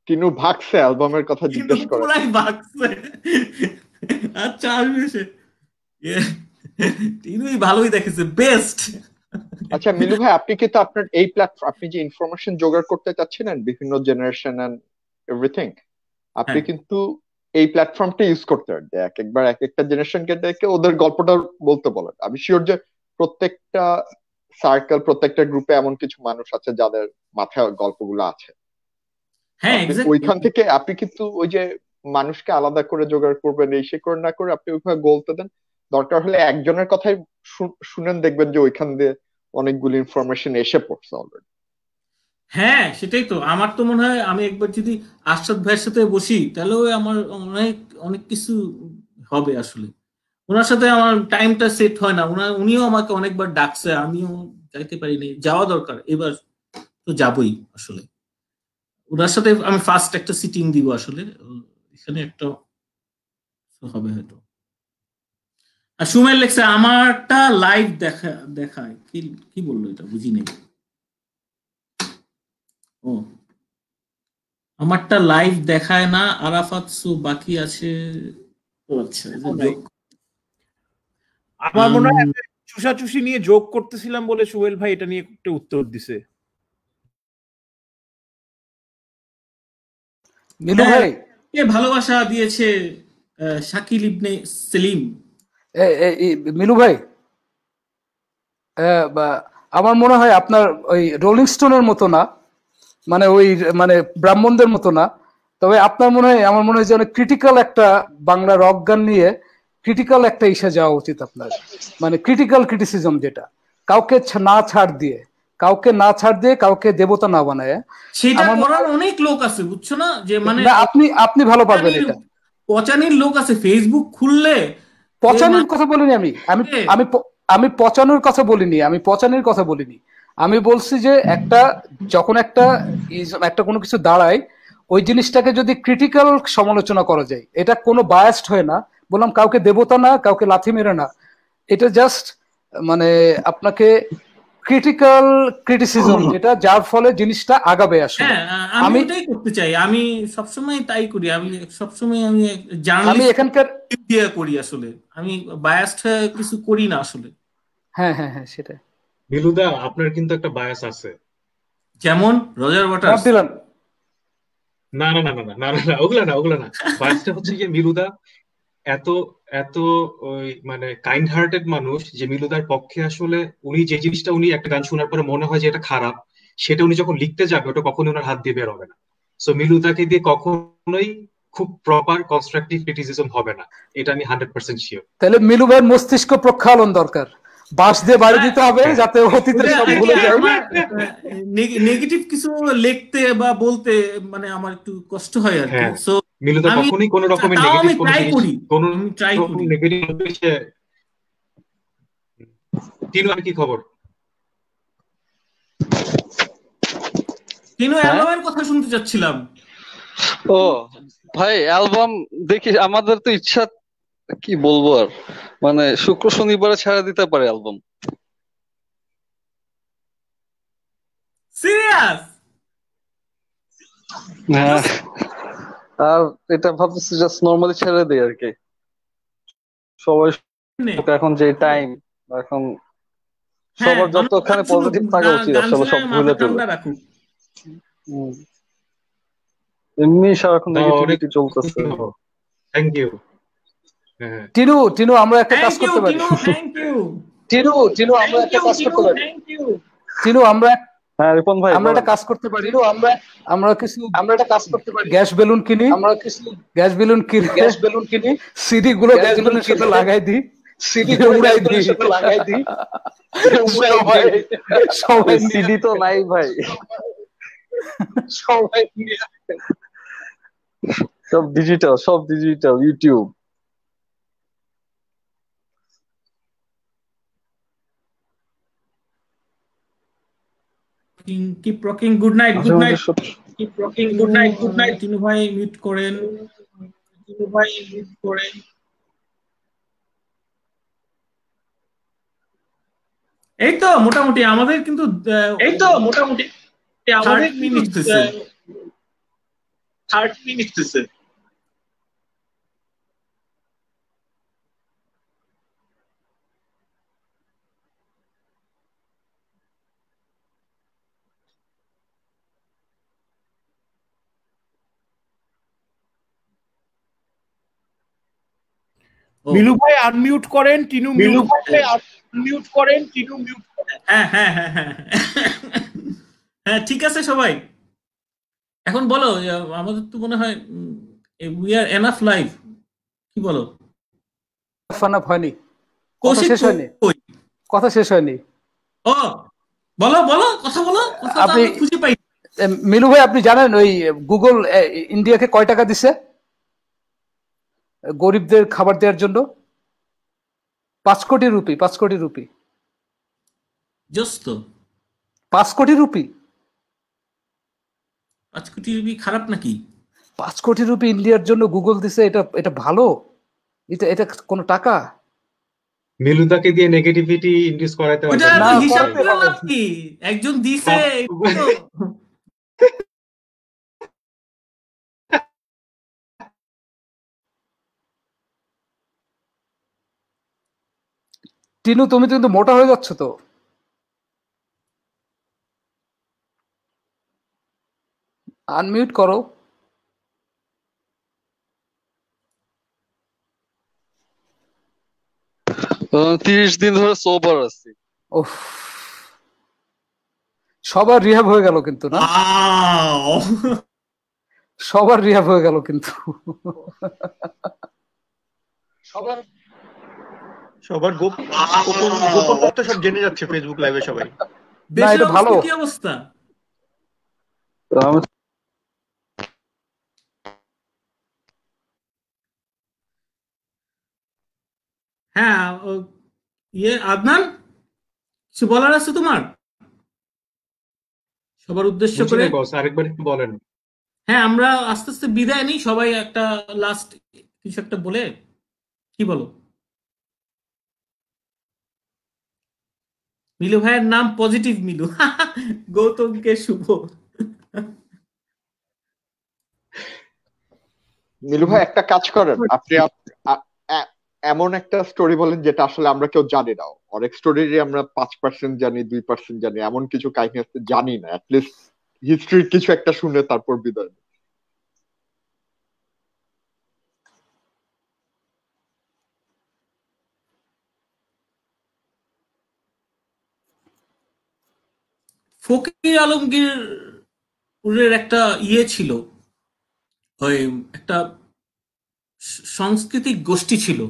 টিনু ভাগছে অ্যালবামের কথা জিজ্ঞেস করে। পুরাই ভাগছে। আচ্ছা আসবে সে টিনুই ভালোই দেখেছে বেস্ট আচ্ছা মিলু ভাই আপনি কি তো আপনার এই প্ল্যাটফর্ম আপনি যে ইনফরমেশন জোগাড় করতে চাচ্ছিলেন বিভিন্ন জেনারেশন এন্ড এভরিথিং আপনি হ্যাঁ। কিন্তু এই প্ল্যাটফর্মটা ইউজ করতে পারেন এক একবার এক একটা জেনারেশনকে দেখে ওদের গল্পটা বলতে বলেন। আমি শিওর যে প্রত্যেকটা সার্কেল প্রত্যেকটা গ্রুপে এমন কিছু মানুষ আছে যাদের মাথায় গল্পগুলো আছে। হ্যাঁ ওইখান থেকে আপনি কিন্তু ওই যে মানুষকে আলাদা করে জোগাড় করবেন এই সে করে না করে আপনি ওইভাবে বলতে দেন। দরকার হলে একজনের কথাই শুনেন দেখবেন যে ওইখান দিয়ে অনেকগুলো ইনফরমেশন এসে পড়ছে অলরেডি হ্যাঁ সেটাই তো। আমার তো মনে হয় আমি একবার যদি আশরাফ ভাইয়ের সাথে বসি তাহলেও আমার অনেক অনেক কিছু হবে আসলে। ওনার সাথে আমার টাইমটা সেট হয় না। ওনার উনিও আমাকে অনেকবার ডাকছে আমিও যাইতে পারিনি। যাওয়া দরকার। এবার তো যাবই আসলে। ওনার সাথে আমি ফার্স্ট একটা সিটিং দিব আসলে। এখানে একটা হবে হয়তো। আর সুমেল লেখছে আমারটা লাইভ দেখা দেখায়। কি কি বলল এটা? বুঝি নেই। ও। আমারটা লাইভ দেখায় না আরাফাত সু বাকি আছে। আচ্ছা আমার মনে হয় চুষাচুষি নিয়ে যোগ করতেছিলাম বলে সুহেল ভাই এটা নিয়ে একটা উত্তর দিছে। মিলু হ্যাঁ। ভাই। কে ভালোবাসা দিয়েছে শাকিল ইবনে সেলিম। মিলু ভাই আমার মনে হয় আপনার ওই রোলিং স্টোনের মতো না মানে ওই মানে ব্রাহ্মণদের মতো না তবে আপনার মনে হয় আমার মনে হয় যে অনেক ক্রিটিক্যাল একটা বাংলা রক গান নিয়ে ক্রিটিক্যাল একটা ইসে যাওয়া উচিত আপনার। মানে ক্রিটিক্যাল ক্রিটিসিজম যেটা কাউকে না ছাড় দিয়ে। কাউকে না ছাড় দিয়ে কাউকে দেবতা না বানায়। সেটা করার অনেক লোক আছে বুঝছ না? যে মানে আপনি আপনি ভালো পারবেন এটা। পচানির লোক আছে ফেসবুক খুললে পচানোর কথা বলিনি আমি। আমি আমি আমি পচানোর কথা বলিনি আমি পচানোর কথা বলিনি। আমি বলছি যে একটা যখন একটা একটা কোনো কিছু দাঁড়ায় ওই জিনিসটাকে যদি ক্রিটিক্যাল সমালোচনা করা যায় এটা কোনো বায়াসড হয় না। বললাম কাউকে দেবতা না কাউকে লাথি মেরে না। এটা জাস্ট মানে আপনাকে ক্রিটিক্যাল ক্রিটিসিজম যেটা যার ফলে জিনিসটা আগাবে আসলে। হ্যাঁ, আমি ওটাই করতে চাই। আমি সবসময় তাই করি। আমি সবসময় আমি আমি এখানকার দিয়ে করি আসলে। আমি বায়াসড কিছু করি না আসলে। হ্যাঁ হ্যাঁ হ্যাঁ সেটা বিলুদা আপনার কিন্তু একটা বায়াস আছে। যেমন রজার ওয়াটার দিলাম। না না না না না না না ওগুলা না ওগুলা না। বায়াসটা হচ্ছে যে মিরুদা এত এত ওই মানে কাইন্ড হার্টেড মানুষ যে মিলুদার পক্ষে আসলে উনি যে জিনিসটা উনি একটা গান শোনার পরে মনে হয় যে এটা খারাপ সেটা উনি যখন লিখতে যাবে ওটা কখনোই ওনার হাত দিয়ে বের হবে না। সো মিলুদাকে দিয়ে কখনোই খুব প্রপার কনস্ট্রাকটিভ ক্রিটিসিজম হবে না। এটা আমি হান্ড্রেড পার্সেন্ট শিওর তাহলে মিলু ভাইয়ের মস্তিষ্ক প্রক্ষালন দরকার। বাঁশ দিয়ে বাড়ি দিতে হবে হ্যাঁ। যাতে অতীতের সব ভুলে যায়। নেগেটিভ কিছু লিখতে বা বলতে মানে আমার একটু কষ্ট হয় আর কি। হ্যাঁ। সো মিলুদা কখনোই কোনো রকমের নেগেটিভ কোনো জিনিস কোনো রকম নেগেটিভ সে তিনু আর কি খবর? অ্যালবামের কথা শুনতে চাচ্ছিলাম। ও ভাই অ্যালবাম দেখি আমাদের তো ইচ্ছা কি বলব আর? মানে শুক্র শনিবারে ছাড়া দিতে পারে অ্যালবাম সিরিয়াস হ্যাঁ। আর এটা ভাবতেছি জাস্ট নর্মালি ছেড়ে দেই আর কি। সবাই এখন যে টাইম এখন হ্যাঁ, সবার যতখানি পজিটিভ থাকা উচিত আসলে সব ভুলে হুম। এমনি সারাক্ষণ নেগেটিভিটি চলতেছে। থ্যাংক ইউ টিনু টিনু আমরা একটা কাজ করতে পারি। টিনু টিনু টিনু আমরা একটা কাজ করতে পারি। টিনু আমরা হ্যাঁ রিপন ভাই আমরা একটা কাজ করতে পারি। আমরা আমরা কিছু আমরা একটা কাজ করতে পারি। গ্যাস বেলুন কিনি। আমরা কিছু গ্যাস বেলুন কিনি। গ্যাস বেলুন কিনি। সিডি গুলো গ্যাস বেলুনের সাথে লাগাই দিই। সিডি উড়াই দিই। সাথে লাগাই দিই। সবাই সবাই সিডি তো নাই ভাই। সবাই সব ডিজিটাল সব digital YouTube keep rocking good night good night keep rocking good night good night Tinu ভাই মিউট করেন। তিনু ভাই মিউট করেন। এই তো মোটামুটি আমাদের কিন্তু এই তো মোটামুটি আমাদের মিনিট থার্ড মিনিট মিলু ভাই আনমিউট করেন টিনু মিলু মিউট ভাই আনমিউট করেন টিনু মিউট করেন হ্যাঁ হ্যাঁ হ্যাঁ হ্যাঁ। হ্যাঁ ঠিক আছে সবাই। এখন বলো আমাদের তো মনে হয় উই আর এনাফ লাইভ কি বলো? ফানাফ হয়নি। কথা শেষ হয়নি। কথা শেষ হয়নি। ও বলো বলো কথা বলো। আপনি- খুঁজে পাই মিলু ভাই আপনি জানেন ওই গুগল ইন্ডিয়াকে কয় টাকা দিছে? গরিবদের খাবার দেওয়ার জন্য পাঁচ কোটি রুপি পাঁচ কোটি রুপি। পাঁচ কোটি রুপি। পাঁচ কোটি রুপি খারাপ নাকি? পাঁচ কোটি রুপি ইন্ডিয়ার জন্য গুগল দিছে এটা এটা ভালো? এটা এটা কোনো টাকা? মিলুদাকে দিয়ে নেগেটিভিটি ইন্ডিউস করাইতে ওটা পারবে। না, হিসাব করে লাভ কি? একজন দিছে টিনু তুমি তো কিন্তু মোটা হয়ে যাচ্ছ তো। আনমিউট করো। তিরিশ দিন ধরে সোবার আছি। ওহ সবার রিহাব হয়ে গেল কিন্তু না? সবার রিহাব হয়ে গেল কিন্তু। সবার সবার গোপ- গোপন গোপন তথ্য সব জেনে যাচ্ছে ফেসবুক লাইভে সবাই। দেশের এটা ভালো। কি অবস্থা? হ্যাঁ ও, ইয়ে আদনান কিছু বলার আছে তোমার? সবার উদ্দেশ্য করে বস আরেকবার একটু বলেন। হ্যাঁ আমরা আস্তে আস্তে বিদায় নিই সবাই একটা লাস্ট কিছু একটা বলে কি বলো? মিলু ভাইয়ের নাম পজিটিভ মিলু। গৌতমকে শুভ। মিলু ভাই, একটা কাজ করেন। আপনি এমন একটা স্টোরি বলেন যেটা আসলে আমরা কেউ জানি না। অনেক স্টোরিরই আমরা পাঁচ পার্সেন্ট জানি, দুই পার্সেন্ট জানি, এমন কিছু কাহিনী আছে জানি না। অ্যাটলিস্ট হিস্ট্রির কিছু একটা শুনে তারপর বিদায় ফকির আলমগীরের একটা ইয়ে ছিল, ওই একটা সাংস্কৃতিক গোষ্ঠী ছিল।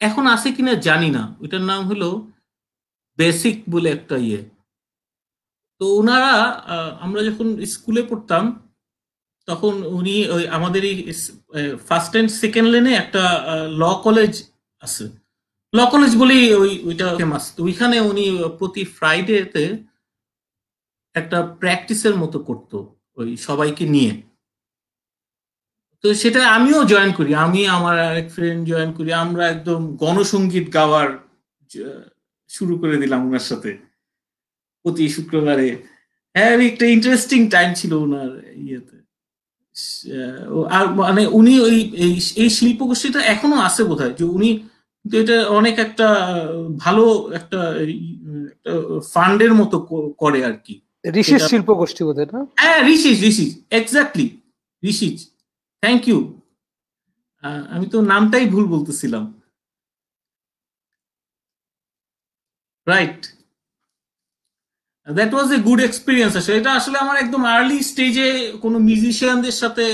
এখন আছে কিনা জানি না। ওইটার নাম হলো বেসিক বলে একটা ইয়ে। তো ওনারা আমরা যখন স্কুলে পড়তাম, তখন উনি ওই আমাদের এই ফার্স্ট অ্যান্ড সেকেন্ড লেনে একটা ল কলেজ আছে। ল কলেজ বলেই ওই, ওইটা ফেমাস ওইখানে উনি প্রতি ফ্রাইডেতে একটা প্র্যাকটিসের মতো করতো ওই সবাইকে নিয়ে। তো সেটা আমিও জয়েন করি। আমি, আমার আরেক ফ্রেন্ড জয়েন করি। আমরা একদম গণসঙ্গীত গাওয়ার শুরু করে দিলাম ওনার সাথে প্রতি শুক্রবারে। হ্যাঁ একটা ইন্টারেস্টিং টাইম ছিল ওনার ইয়েতে। আর মানে উনি ওই, এই এই শিল্প গোষ্ঠীটা এখনও আছে বোধহয়। যে উনি কিন্তু এটা অনেক একটা ভালো একটা ফান্ডের মতো করে আর কি। ঋষির শিল্প গোষ্ঠী বোধ না? হ্যাঁ Rishij Rishij exactly Rishij thank you আমি তো নামটাই ভুল বলতেছিলাম। Right that was a good experience আসলে এটা আসলে আমার একদম আর্লি স্টেজে কোনো মিউজিশিয়ানদের সাথে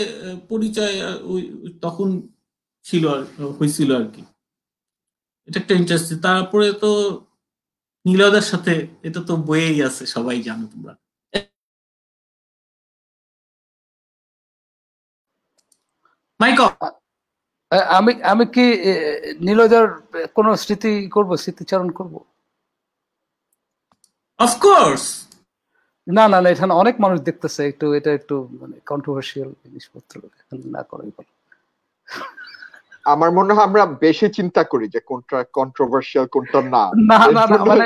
পরিচয় ওই ওই তখন ছিল আর- হয়েছিল আর কি। এটা একটা ইন্টারেস্টিং তারপরে তো নীলদার সাথে এটা তো বইয়েই আছে সবাই জানো তোমরা। মাইক আমি আমি কি এ, নীলজার কোনো স্মৃতি করব স্মৃতিচারণ করব? অফকোর্স না না না এখানে অনেক মানুষ দেখতেছে একটু এটা একটু মানে কন্ট্রোভার্সিয়াল জিনিসপত্র না করাই ভালো। আমার মনে হয় আমরা বেশি চিন্তা করি যে কোনটা কন্ট্রোভার্সিয়াল কোনটা না। না না না মানে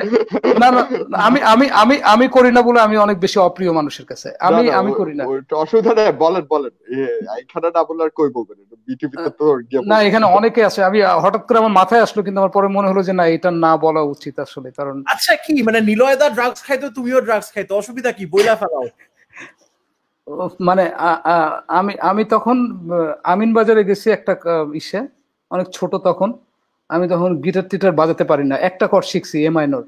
না না আমি আমি আমি আমি করি না বলে আমি অনেক বেশি অপ্রিয় মানুষের কাছে। আমি আমি করি না। অসুবিধা নেই বলেন বলেন। এ, এইখানে না বললে আর কই বলবেন বিটিভিতে তো না এখানে অনেকে আছে। আমি হঠাৎ করে আমার মাথায় আসলো কিন্তু আমার পরে মনে হলো যে না এটা না বলা উচিত আসলে কারণ আচ্ছা কি? মানে নিলয়দা ড্রাগস খাইতো তুমিও ড্রাগস খাইতো অসুবিধা কি? বইলা ফেলাও। মানে আমি আমি তখন আমিন বাজারে গেছি একটা ইসে, অনেক ছোট তখন। আমি তখন গিটার টিটার বাজাতে পারি না। একটা কর শিখছি, এ মাইনর।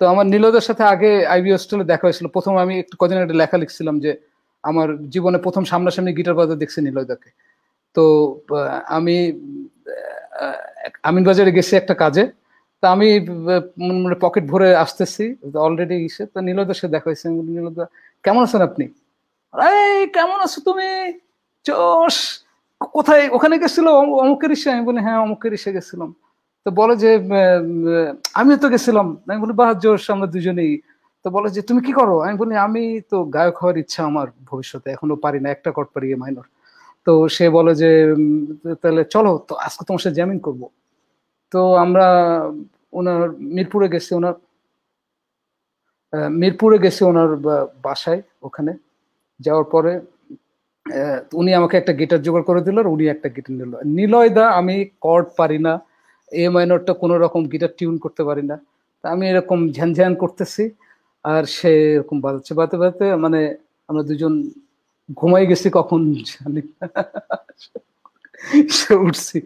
তো আমার নীলদের সাথে আগে আইবি হোস্টেলে দেখা হয়েছিল। প্রথম আমি একটু কদিন একটা লেখা লিখছিলাম যে, আমার জীবনে প্রথম সামনাসামনি গিটার বাজাতে দেখছি নীলদাকে। তো আমি আমিন বাজারে গেছি একটা কাজে। তা আমি মানে পকেট ভরে আসতেছি, অলরেডি ইসে। তো নীলদার সাথে দেখা হয়েছে। নীলদা, কেমন আছেন আপনি? এই, কেমন আছো তুমি? চোস কোথায়, ওখানে গেছিল? অমু- অমুকের ইসে? আমি বলি হ্যাঁ অমুকের ইসে গেছিলাম। তো বলে যে আমিও তো গেছিলাম। আমি বলি, বাহ, জোশ, আমরা দুজনেই। তো বলে যে, তুমি কি করো? আমি বলি, আমি তো গায়ক হওয়ার ইচ্ছা আমার ভবিষ্যতে, এখনও পারি না, একটা কট পারি মাইনর। তো সে বলে যে তাহলে চলো, তো আজকে তোমার সাথে জ্যামিং করব। তো আমরা, ওনার মিরপুরে গেছি, ওনার মিরপুরে গেছি ওনার বাসায়, ওখানে। যাওয়ার পরে উনি আমাকে একটা গিটার জোগাড় করে দিল আর উনি একটা গিটার নিল। নিলয় দা আমি কর্ড পারি না এ মাইনরটা কোনো রকম গিটার টিউন করতে পারি না। তা আমি এরকম ঝ্যান করতেছি আর সে এরকম বাজাচ্ছে, বাজাতে বাজাতে মানে আমরা দুজন ঘুমাই গেছি কখন জানি সে উঠছি।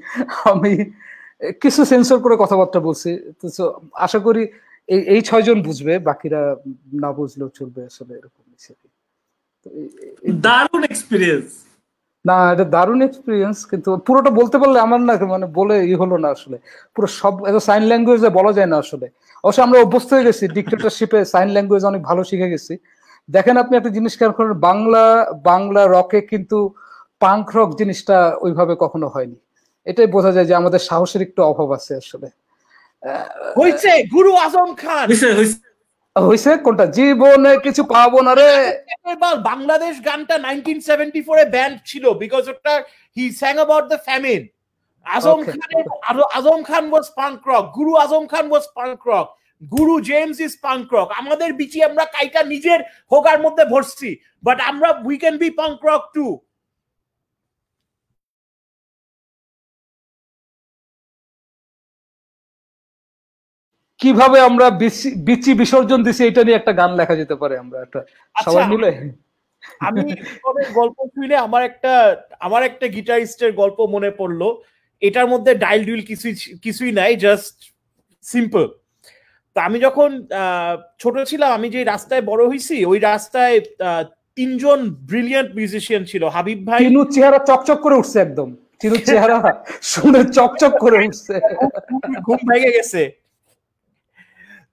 আমি কিছু সেন্সর করে কথাবার্তা বলছি। তো আশা করি এই এই ছয়জন বুঝবে, বাকিরা না বুঝলেও চলবে আসলে এরকম দারুণ এক্সপিরিয়েন্স না এটা দারুণ এক্সপিরিয়েন্স কিন্তু পুরোটা বলতে পারলে আমার না মানে বলে ই হলো না আসলে। পুরো সব এত সাইন ল্যাঙ্গুয়েজে বলা যায় না আসলে। অবশ্য আমরা অভ্যস্ত হয়ে গেছি ডিক্টেটরশিপে সাইন ল্যাঙ্গুয়েজ অনেক ভালো শিখে গেছি। দেখেন আপনি একটা জিনিস খেয়াল করেন বাংলা বাংলা রকে কিন্তু পাঙ্ক রক জিনিসটা ওইভাবে কখনো হয়নি। এটাই বোঝা যায় যে আমাদের সাহসের একটু অভাব আছে আসলে। হয়েছে গুরু আজম খান। হয়েছে হয়েছে হয়েছে কোনটা? জীবনে কিছু পাবো না রে। বাংলাদেশ গানটা 1974 এ ব্যান্ড ছিল বিকজ ওটা he sang about the famine Azam. Khan Azam Khan was punk rock guru Azam Khan was punk rock guru James is punk rock আমাদের বিচি আমরা কাইটা নিজের হোগার মধ্যে ভরছি বাট আমরা we can be punk rock too কীভাবে আমরা বিচি- বিসর্জন দিছি এটা নিয়ে একটা গান লেখা যেতে পারে আমরা একটা সবাই আচ্ছা। মিলে। আমি তবে গল্প শুনে আমার একটা আমার একটা গিটারিস্টের গল্প মনে পড়ল। এটার মধ্যে ডাইল ডুইল কিছুই কিছুই নাই জাস্ট সিম্পল। তো আমি যখন আহ, ছোট ছিলাম আমি যে রাস্তায় বড় হয়েছি ওই রাস্তায় আহ, তিনজন ব্রিলিয়ান্ট মিউজিশিয়ান ছিল। হাবিব ভাই চিনুর চেহারা চকচক করে উঠছে একদম। চিনুর চেহারা শুনে চকচক করে উঠছে। ঘুম ভেঙে গেছে।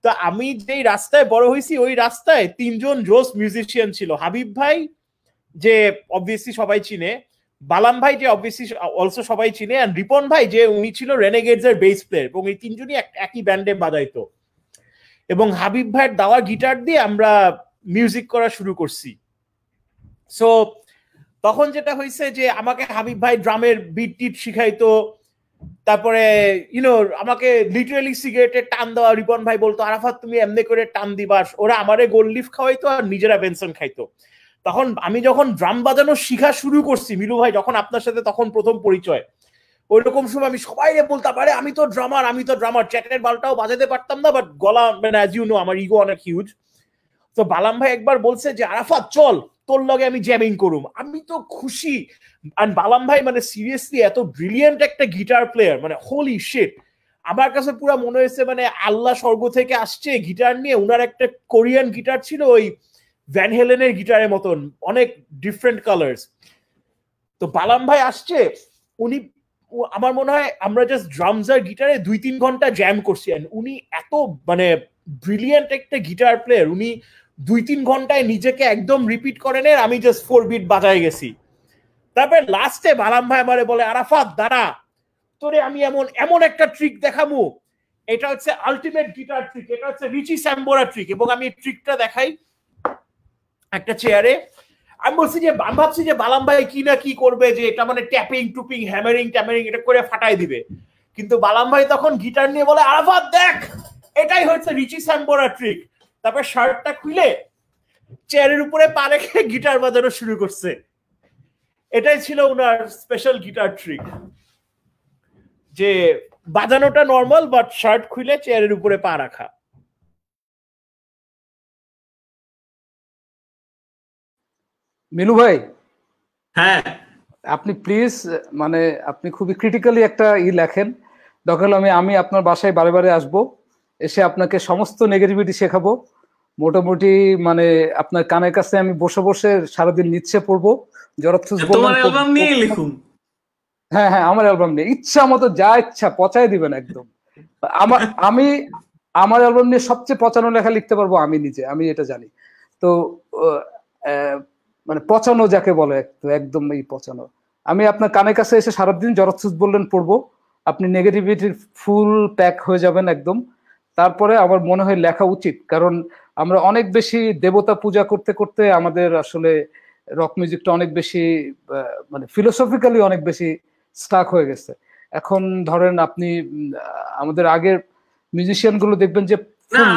তো আমি যেই রাস্তায় বড় হয়েছি, ওই রাস্তায় তিনজন জোস মিউজিশিয়ান ছিল। হাবিব ভাই, যে অবভিয়াসলি সবাই চিনে, বালাম ভাই যে অবভিয়াসলি অলসো সবাই চিনে আর রিপন ভাই যে উনি ছিল রেনেগেডস এর বেস প্লেয়ার এবং এই তিনজনই এক- একই ব্যান্ডে বাজাইতো। এবং হাবিব ভাইয়ের দাওয়া গিটার দিয়ে আমরা মিউজিক করা শুরু করছি। সো তখন যেটা হয়েছে যে আমাকে হাবিব ভাই ড্রামের বিট টিট শিখাইতো তারপরে ইউনো আমাকে লিটারালি সিগারেটে টান দেওয়া, রিপন ভাই বলতো, আরাফাত, তুমি এমনি করে টান দিবাস ওরা আমারে গোল লিফ খাওয়াইতো আর নিজেরা বেনসন খাইতো। তখন আমি যখন ড্রাম বাজানো শিখা শুরু করছি, মিলু ভাই যখন আপনার সাথে তখন প্রথম পরিচয়, ওইরকম সময় আমি সবাই বলতাম, আরে, আমি তো ড্রামার আমি তো ড্রামার চ্যাটের বালটাও বাজাতে পারতাম না বাট গলা মানে অ্যাজ ইউ নো আমার ইগো অনেক হিউজ তো বালাম ভাই একবার বলছে যে, আরাফাত, চল, তোর লগে আমি জ্যামিং করুম। আমি তো খুশি আর বালাম ভাই মানে সিরিয়াসলি এত ব্রিলিয়েন্ট একটা গিটার প্লেয়ার মানে হোলি শিট আমার কাছে পুরো মনে হয়েছে মানে আল্লাহ স্বর্গ থেকে আসছে গিটার নিয়ে। উনার একটা কোরিয়ান গিটার ছিল ওই ভ্যান হেলেনের গিটারের মতন, অনেক ডিফারেন্ট কালার্স তো বালাম ভাই আসছে, উনি আমার মনে হয় আমরা জাস্ট ড্রামস আর গিটারে দুই তিন ঘণ্টা জ্যাম করছি। উনি এত মানে ব্রিলিয়েন্ট একটা গিটার প্লেয়ার উনি দুই তিন ঘন্টায় নিজেকে একদম রিপিট করেন আমি জাস্ট ফোর বিট বাজায় গেছি। তারপরে লাস্টে বালাম ভাই আমারে বলে, আরাফাত, দাঁড়া। তোরে আমি এমন এমন একটা ট্রিক দেখাবো এটা হচ্ছে আলটিমেট গিটার ট্রিক এটা হচ্ছে রিচি স্যাম্বোরা ট্রিক এবং আমি ট্রিকটা দেখাই একটা চেয়ারে আমি বলছি যে, আমি ভাবছি যে বালাম ভাই কি না কি করবে, যে এটা মানে ট্যাপিং টুপিং হ্যামারিং ট্যামারিং এটা করে ফাটাই দিবে। কিন্তু বালাম ভাই তখন গিটার নিয়ে বলে, আরাফাত, দেখ, এটাই হচ্ছে রিচি স্যাম্বোরা ট্রিক তারপর শার্টটা খুলে চেয়ারের উপরে পা রেখে গিটার বাজানো শুরু করছে। এটাই ছিল ওনার স্পেশাল গিটার ট্রিক যে বাজানোটা নর্মাল বাট শার্ট খুলে চেয়ারের উপরে পা রাখা। মিলু ভাই হ্যাঁ। আপনি প্লিজ মানে আপনি খুবই ক্রিটিক্যালি একটা ই লেখেন। দরকার আমি আমি আপনার বাসায় বারে বারে আসব এসে আপনাকে সমস্ত নেগেটিভিটি শেখাবো। মোটামুটি মানে আপনার কানের কাছে আমি বসে বসে সারাদিন নিচ্ছে পড়ব। জরথুস তোমার অ্যালবাম নিয়ে লিখুন। হ্যাঁ হ্যাঁ আমার অ্যালবাম নিয়ে। ইচ্ছা মতো যা ইচ্ছা পচাই দিবেন একদম। আমার আমি আমার অ্যালবাম নিয়ে সবচেয়ে পচানো লেখা লিখতে পারব আমি নিজে আমি এটা জানি। তো মানে পচানো যাকে বলে একদম এই পচানো। আমি আপনার কানের কাছে এসে সারাদিন জরথুস বললেন পড়ব। আপনি নেগেটিভিটির ফুল প্যাক হয়ে যাবেন একদম। তারপরে আমার মনে হয় লেখা উচিত কারণ আমরা অনেক বেশি দেবতা পূজা করতে করতে আমাদের আসলে রক মিউজিকটা অনেক বেশি মানে ফিলোসফিক্যালি অনেক বেশি স্টাক হয়ে গেছে। এখন ধরেন আপনি আমাদের আগের মিউজিশিয়ানগুলো দেখবেন যে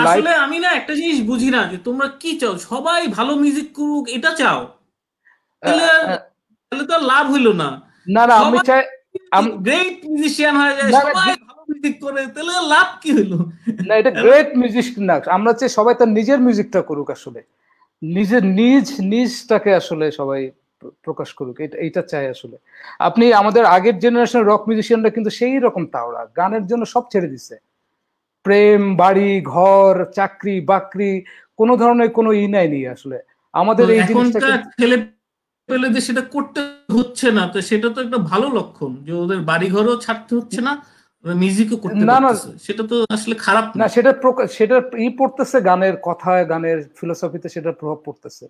আসলে আমি না একটা জিনিস বুঝি না যে তোমরা কি চাও? সবাই ভালো মিউজিক করুক এটা চাও? তাহলে তো লাভ হইল না। না না আমি চাই গ্রেট মিউজিশিয়ান হয়ে যায় সবাই ভালো মিউজিক করে তাহলে লাভ কি হলো না এটা গ্রেট মিউজিক না আমরা চাই সবাই তার নিজের মিউজিকটা করুক আসলে। নিজের নিজ নিজটাকে আসলে সবাই প্রকাশ করুক। এটা এইটা চাই আসলে। আপনি আমাদের আগের জেনারেশনের রক মিউজিশিয়ানরা কিন্তু সেই রকম তাওরা গানের জন্য সব ছেড়ে দিছে। প্রেম বাড়ি ঘর চাকরি বাকরি কোন ধরনের কোনো ই নাই আসলে। আমাদের এই জিনিসটা ছেলে পেলেদের সেটা করতে হচ্ছে না। তো সেটা তো একটা ভালো লক্ষণ। যে ওদের বাড়ি ঘরও ছাড়তে হচ্ছে না মিউজিকও করতে না না। সেটা তো আসলে খারাপ না। সেটা সেটা ই পড়তেছে গানের কথায় গানের ফিলোসফিতে সেটার প্রভাব পড়তেছে।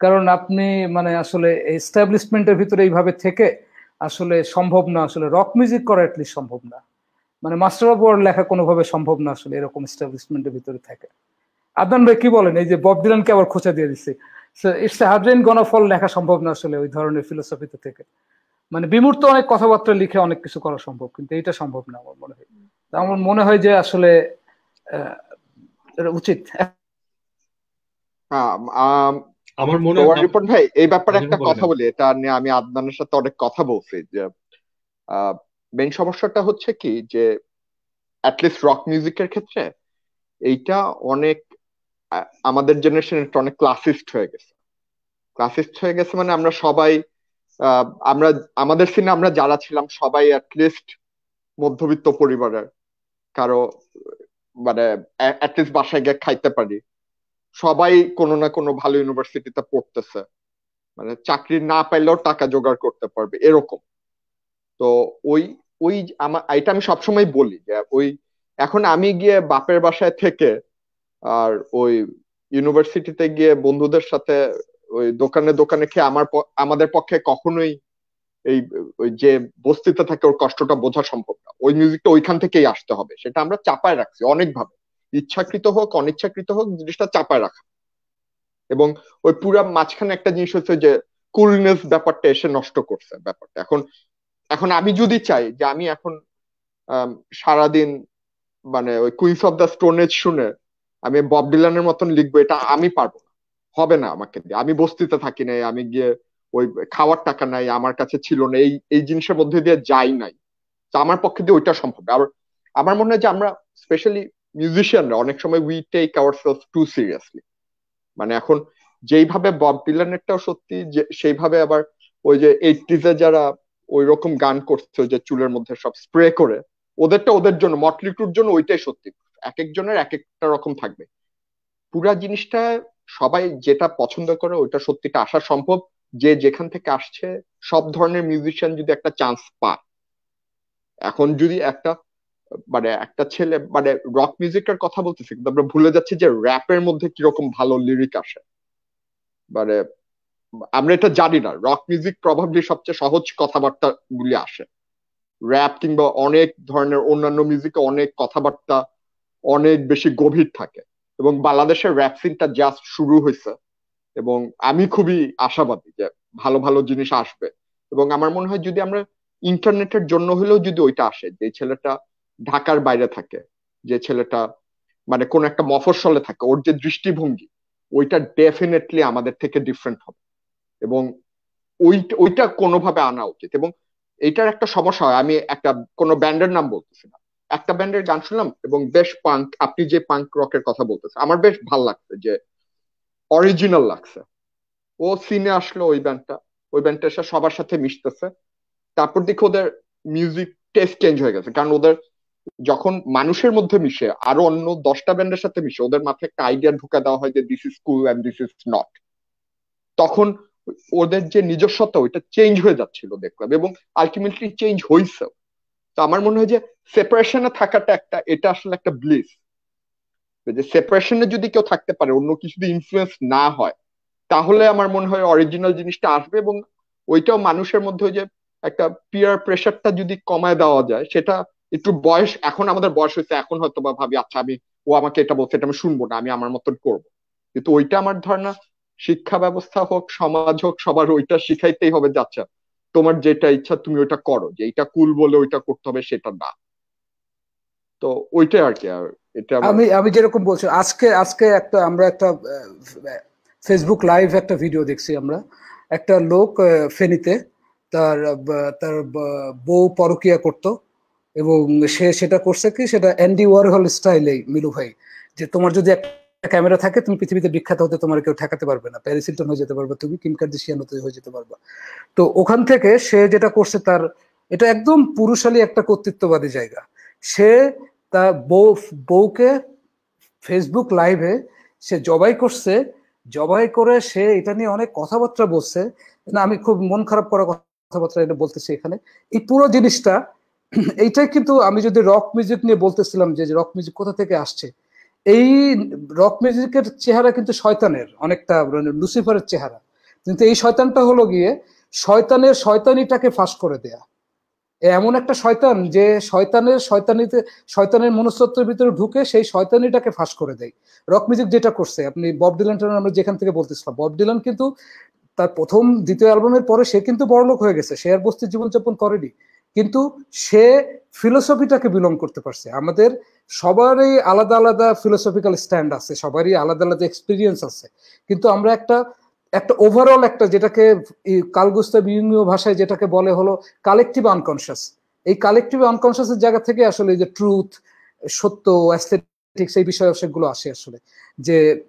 কারণ আপনি মানে আসলে এস্টাবলিশমেন্টের ভিতরে এইভাবে থেকে আসলে সম্ভব না আসলে রক মিউজিক করা এটলিস্ট সম্ভব না। মানে মাস্টার অফ ওয়ার্ল্ড লেখা কোনোভাবে সম্ভব না আসলে এরকম এস্টাবলিশমেন্টের ভিতরে থাকে। আদনান ভাই কি বলেন? এই যে বব ডিলানকে আবার খোঁচা দিয়ে দিচ্ছে ইটস হার্ডেন গণফল লেখা সম্ভব না আসলে ওই ধরনের ফিলোসফিতে থেকে। মানে বিমূর্ত অনেক কথাবার্তা লিখে অনেক কিছু করা সম্ভব কিন্তু এটা সম্ভব না আমার মনে হয়। আমার মনে হয় যে আসলে উচিত। আমার মনে হয় রিপন ভাই এই ব্যাপারে একটা কথা বলি এটা নিয়ে আমি আদনানের সাথে অনেক কথা বলছি যে মেইন সমস্যাটা হচ্ছে কি যে অ্যাটলিস্ট রক মিউজিকের ক্ষেত্রে এইটা অনেক আমাদের জেনারেশন অনেক ক্লাসিস্ট হয়ে গেছে। ক্লাসিস্ট হয়ে গেছে মানে আমরা সবাই আমরা, আমাদের সিনে আমরা যারা ছিলাম সবাই অ্যাটলিস্ট মধ্যবিত্ত পরিবারের। কারও মানে অ্যাটলিস্ট বাসায় গিয়ে খাইতে পারি। সবাই কোনো না কোনো ভালো ইউনিভার্সিটিতে পড়তেছে। মানে চাকরি না পাইলেও টাকা জোগাড় করতে পারবে, এরকম। তো ওই ওই আমার এটা আমি সবসময় বলি যে, ওই, এখন আমি গিয়ে বাপের বাসায় থেকে আর ওই ইউনিভার্সিটিতে গিয়ে বন্ধুদের সাথে ওই দোকানে দোকানে খেয়ে আমার আমাদের পক্ষে কখনোই এই, ওই যে বস্তিতে থাকে ওর কষ্টটা বোঝা সম্ভব না। ওই মিউজিকটা ওইখান থেকেই আসতে হবে। সেটা আমরা চাপায় রাখছি অনেকভাবে। ইচ্ছাকৃত হোক, অনিচ্ছাকৃত হোক, জিনিসটা চাপায় রাখা। এবং ওই পুরা মাঝখানে একটা জিনিস হচ্ছে যে কুলনেস ব্যাপারটা এসে নষ্ট করছে ব্যাপারটা। এখন এখন আমি যদি চাই যে আমি এখন সারাদিন মানে ওই কুইন্স অফ দ্য স্টোনেজ শুনে আমি বব ডিলানের মতন লিখব, এটা আমি পারব না। হবে না আমাকে দিয়ে। আমি বস্তিতে থাকি নাই, আমি গিয়ে ওই খাওয়ার টাকা নাই, আমার কাছে ছিল না, এই এই জিনিসের মধ্যে দিয়ে যাই নাই। তো আমার পক্ষে দিয়ে ওইটা সম্ভব আর আমার মনে হয় যে আমরা স্পেশালি মিউজিশিয়ানরা অনেক সময় we take our self too seriously মানে এখন যেইভাবে বব ডিলানেরটাও সত্যি যে, সেইভাবে আবার ওই যে এইটিজে যারা ওই রকম গান করছে যে চুলের মধ্যে সব স্প্রে করে, ওদেরটা ওদের জন্য মটলিটুর জন্য ওইটাই সত্যি। এক একজনের এক একটা রকম থাকবে। পুরা জিনিসটা সবাই যেটা পছন্দ করে ওইটা সত্যিটা আসা সম্ভব। যে যেখান থেকে আসছে, সব ধরনের মিউজিশিয়ান যদি একটা চান্স পায়। এখন যদি একটা মানে একটা ছেলে মানে রক মিউজিকের কথা বলতেছি, কিন্তু আমরা ভুলে যাচ্ছি যে র্যাপের মধ্যে কীরকম ভালো লিরিক আসে। মানে আমরা এটা জানি না রক মিউজিক প্রভাবলি সবচেয়ে সহজ কথাবার্তা গুলি আসে। র্যাপ কিংবা অনেক ধরনের অন্যান্য মিউজিকে অনেক কথাবার্তা অনেক বেশি গভীর থাকে। এবং বাংলাদেশের র্যাপ সিনটা জাস্ট শুরু হয়েছে। এবং আমি খুবই আশাবাদী যে ভালো ভালো জিনিস আসবে। এবং আমার মনে হয় যদি আমরা ইন্টারনেটের জন্য হলেও যদি ওইটা আসে, যে ছেলেটা ঢাকার বাইরে থাকে, যে ছেলেটা মানে কোন একটা মফস্বলে থাকে, ওর যে দৃষ্টিভঙ্গি, ওইটা ডেফিনেটলি আমাদের থেকে ডিফারেন্ট হবে। এবং ওই, ওইটা কোনোভাবে আনা উচিত। এবং এইটার একটা সমস্যা হয়, আমি একটা কোনো ব্যান্ডের নাম বলতেছি না। একটা ব্যান্ডের গান শুনলাম এবং বেশ পাঙ্ক আপনি যে পাঙ্ক রকের কথা বলতেছেন, আমার বেশ ভালো লাগছে যে অরিজিনাল লাগছে। ও সিনে আসলো ওই ব্যান্ডটা ওই ব্যান্ডটা এসে সবার সাথে মিশতেছে। তারপর দেখে ওদের মিউজিক টেস্ট চেঞ্জ হয়ে গেছে, কারণ ওদের যখন মানুষের মধ্যে মিশে, আরও অন্য দশটা ব্যান্ডের সাথে মিশে, ওদের মাথায় একটা আইডিয়া ঢুকে দেওয়া হয় যে this is cool and this is not তখন ওদের যে নিজস্বতা, ওইটা চেঞ্জ হয়ে যাচ্ছিল দেখলাম এবং আলটিমেটলি চেঞ্জ হয়েছে আমার মনে হয় যে সেপারেশনে থাকাটা একটা, এটা আসলে একটা ব্লিস যে সেপারেশনে যদি কেউ থাকতে পারে, অন্য কিছু ইনফ্লুয়েন্স না হয়, তাহলে আমার মনে হয় অরিজিনাল জিনিসটা আসবে এবং ওইটাও মানুষের মধ্যে যে একটা পিয়ার প্রেশারটা যদি কমায় দেওয়া যায়, সেটা একটু বয়স, এখন আমাদের বয়স হয়েছে, এখন হয়তো বা ভাবি আচ্ছা আমি, ও আমাকে এটা বলছে, এটা আমি শুনব না, আমি আমার মতন করব। কিন্তু ওইটা আমার ধারণা, শিক্ষা ব্যবস্থা হোক, সমাজ হোক, সবার ওইটা শিখাইতেই হবে, যাচ্ছে। তোমার যেটা ইচ্ছা তুমি ওইটা করো, যে এইটা কুল বলে ওইটা করতে হবে, সেটা না। তো ওইটাই আর কি, আর এটা আমি আমি যেরকম বলছি, আজকে আজকে একটা, আমরা একটা ফেসবুক লাইভ একটা ভিডিও দেখছি আমরা। একটা লোক ফেনীতে তার তার বউ পরকিয়া করত, এবং সে সেটা করছে কি, সেটা অ্যান্ডি ওয়ারহল স্টাইলে মিলু ভাই। যে তোমার যদি একটা ক্যামেরা থাকে, তুমি পৃথিবীতে বিখ্যাত হতে তোমার কেউ ঠেকাতে পারবে না। প্যারিস হিলটন হয়ে যেতে পারবে, তুমি কিম কার্ডিশিয়ান হতে হয়ে যেতে পারবে। তো ওখান থেকে সে যেটা করছে তার, এটা একদম পুরুষালী একটা কর্তৃত্ববাদী জায়গা। সে তার বউ, বউকে ফেসবুক লাইভে সে জবাই করছে, জবাই করে সে এটা নিয়ে অনেক কথাবার্তা বলছে। না, আমি খুব মন খারাপ করা কথাবার্তা এটা বলতেছি এখানে। এই পুরো জিনিসটা, এইটাই কিন্তু আমি যদি রক মিউজিক নিয়ে বলতেছিলাম যে রক মিউজিক কোথা থেকে আসছে এই রক মিউজিকের চেহারা কিন্তু শয়তানের, অনেকটা লুসিফারের চেহারা। কিন্তু এই শয়তানটা হলো গিয়ে শয়তানের শয়তানিটাকে ফাঁস করে দেয়া। এমন একটা শয়তান যে শয়তানের শয়তানিতে, শয়তানের মনস্তত্বের ভিতরে ঢুকে সেই শয়তানিটাকে ফাঁস করে দেয়। রক মিউজিক যেটা করছে, আপনি বব ডিলান আমরা যেখান থেকে বলতেছিলাম বব ডিলান কিন্তু তার প্রথম, দ্বিতীয় অ্যালবামের পরে সে কিন্তু বড়লোক হয়ে গেছে। সে আর বস্তির জীবনযাপন করেনি। কিন্তু সে ফিলোসফিটাকে বিলং করতে পারছে। আমাদের সবারই আলাদা আলাদা ফিলোসফিক্যাল স্ট্যান্ড আছে, সবারই আলাদা আলাদা এক্সপিরিয়েন্স আছে। কিন্তু আমরা একটা একটা ওভারঅল একটা যেটাকে কালগুস্তাব ইউমীয় ভাষায় যেটাকে বলে হলো কালেকটিভ আনকনসিয়াস এই কালেকটিভ আনকনসিয়াসের জায়গা থেকে আসলে যে ট্রুথ সত্য অ্যাস্থেটিক্স এই বিষয় সেগুলো আসে আসলে। যে,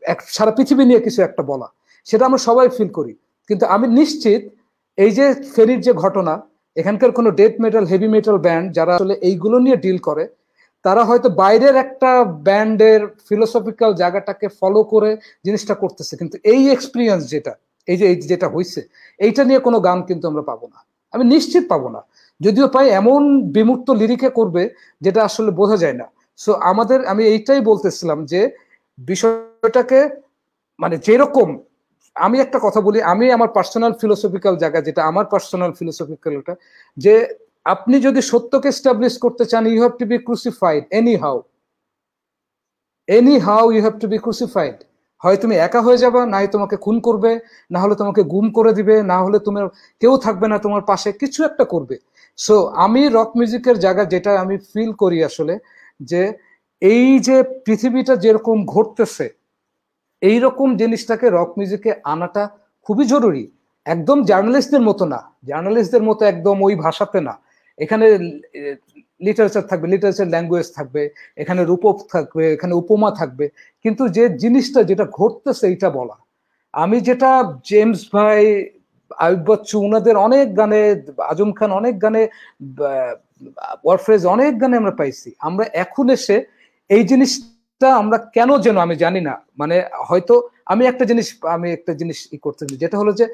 এক, সারা পৃথিবী নিয়ে কিছু একটা বলা। সেটা আমরা সবাই ফিল করি। কিন্তু আমি নিশ্চিত এই যে ফেরির যে ঘটনা এখানকার কোনো death metal heavy metal band যারা আসলে এইগুলো নিয়ে ডিল করে, তারা হয়তো বাইরের একটা ব্যান্ডের ফিলোসফিক্যাল জায়গাটাকে ফলো করে জিনিসটা করতেছে। কিন্তু এই এক্সপিরিয়েন্স যেটা, এই যে যেটা হয়েছে এইটা নিয়ে কোনো গান কিন্তু আমরা পাবো না। আমি নিশ্চিত পাবো না। যদিও পাই এমন বিমূর্ত লিরিকে করবে যেটা আসলে বোঝা যায় না। সো আমাদের, আমি এইটাই বলতেছিলাম যে বিষয়টাকে মানে যেরকম আমি একটা কথা বলি, আমি আমার পার্সোনাল ফিলোসফিক্যাল জায়গা, যেটা আমার পার্সোনাল ফিলোসফিক্যাল ওটা, যে আপনি যদি সত্যকে স্টাবলিশ করতে চান you have to be crucified anyhow anyhow you have to be crucified হয় তুমি একা হয়ে যাবে, না হয় তোমাকে খুন করবে, না হলে তোমাকে গুম করে দিবে, না হলে তোমার কেউ থাকবে না তোমার পাশে, কিছু একটা করবে। সো আমি রক মিউজিকের জায়গা যেটা আমি ফিল করি আসলে, যে এই যে পৃথিবীটা যেরকম ঘটতেছে এইরকম জিনিসটাকে রক মিউজিকে আনাটা খুবই জরুরি। একদম জার্নালিস্টদের মতো না। জার্নালিস্টদের মতো একদম ওই ভাষাতে না। এখানে লিটারেচার থাকবে লিটারেচার ল্যাঙ্গুয়েজ থাকবে, এখানে রূপক থাকবে, এখানে উপমা থাকবে। কিন্তু যে জিনিসটা যেটা ঘটতেছে এইটা বলা। আমি যেটা জেমস ভাই, আয়ুব বচ্চু ওনাদের অনেক গানে, আজম খান অনেক গানে ওয়ারফ্রেজ অনেক গানে আমরা পাইছি। আমরা এখন এসে এই জিনিসটা আমরা কেন যেন আমি জানি না। মানে হয়তো আমি একটা জিনিস, আমি একটা জিনিস ই করতে যেটা হলো যে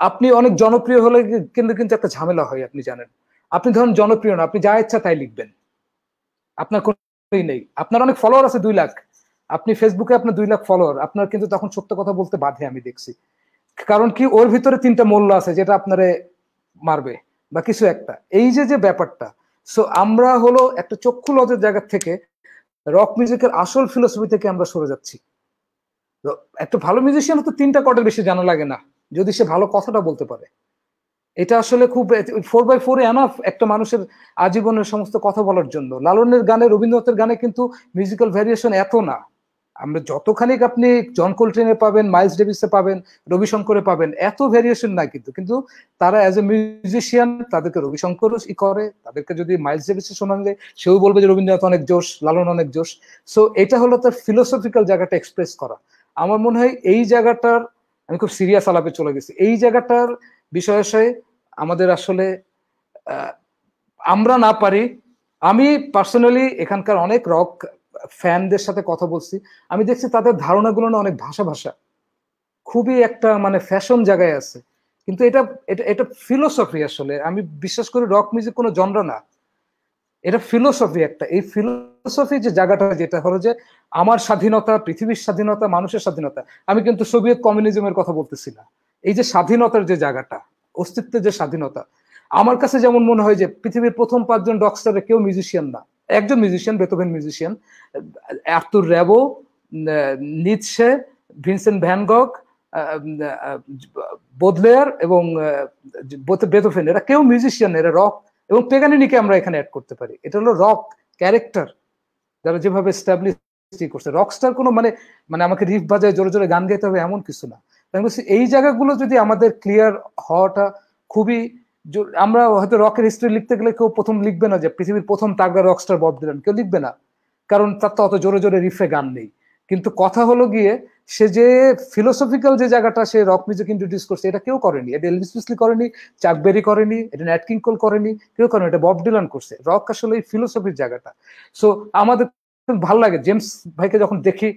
আপনি অনেক জনপ্রিয় হলে কিন্তু কিন্তু একটা ঝামেলা হয়, আপনি জানেন। আপনি ধরুন জনপ্রিয় না, আপনি যা ইচ্ছা তাই লিখবেন। আপনার কোনোই নেই। আপনার অনেক ফলোয়ার আছে দুই লাখ। আপনি ফেসবুকে আপনার দুই লাখ ফলোয়ার আপনার কিন্তু তখন সত্য কথা বলতে বাধে, আমি দেখছি। কারণ কি, ওর ভিতরে তিনটা মূল্য আছে, যেটা আপনারে মারবে, বা কিছু একটা। এই যে যে ব্যাপারটা সো আমরা হলো একটা চক্ষু লজের জায়গা থেকে রক মিউজিকের আসল ফিলোসফি থেকে আমরা সরে যাচ্ছি। একটা ভালো মিউজিশিয়ান তো তিনটা কর্ডের বেশি জানা লাগে না, যদি সে ভালো কথাটা বলতে পারে। এটা আসলে খুব ফোর বাই ফোরে এনাফ একটা মানুষের আজীবনের সমস্ত কথা বলার জন্য। লালনের গানে, রবীন্দ্রনাথের গানে কিন্তু মিউজিক্যাল ভ্যারিয়েশন এত না। আমরা যতখানি আপনি জন কোলট্রেনে পাবেন মাইলস ডেভিসে পাবেন, রবিশঙ্করে পাবেন, এত ভ্যারিয়েশন না কিন্তু। কিন্তু তারা অ্যাজ এ মিউজিশিয়ান তাদেরকে রবিশঙ্করও ই করে, তাদেরকে যদি মাইলস ডেভিসে শোনা যায়, সেও বলবে যে রবীন্দ্রনাথ অনেক জোশ, লালন অনেক জোশ। সো এটা হলো তার ফিলোসফিক্যাল জায়গাটা এক্সপ্রেস করা। আমার মনে হয় এই জায়গাটার, আমি খুব সিরিয়াস আলাপে চলে গেছি। এই জায়গাটার বিষয় আমাদের আসলে আমরা না পারি, আমি পার্সোনালি এখানকার অনেক রক ফ্যানদের সাথে কথা বলছি, আমি দেখছি তাদের ধারণাগুলো না অনেক ভাষা ভাষা। খুবই একটা মানে ফ্যাশন জায়গায় আছে। কিন্তু এটা এটা এটা ফিলোসফি আসলে। আমি বিশ্বাস করি রক মিউজিক কোনো জনরা না। এটা ফিলোসফি একটা। এই ফিলোসফি যে জায়গাটা, যেটা হলো যে আমার স্বাধীনতা, পৃথিবীর স্বাধীনতা, মানুষের স্বাধীনতা, আমি কিন্তু সোভিয়েত কমিউনিজমের কথা বলতেছি না। এই যে স্বাধীনতার যে জায়গাটা, অস্তিত্বের যে স্বাধীনতা, আমার কাছে যেমন মনে হয় যে পৃথিবীর প্রথম পাঁচজন রকস্টারে কেউ মিউজিশিয়ান না। একজন মিউজিশিয়ান বেতোভেন মিউজিশিয়ান আর্তুর র্যাবো নিচ্ছে ভিনসেন্ট ভ্যানগক বোদলেয়ার এবং বেতোফেন এরা কেউ মিউজিশিয়ান এরা রক এবং পেগানিনিকে আমরা এখানে অ্যাড করতে পারি। এটা হলো রক ক্যারেক্টার যারা যেভাবে স্টাবলিশ করছে। রকস্টার কোনো মানে মানে আমাকে রিফ বাজায়, জোরে জোরে গান গাইতে হবে এমন কিছু না। আমি বলছি, এই জায়গাগুলো যদি আমাদের ক্লিয়ার হওয়াটা খুবই আমরা হয়তো রকের হিস্ট্রি লিখতে গেলে কেউ প্রথম লিখবে না যে পৃথিবীর প্রথম তাগড়া রকস্টার বব দিলেন কেউ লিখবে না। কারণ তার তো অত জোরে জোরে রিফে গান নেই। কিন্তু কথা হলো গিয়ে, সে যে ফিলোসফিক্যাল যে জায়গাটা সে রক মিউজিক ইন্ট্রোডিউস করছে, এটা কেউ করেনি। এটা এলভিস প্রিসলি করেনি চাকবেরি করেনি, এটা ন্যাট কিংকল করেনি, কেউ করেনি, এটা বব ডিলান করছে। রক আসলে এই ফিলোসফির জায়গাটা। সো আমাদের ভালো লাগে জেমস ভাইকে যখন দেখি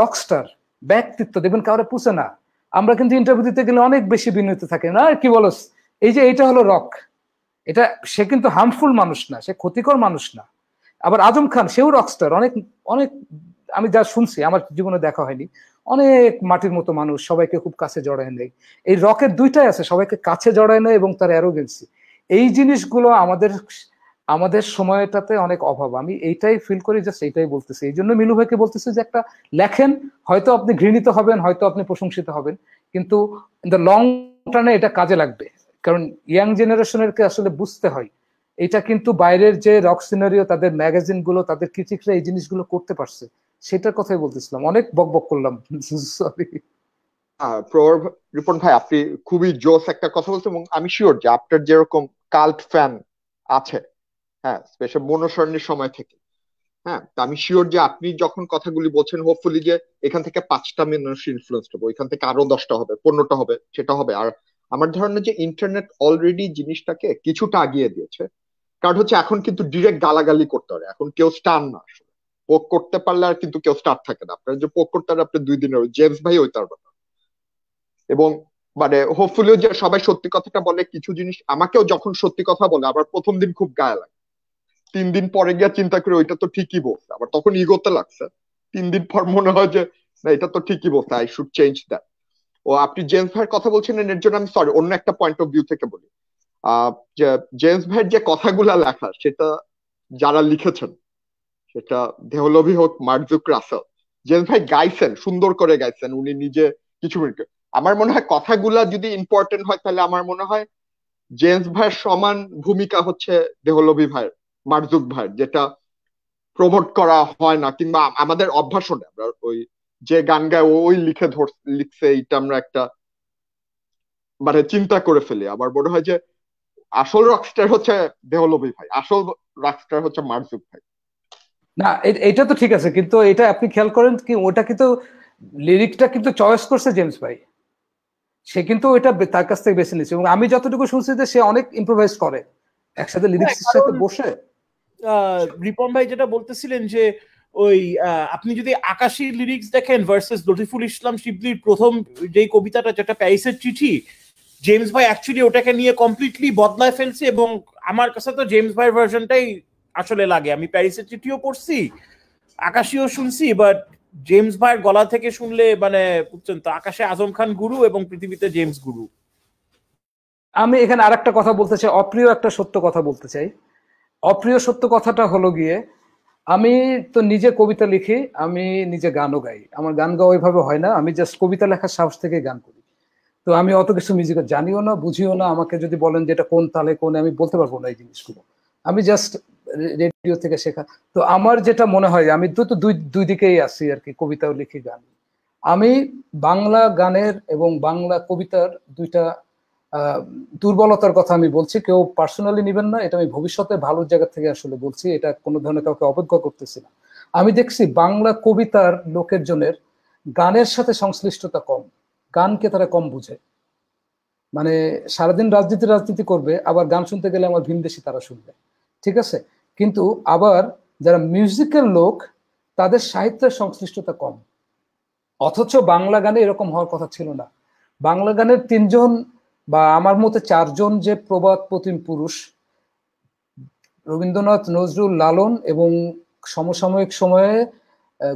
রকস্টার ব্যক্তিত্ব, দেখবেন কাউরে পুষে না। আমরা কিন্তু ইন্টারভিউ দিতে গেলে অনেক বেশি বিনয়িত থাকে। না, কি বলস? এই যে এটা হলো রক, এটা সে কিন্তু হার্মফুল মানুষ না, সে ক্ষতিকর মানুষ না। আবার আজম খান, সেও রকস্টার অনেক অনেক, আমি যা শুনছি, আমার জীবনে দেখা হয়নি, অনেক মাটির মতো মানুষ, সবাইকে খুব কাছে জড়ায় নেয়। এই রকের দুইটাই আছে, সবাইকে কাছে জড়ায় নেয় এবং তার অ্যারোগেন্সি এই জিনিসগুলো আমাদের আমাদের সময়টাতে অনেক অভাব। আমি এইটাই ফিল করি জাস্ট এইটাই বলতেছি। এই জন্য মিলু ভাইকে বলতেছি যে একটা লেখেন, হয়তো আপনি ঘৃণিত হবেন, হয়তো আপনি প্রশংসিত হবেন, কিন্তু দ্য লং টার্মে এটা কাজে লাগবে। কারণ ইয়াং জেনারেশনেরকে আসলে বুঝতে হয়। এটা কিন্তু বাইরের যে রক সিনারিও, তাদের ম্যাগাজিনগুলো তাদের ক্রিটিকরা এই জিনিসগুলো করতে পারছে। সেটার কথাই বলতেছিলাম। অনেক বক বক করলাম। সরি রিপন ভাই, আপনি খুবই জোস একটা কথা বলছেন এবং আমি শিওর যে আপনার যেরকম কাল্ট ফ্যান আছে হ্যাঁ স্পেশাল মনোসরণের সময় থেকে হ্যাঁ আমি শিওর যে আপনি যখন কথাগুলি বলছেন হোপফুলি যে এখান থেকে পাঁচটা মানুষ ইনফ্লুয়েন্স হবে ওইখান থেকে আরও দশটা হবে, পনেরোটা হবে, সেটা হবে, আর আমার ধারণা যে ইন্টারনেট অলরেডি জিনিসটাকে কিছুটা আগিয়ে দিয়েছে। কারণ হচ্ছে এখন কিন্তু ডিরেক্ট গালাগালি করতে পারে এখন কেউ স্টার না আসলে। পোক করতে পারলে আর কিন্তু কেউ স্টার থাকে না। আপনার যে পোক করতে পারে আপনি দুই দিনের জেমস ভাই ওই তার এবং মানে হোপফুলিও যে সবাই সত্যি কথাটা বলে, কিছু জিনিস আমাকেও যখন সত্যি কথা বলে আবার প্রথম দিন খুব গায়ে লাগে। তিন দিন পরে গিয়ে চিন্তা করে, ওইটা তো ঠিকই বলছে। আবার তখন ইগোতে লাগছে। তিন দিন পর মনে হয় যে, না, এটা তো ঠিকই বলছে I should change that oh আপনি জেমস ভাইয়ের কথা বলছেন, এর জন্য আমি সরি অন্য একটা পয়েন্ট অফ ভিউ থেকে বলি। জেমস ভাইয়ের যে কথাগুলা লেখা, সেটা যারা লিখেছেন, সেটা দেহলভি হোক মার্জুক রাসেল জেমস ভাই গাইছেন, সুন্দর করে গাইছেন, উনি নিজে কিছু মিনিট আমার মনে হয় কথাগুলা যদি ইম্পর্টেন্ট হয়, তাহলে আমার মনে হয় জেমস ভাইয়ের সমান ভূমিকা হচ্ছে দেহলভি ভাইয়ের মার্জুক ভাইয়ের যেটা প্রমোট করা হয় না, কিংবা আমাদের অভ্যাসনে আমরা ওই যে গান গায় ওই লিখে ধর লিখছে এইটা আমরা একটা মানে চিন্তা করে ফেলি। আবার মনে হয় যে আসল রকস্টার হচ্ছে দেহলভি ভাই আসল রকস্টার হচ্ছে মার্জুক ভাই। না এটা তো ঠিক আছে কিন্তু এটা আপনি খেয়াল করেন কি ওটা কিন্তু লিরিকটা কিন্তু চয়েস করছে জেমস ভাই। সে কিন্তু ওইটা তার কাছ থেকে বেছে নিচ্ছে এবং আমি যতটুকু শুনছি যে সে অনেক ইম্প্রোভাইজ করে। একসাথে লিরিক্সের সাথে বসে। রিপন ভাই যেটা বলতেছিলেন যে ওই আপনি যদি আকাশী লিরিক্স দেখেন ভার্সেস লতিফুল ইসলাম শিবলির প্রথম যেই কবিতাটা, যেটা প্যারিসের চিঠি জেমস ভাই অ্যাকচুয়ালি ওটাকে নিয়ে কমপ্লিটলি বদলায় ফেলছে এবং আমার কাছে তো জেমস ভাই ভার্সনটাই আসলে লাগে। আমি প্যারিসের চিঠিও পড়ছি, আকাশীও শুনছি বাট জেমস ভাইয়ের গলা থেকে শুনলে মানে বুঝছেন তো, আকাশে আজম খান গুরু এবং পৃথিবীতে জেমস গুরু। আমি এখানে আর একটা কথা বলতে চাই, অপ্রিয় একটা সত্য কথা বলতে চাই। অপ্রিয় সত্য কথাটা হলো গিয়ে আমি তো নিজে কবিতা লিখি, আমি নিজে গানও গাই। আমার গান গাওয়া ওইভাবে হয় না, আমি জাস্ট কবিতা লেখার সাহস থেকে গান করি। তো আমি অত কিছু মিউজিক জানিও না, বুঝিও না, আমাকে যদি বলেন যে এটা কোন তালে, কোন, আমি বলতে পারব না এই জিনিসগুলো। আমি জাস্ট রেডিও থেকে শেখা। তো আমার যেটা মনে হয়, আমি তো দুই দুই দিকেই আছি আর কি কবিতাও লিখি, গান। আমি বাংলা গানের এবং বাংলা কবিতার দুইটা দুর্বলতার কথা আমি বলছি, কেউ পার্সোনালি নিবেন না, এটা আমি ভবিষ্যতে ভালো জায়গা থেকে আসলে বলছি, এটা কোনো ধরনের কাউকে অবজ্ঞা করতেছি না। আমি দেখছি বাংলা কবিতার লোকের জনের গানের সাথে সংশ্লিষ্টতা কম, গানকে তারা কম বুঝে। মানে সারাদিন রাজনীতি রাজনীতি করবে, আবার গান শুনতে গেলে আমার ভিনদেশি তারা শুনবে, ঠিক আছে? কিন্তু আবার যারা মিউজিক্যাল লোক, তাদের সাহিত্যের সংশ্লিষ্টতা কম। অথচ বাংলা গানে এরকম হওয়ার কথা ছিল না। বাংলা গানের তিনজন বা আমার মতে চারজন যে প্রবাদ প্রতিম পুরুষ রবীন্দ্রনাথ নজরুল লালন এবং সমসাময়িক সময়ে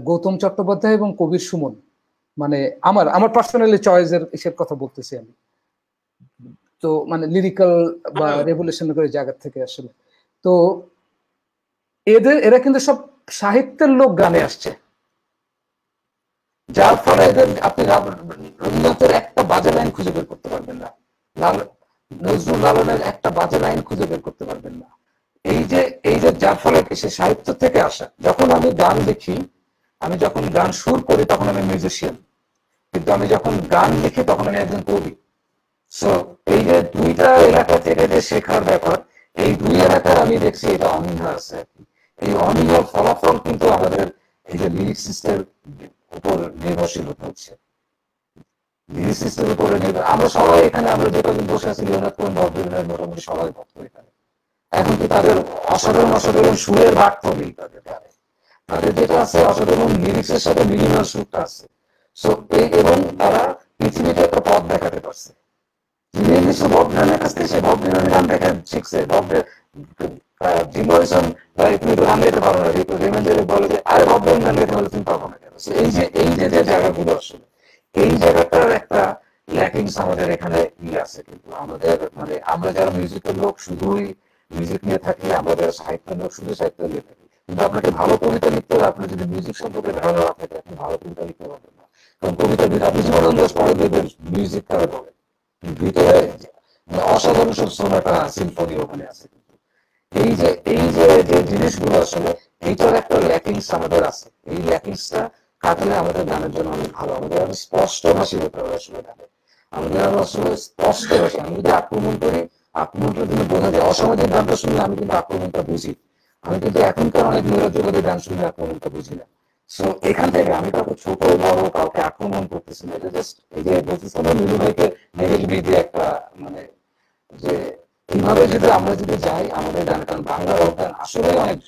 গৌতম চট্টোপাধ্যায় এবং কবির সুমন মানে আমার আমার পার্সোনালি চয়েসের এসের কথা বলতেছি আমি। তো মানে লিরিক্যাল বা রেভুলেশনারি জায়গা থেকে আসলে। তো এদের এরা কিন্তু সব সাহিত্যের লোক গানে আসছে। যার ফলে এদের আপনি রবীন্দ্রনাথের একটা বাজে লাইন খুঁজে বের করতে পারবেন না। নজরুল লালনের একটা বাজে লাইন খুঁজে বের করতে পারবেন না। এই যে এই যে যার ফলে সে সাহিত্য থেকে আসা? যখন আমি গান লিখি, আমি যখন গান সুর করি, তখন আমি মিউজিশিয়ান কিন্তু আমি যখন গান লিখি, তখন আমি একজন কবি। সো এই যে দুইটা এলাকা থেকে যে শেখার ব্যাপার, এই দুই এলাকায় আমি দেখছি এটা অনীহা আছে এই অনীহার ফলাফল কিন্তু আমাদের এই যে লিরিক্সিস্টের উপর নির্ভরশীল হচ্ছে। উপরে নির্ভর। আমরা সবাই এখানে, আমরা যে বসে আছি মোটামুটি সবাই ভক্ত এখানে। এখন কি তাদের অসাধারণ অসাধারণ সুরের ভাগ তো নেই তাদের গানে তাদের যেটা আছে অসাধারণ লিরিক্সের সাথে মিনিমাল সুরটা আছে। সো এবং তারা পৃথিবীতে একটা পথ দেখাতে পারছে। সে দেখা শিখছে। না। বলে যে গান তুমি এই যে এই যে জায়গাগুলো আসলে এই জায়গাটার একটা ল্যাকিংস আমাদের এখানে ইয়ে আছে কিন্তু আমাদের মানে আমরা যারা মিউজিকের লোক শুধুই মিউজিক নিয়ে থাকি, আমরা যারা সাহিত্যের লোক শুধু সাহিত্য নিয়ে থাকি। কিন্তু আপনাকে ভালো কবিতা লিখতে হলে আপনার যদি মিউজিক সম্পর্কে ধারণা না থাকে, আপনি ভালো কবিতা লিখতে পারবেন না। কারণ কবিতা আপনি জীবন দাস পরে দেখবেন মিউজিক কারে বলে। ভিতরে অসাধারণ সব সোনাটা সিম্ফনি ওখানে আছে এই যে এই যে যে জিনিসগুলো আসলে, এইটার একটা ল্যাকিংস আমাদের আছে। এই ল্যাকিংসটা কাটলে আমাদের গানের জন্য অনেক ভালো। আমাদের আরও স্পষ্ট ভাষী হতে হবে আসলে গানে আমাদের আরও আসলে স্পষ্ট ভাষী। আমি যদি আক্রমণ করি, আক্রমণটা জন্য বোঝা যায়, অসামাজিক গানটা শুনলে আমি কিন্তু আক্রমণটা বুঝি। আমি কিন্তু এখনকার অনেক নৈরাজ্যবাদী গান শুনলে আক্রমণটা বুঝি না। সো এখান থেকে আমি কাউকে ছোট বড় কাউকে আক্রমণ করতেছি না। এটা জাস্ট এই যে বলতেছিলাম মিলু ভাইকে নেগেটিভ দিয়ে একটা মানে যে এইভাবে যদি আমরা যদি যাই, আমাদের গান কারণ বাংলা গান আসলে অনেক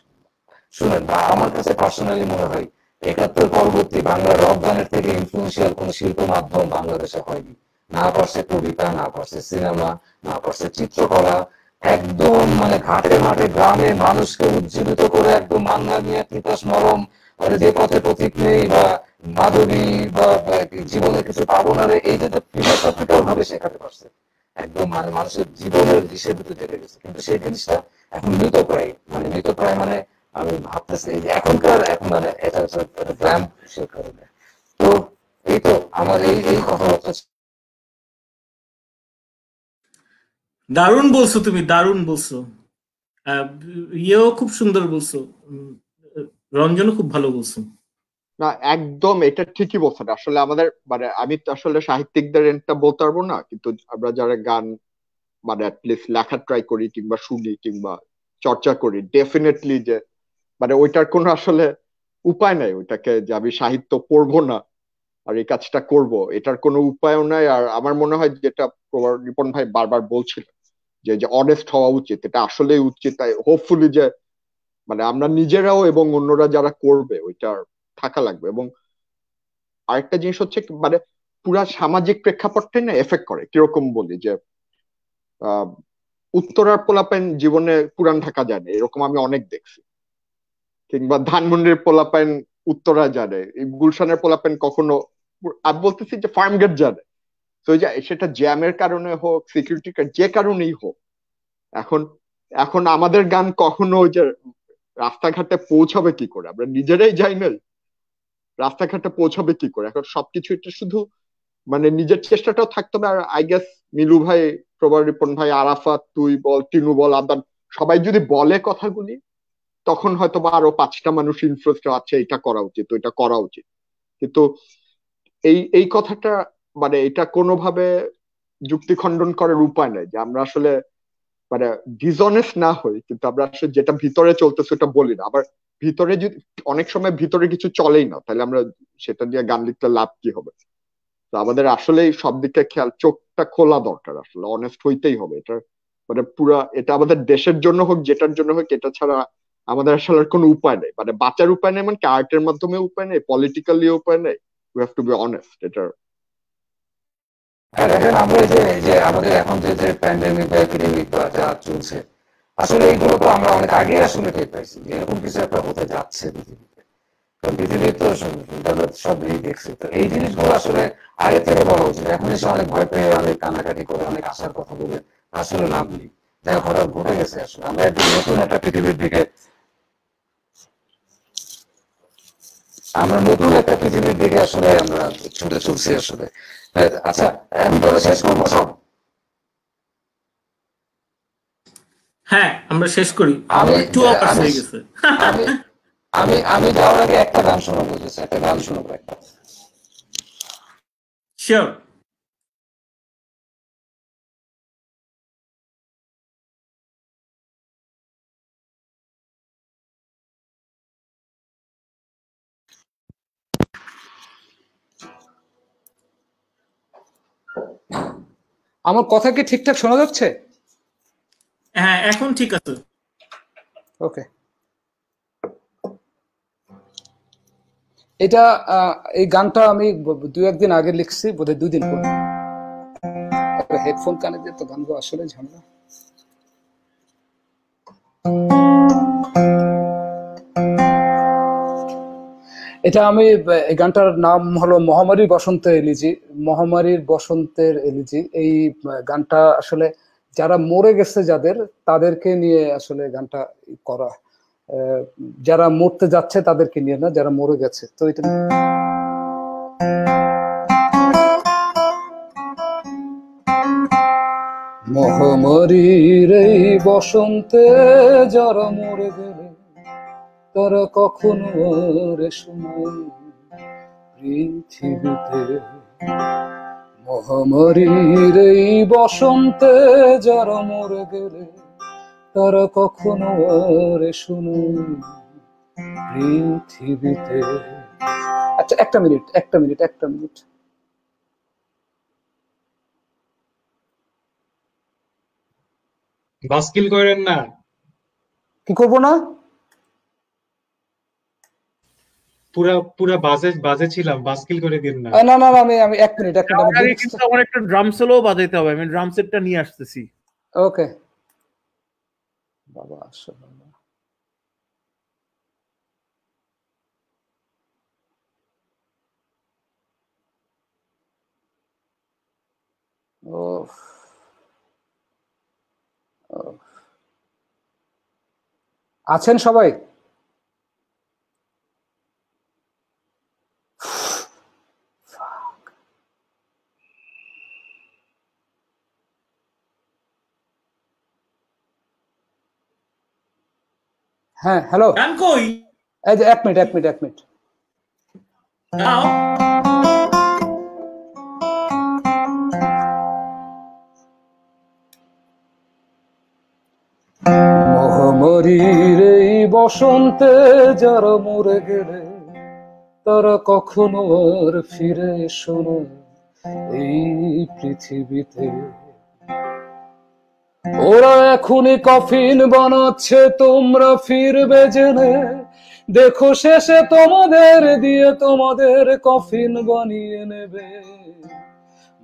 শুনেন বা আমার কাছে পার্সোনালি মনে হয় একাত্তর পরবর্তী বাংলা রক গানের থেকে ইনফ্লুয়েন্সিয়াল কোন শিল্প মাধ্যম বাংলাদেশে হয়নি। না করছে কবিতা, না করছে সিনেমা না করছে চিত্রকলা, একদম মানে ঘাটে মাঠে গ্রামে মানুষকে উজ্জীবিত করে একদম মান্না নিয়ে তিতাস নরম মানে যে পথে প্রতীক নেই বা মাধবী বা জীবনে কিছু পাবো না এই যে ফিলোসফিক্যাল ভাবে শেখাতে পারছে। একদম মানে মানুষের জীবনের দিশে দুটো চলে গেছে। কিন্তু সেই জিনিসটা এখন মৃত প্রায় মানে মৃতপ্রায় মানে আমি ভাবতেছি যে এখনকার এখন মানে এটা হচ্ছে র্যাম্প কারণে। তো এই তো আমার এই এই কথাবার্তা দারুণ বলছো তুমি দারুণ বলছো। ইয়েও খুব সুন্দর বলছো। রঞ্জনও খুব ভালো বলছো। না একদম এটা ঠিকই বলছেন আসলে আমাদের মানে আমি তো আসলে সাহিত্যিকদের এটা বলতে পারব না কিন্তু আমরা যারা গান মানে অ্যাটলিস্ট লেখা ট্রাই করি কিংবা শুনি কিংবা চর্চা করি ডেফিনেটলি যে মানে ওইটার কোনো আসলে উপায় নাই, ওইটাকে যে আমি সাহিত্য পড়ব না আর এই কাজটা করব, এটার কোনো উপায়ও নাই। আর আমার মনে হয় যেটা রিপন ভাই বারবার বলছিল, যে যে অনেস্ট হওয়া উচিত, এটা আসলেই উচিত। তাই হোপফুলি যে মানে আমরা নিজেরাও এবং অন্যরা যারা করবে, ওইটার থাকা লাগবে। এবং আরেকটা জিনিস হচ্ছে মানে পুরা সামাজিক প্রেক্ষাপটটাই না এফেক্ট করে। কীরকম বলি যে, আহ, উত্তরার পোলাপেন জীবনে পুরান ঢাকা জানে এরকম আমি অনেক দেখছি। কিংবা ধানমন্ডির পোলাপাইন উত্তরা জানে গুলশানের পোলাপাইন কখনো আমি বলতেছি যে ফার্ম গেট জানে। তো সেটা জ্যামের কারণে হোক সিকিউরিটি যে কারণেই হোক, এখন এখন আমাদের গান কখনো যে রাস্তাঘাটে পৌঁছাবে কি করে? আমরা নিজেরাই যাই না রাস্তাঘাটে পৌঁছাবে কি করে? এখন সবকিছু এটা শুধু মানে নিজের চেষ্টাটাও থাকতে হবে। আর আই গেস মিলু ভাই প্রবর রিপন ভাই, আরাফাত, তুই বল, টিনু বল, আদান, সবাই যদি বলে কথাগুলি তখন হয়তো বা আরও পাঁচটা মানুষ ইনফ্লুয়েন্স আছে এটা করা উচিত এটা করা উচিত। কিন্তু এই এই কথাটা মানে এটা কোনোভাবে যুক্তি খণ্ডন করার উপায় নাই যে আমরা আসলে মানে ডিসঅনেস্ট না হই, কিন্তু আমরা আসলে যেটা ভিতরে চলতেছে ওটা বলি না। আবার ভিতরে যদি, অনেক সময় ভিতরে কিছু চলেই না, তাহলে আমরা সেটা দিয়ে গান লিখতে লাভ কি হবে? তো আমাদের আসলে সব দিকে খেয়াল, চোখটা খোলা দরকার আসলে অনেস্ট হইতেই হবে। এটা মানে পুরা, এটা আমাদের দেশের জন্য হোক, যেটার জন্য হোক, এটা ছাড়া আমাদের আসলে কোনো উপায় নেই। মানে বাঁচার উপায় নেই মানে আর্টের মাধ্যমে উপায় নেই পলিটিক্যালি উপায় নেই। We have to be honest এটার আমরা যে যে আমাদের এখন যে যে প্যান্ডেমিক বা এপিডেমিক বা যা চলছে, আসলে এইগুলো তো আমরা অনেক আগে আসলে টের পাইছি যে এরকম কিছু একটা হতে যাচ্ছে পৃথিবীতে। কারণ পৃথিবীর তো সবই দেখছে। তো এই জিনিসগুলো আসলে আগে থেকে বলা উচিত। এখন এসে অনেক ভয় পেয়ে, অনেক কানাকাটি করে, অনেক আশার কথা বলে আসলে লাভ নেই। যা হঠাৎ ঘটে গেছে আসলে। আমরা একদম নতুন একটা পৃথিবীর দিকে আমরা নতুন একটা পৃথিবীর দিকে আসলে আমরা ছুটে চলছি আসলে। আচ্ছা আমরা শেষ করব সব? হ্যাঁ আমরা শেষ করি। আমি টু আওয়ার্স হয়ে গেছে। আমি আমি আমি যাওয়ার আগে একটা গান শোনাবো একটা গান শোনাবো একটা শিওর আমার কথা কি ঠিকঠাক শোনা যাচ্ছে? হ্যাঁ এখন ঠিক আছে। ওকে। এটা এই গানটা আমি দু একদিন আগে লিখছি বোধহয় দুদিন পর। হেডফোন কানে দিয়ে তো গানগুলো আসলে ঝামেলা। এটা আমি এই গানটার নাম হলো মহামারীর বসন্ত এলিজি। মহামারীর বসন্তের এলিজি। এই গানটা আসলে যারা মরে গেছে যাদের, তাদেরকে নিয়ে আসলে গানটা করা। যারা মরতে যাচ্ছে তাদেরকে নিয়ে না, যারা মরে গেছে। তো এটা মহামারীর এই বসন্তে যারা মরে গেলে তারা কখনো রে সময়। পৃথিবীতে মহামারীর এই বসন্তে যারা মরে গেলে তারা কখনো রে শুনো পৃথিবীতে আচ্ছা একটা মিনিট একটা মিনিট একটা মিনিট। বাস্কিল করেন না। কি করব না? পুরা পুরা বাজে বাজে ছিলাম বাস্কিল করে দিন না। না না আমি আমি এক মিনিট এক মিনিট কিন্তু আমার একটা ড্রাম বাজাইতে হবে আমি ড্রাম সেটটা নিয়ে আসতেছি। ওকে বাবা আসো বাবা। ও আছেন সবাই? হ্যাঁ হ্যালো গান কই? এই যে এক মিনিট এক মিনিট এক মিনিট। মহামারীর এই বসন্তে যারা মরে গেলে তারা কখনো আর ফিরে শোনো এই পৃথিবীতে ওরা এখনই কফিন বানাচ্ছে, তোমরা ফিরবে জেনে। দেখো শেষে তোমাদের দিয়ে তোমাদের কফিন বানিয়ে নেবে।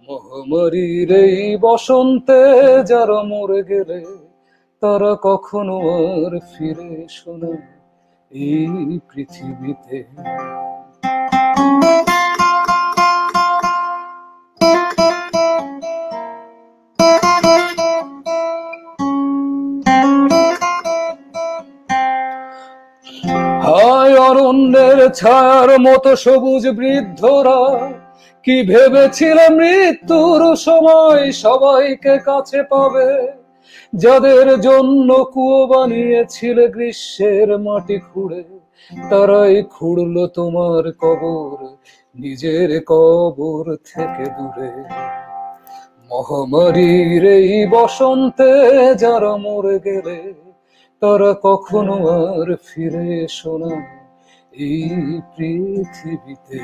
মহামারীর এই বসন্তে যারা মরে গেলে, তারা কখনো আর ফিরে শোনা এই পৃথিবীতে অরণ্যের ছায়ার মতো সবুজ বৃদ্ধরা, কি ভেবেছিল মৃত্যুর সময় সবাইকে কাছে পাবে? যাদের জন্য কুয়ো বানিয়েছিল গ্রীষ্মের মাটি খুঁড়ে, তারাই খুঁড়লো তোমার কবর, নিজের কবর থেকে দূরে। মহামারীর এই বসন্তে যারা মরে গেলে, তারা কখনো আর ফিরে এসো না। এই পৃথিবীতে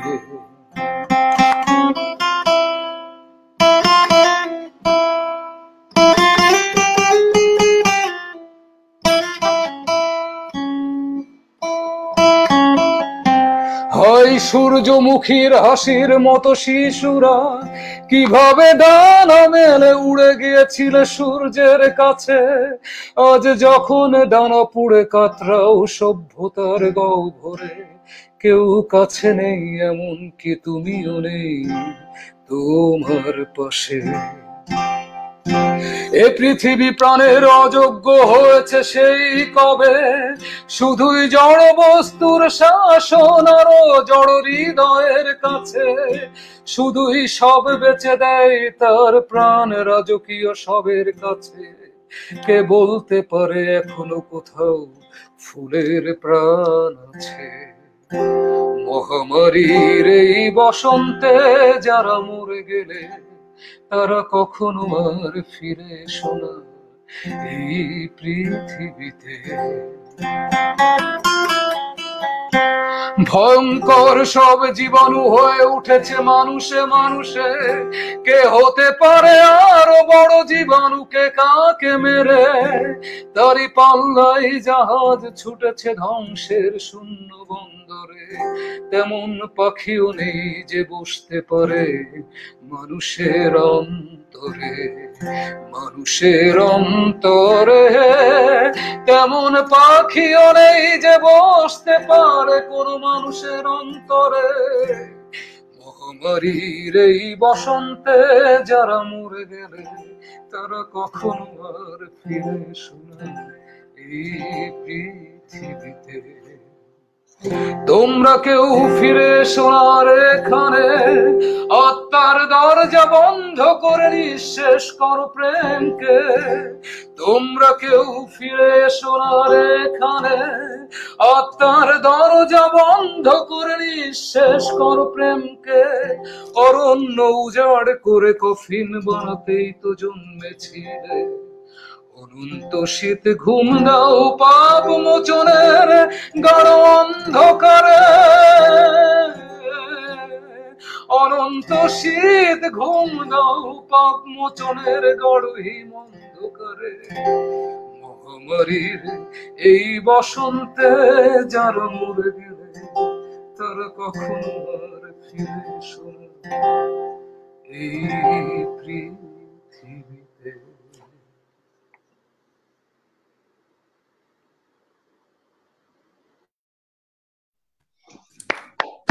সূর্যমুখীর হাসির মতো শিশুরা। কীভাবে ডানা মেলে উড়ে গিয়েছিল সূর্যের কাছে। আজ যখন ডানা পুড়ে কাতরাও সভ্যতার গহ্বরে। কেউ কাছে নেই এমন কি তুমিও নেই তোমার পাশে। এ পৃথিবী প্রাণের অযোগ্য হয়েছে সেই কবে। শুধুই জড় বস্তুর শাসন আরও জড় হৃদয়ের কাছে। শুধুই সব বেঁচে দেয় তার প্রাণ রাজকীয় সবের কাছে। কে বলতে পারে এখনও কোথাও ফুলের প্রাণ আছে। মহামারীর এই বসন্তে যারা মরে গেলে তারা কখনো আর ফিরে শোনা এই পৃথিবীতে। ভয়ঙ্কর সব জীবাণু হয়ে উঠেছে মানুষে মানুষে। কে হতে পারে আরও বড় জীবাণুকে কাকে মেরে? তারই পাল্লাই জাহাজ ছুটেছে ধ্বংসের শূন্য বন্দরে। তেমন পাখিও নেই যে বসতে পারে। মানুষের অন্তরে, মানুষের অন্তরে। তেমন পাখিও নেই যে বসতে পারে কোন মানুষের অন্তরে। মহামারীর এই বসন্তে যারা মরে গেলে, তারা কখনো আর ফিরে শোনা এই পৃথিবীতে তোমরা কেউ ফিরে শোনার এখানে আত্মার দরজা বন্ধ করে নিঃশেষ করো প্রেমকে। তোমরা কেউ ফিরে শোনার এখানে আত্মার দরজা বন্ধ করে নিঃশেষ করো প্রেমকে। অরণ্য উজাড় করে কফিন বানাতেই তো জন্মেছিলে। অনন্ত শীত ঘুম দাও পাপ মোচনের গাঢ় অন্ধকারে। অনন্ত শীত ঘুম দাও পাপ মোচনের গাঢ় হিম অন্ধকারে মহামারীর এই বসন্তে যারা মরে গেলে, তারা কখনো আর ফিরে শোনা। এই পৃথিবীতে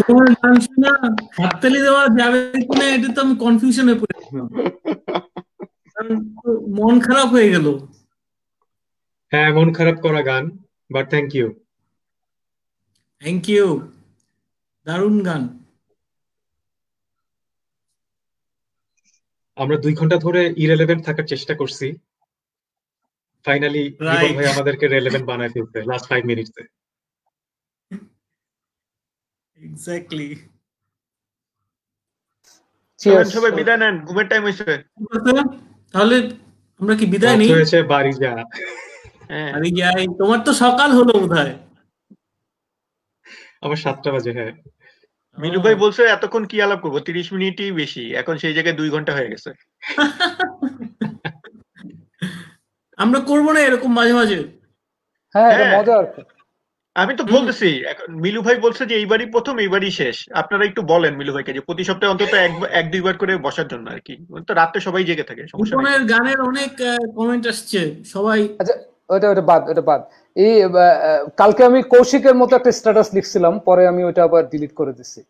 তোমার গান শোনা হাততালি দেওয়া যাবে কিনা এটা তো আমি কনফিউশনে পড়ে মন খারাপ হয়ে গেল। হ্যাঁ মন খারাপ করা গান but thank you thank you দারুণ গান। আমরা দুই ঘণ্টা ধরে ইরেলেভেন্ট থাকার চেষ্টা করছি। ফাইনালি ভাই আমাদেরকে রেলেভেন্ট বানায় ফেলছে লাস্ট ফাইভ মিনিটসে এক্স্যাক্টলি সবাই বিদায় নেন। ঘুমের টাইম হয়েছে তাহলে আমরা কি বিদায় নিই? হয়েছে বাড়ি যা। হ্যাঁ। আরে যাই। তোমার তো সকাল হলো বোধহয়। আমার সাতটা বাজে হ্যাঁ। মিলু ভাই বলছে এতক্ষণ কি আলাপ করব? তিরিশ মিনিটই বেশি। এখন সেই জায়গায় দুই ঘণ্টা হয়ে গেছে। আমরা করব না এরকম মাঝে মাঝে? হ্যাঁ হ্যাঁ। মজা আর কি আমি তো বলতেছি এখন মিলু ভাই বলছে যে এইবারই প্রথম এইবারই শেষ। আপনারা একটু বলেন মিলু ভাইকে যে প্রতি সপ্তাহে অন্তত এক এক দুইবার করে বসার জন্য আর কি। তো রাতে সবাই জেগে থাকে সমস্যা গানের অনেক কমেন্ট আসছে সবাই আচ্ছা ওটা ওটা বাদ ওটা বাদ। এই কালকে আমি কৌশিকের মতো একটা স্ট্যাটাস লিখছিলাম পরে আমি ওটা আবার ডিলিট করে দিছি।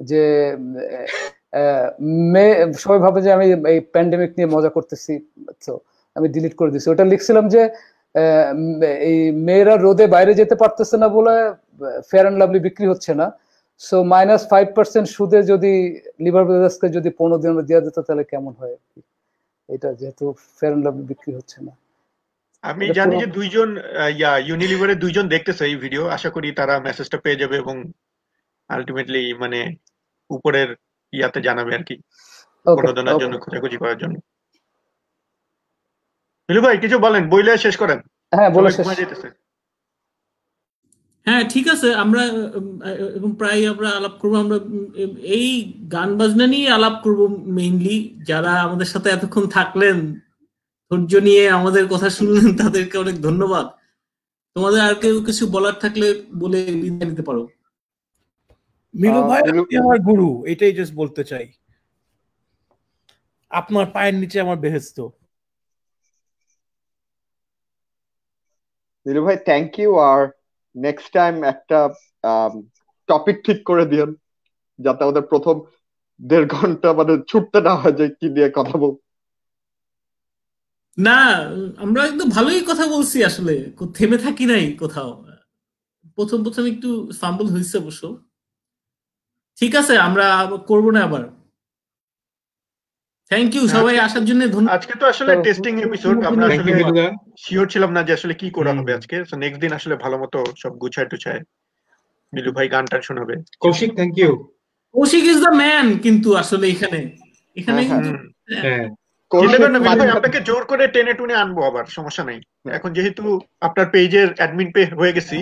যে আহ, মে সবাই ভাবে যে আমি এই প্যান্ডেমিক নিয়ে মজা করতেছি তো আমি ডিলিট করে দিছি। ওটা লিখছিলাম যে এই মেয়েরা রোদে বাইরে যেতে পারতেছে না বলে ফেয়ার অ্যান্ড লাভলি বিক্রি হচ্ছে না। সো মাইনাস ফাইভ পার্সেন্ট সুদে যদি লিভার ব্রাদার্সকে যদি পনেরো দিন দেওয়া যেত তাহলে কেমন হয়? আর কি এটা যেহেতু ফেয়ার অ্যান্ড লাভলি বিক্রি হচ্ছে না। আমি জানি যে দুইজন ইয়া ইউনিলিভারের দুইজন দেখতেছে এই ভিডিও আশা করি তারা মেসেজটা পেয়ে যাবে এবং আলটিমেটলি মানে উপরের ইয়াতে জানাবে আর কি। প্রণোদনার জন্য খোঁজাখুঁজি করার জন্য। মিলু ভাই কিছু বলেন বইলে শেষ করেন। হ্যাঁ বলে শেষ। হ্যাঁ ঠিক আছে আমরা এরকম প্রায় আমরা আলাপ করব আমরা এই গান বাজনা নিয়ে আলাপ করব মেইনলি যারা আমাদের সাথে এতক্ষণ থাকলেন ধৈর্য নিয়ে আমাদের কথা শুনলেন তাদেরকে অনেক ধন্যবাদ। তোমাদের আর কেউ কিছু বলার থাকলে বলে বিদায় নিতে পারো। মিলু ভাই আপনি আমার গুরু এটাই জাস্ট বলতে চাই। আপনার পায়ের নিচে আমার বেহেস্ত। নীলু ভাই থ্যাংক ইউ আর নেক্সট টাইম একটা টপিক ঠিক করে দিয়েন, যাতে আমাদের প্রথম দেড় ঘণ্টা মানে ছুটতে না হয় যে কি দিয়ে কথা বল। না, আমরা একদম ভালোই কথা বলছি আসলে। থেমে থাকি নাই কোথাও। প্রথম প্রথম একটু ফাম্বল হয়েছে অবশ্য। ঠিক আছে, আমরা করব না আবার। থ্যাংক ইউ সবাই আসার জন্য ধন্যবাদ আজকে তো আসলে টেস্টিং এপিসোড আমরা আসলে শিওর ছিলাম না যে আসলে কি করা হবে আজকে। সো নেক্সট দিন আসলে ভালো মতো সব গুছায় টুছায় মিলু ভাই গানটা শোনাবে। Koushik thank you Koushik is the man কিন্তু আসলে এখানে। এখানে হ্যাঁ, কিন্তু হ্যাঁ। মিলু ভাই মাঝখানে- আপনাকে জোর করে টেনে টুনে আনব আবার সমস্যা নাই। এখন যেহেতু আপনার পেজের অ্যাডমিন পে হয়ে গেছি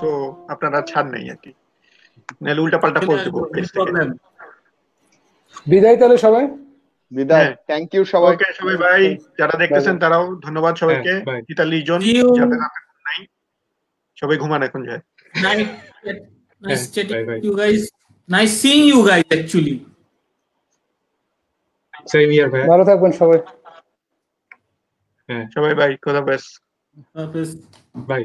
তো আপনার আর ছাড় নেই আর কি। নাহলে উল্টা পাল্টা পোস্ট দেবো বিদায় তাহলে সবাই। বিদায় হ্যাঁ। থ্যাংক ইউ সবাই। ওকে সবাই ভাই যারা দেখতেছেন তারাও ধন্যবাদ সবাইকে। হ্যাঁ, ইতালি জন See যাদের নাই। সবাই ঘুমান এখন যায়। With you guys nice seeing you guys actually same ইয়ার ভাই ভালো থাকবেন সবাই। সবাই ভাই খোদা বেশ Hafiz. বাই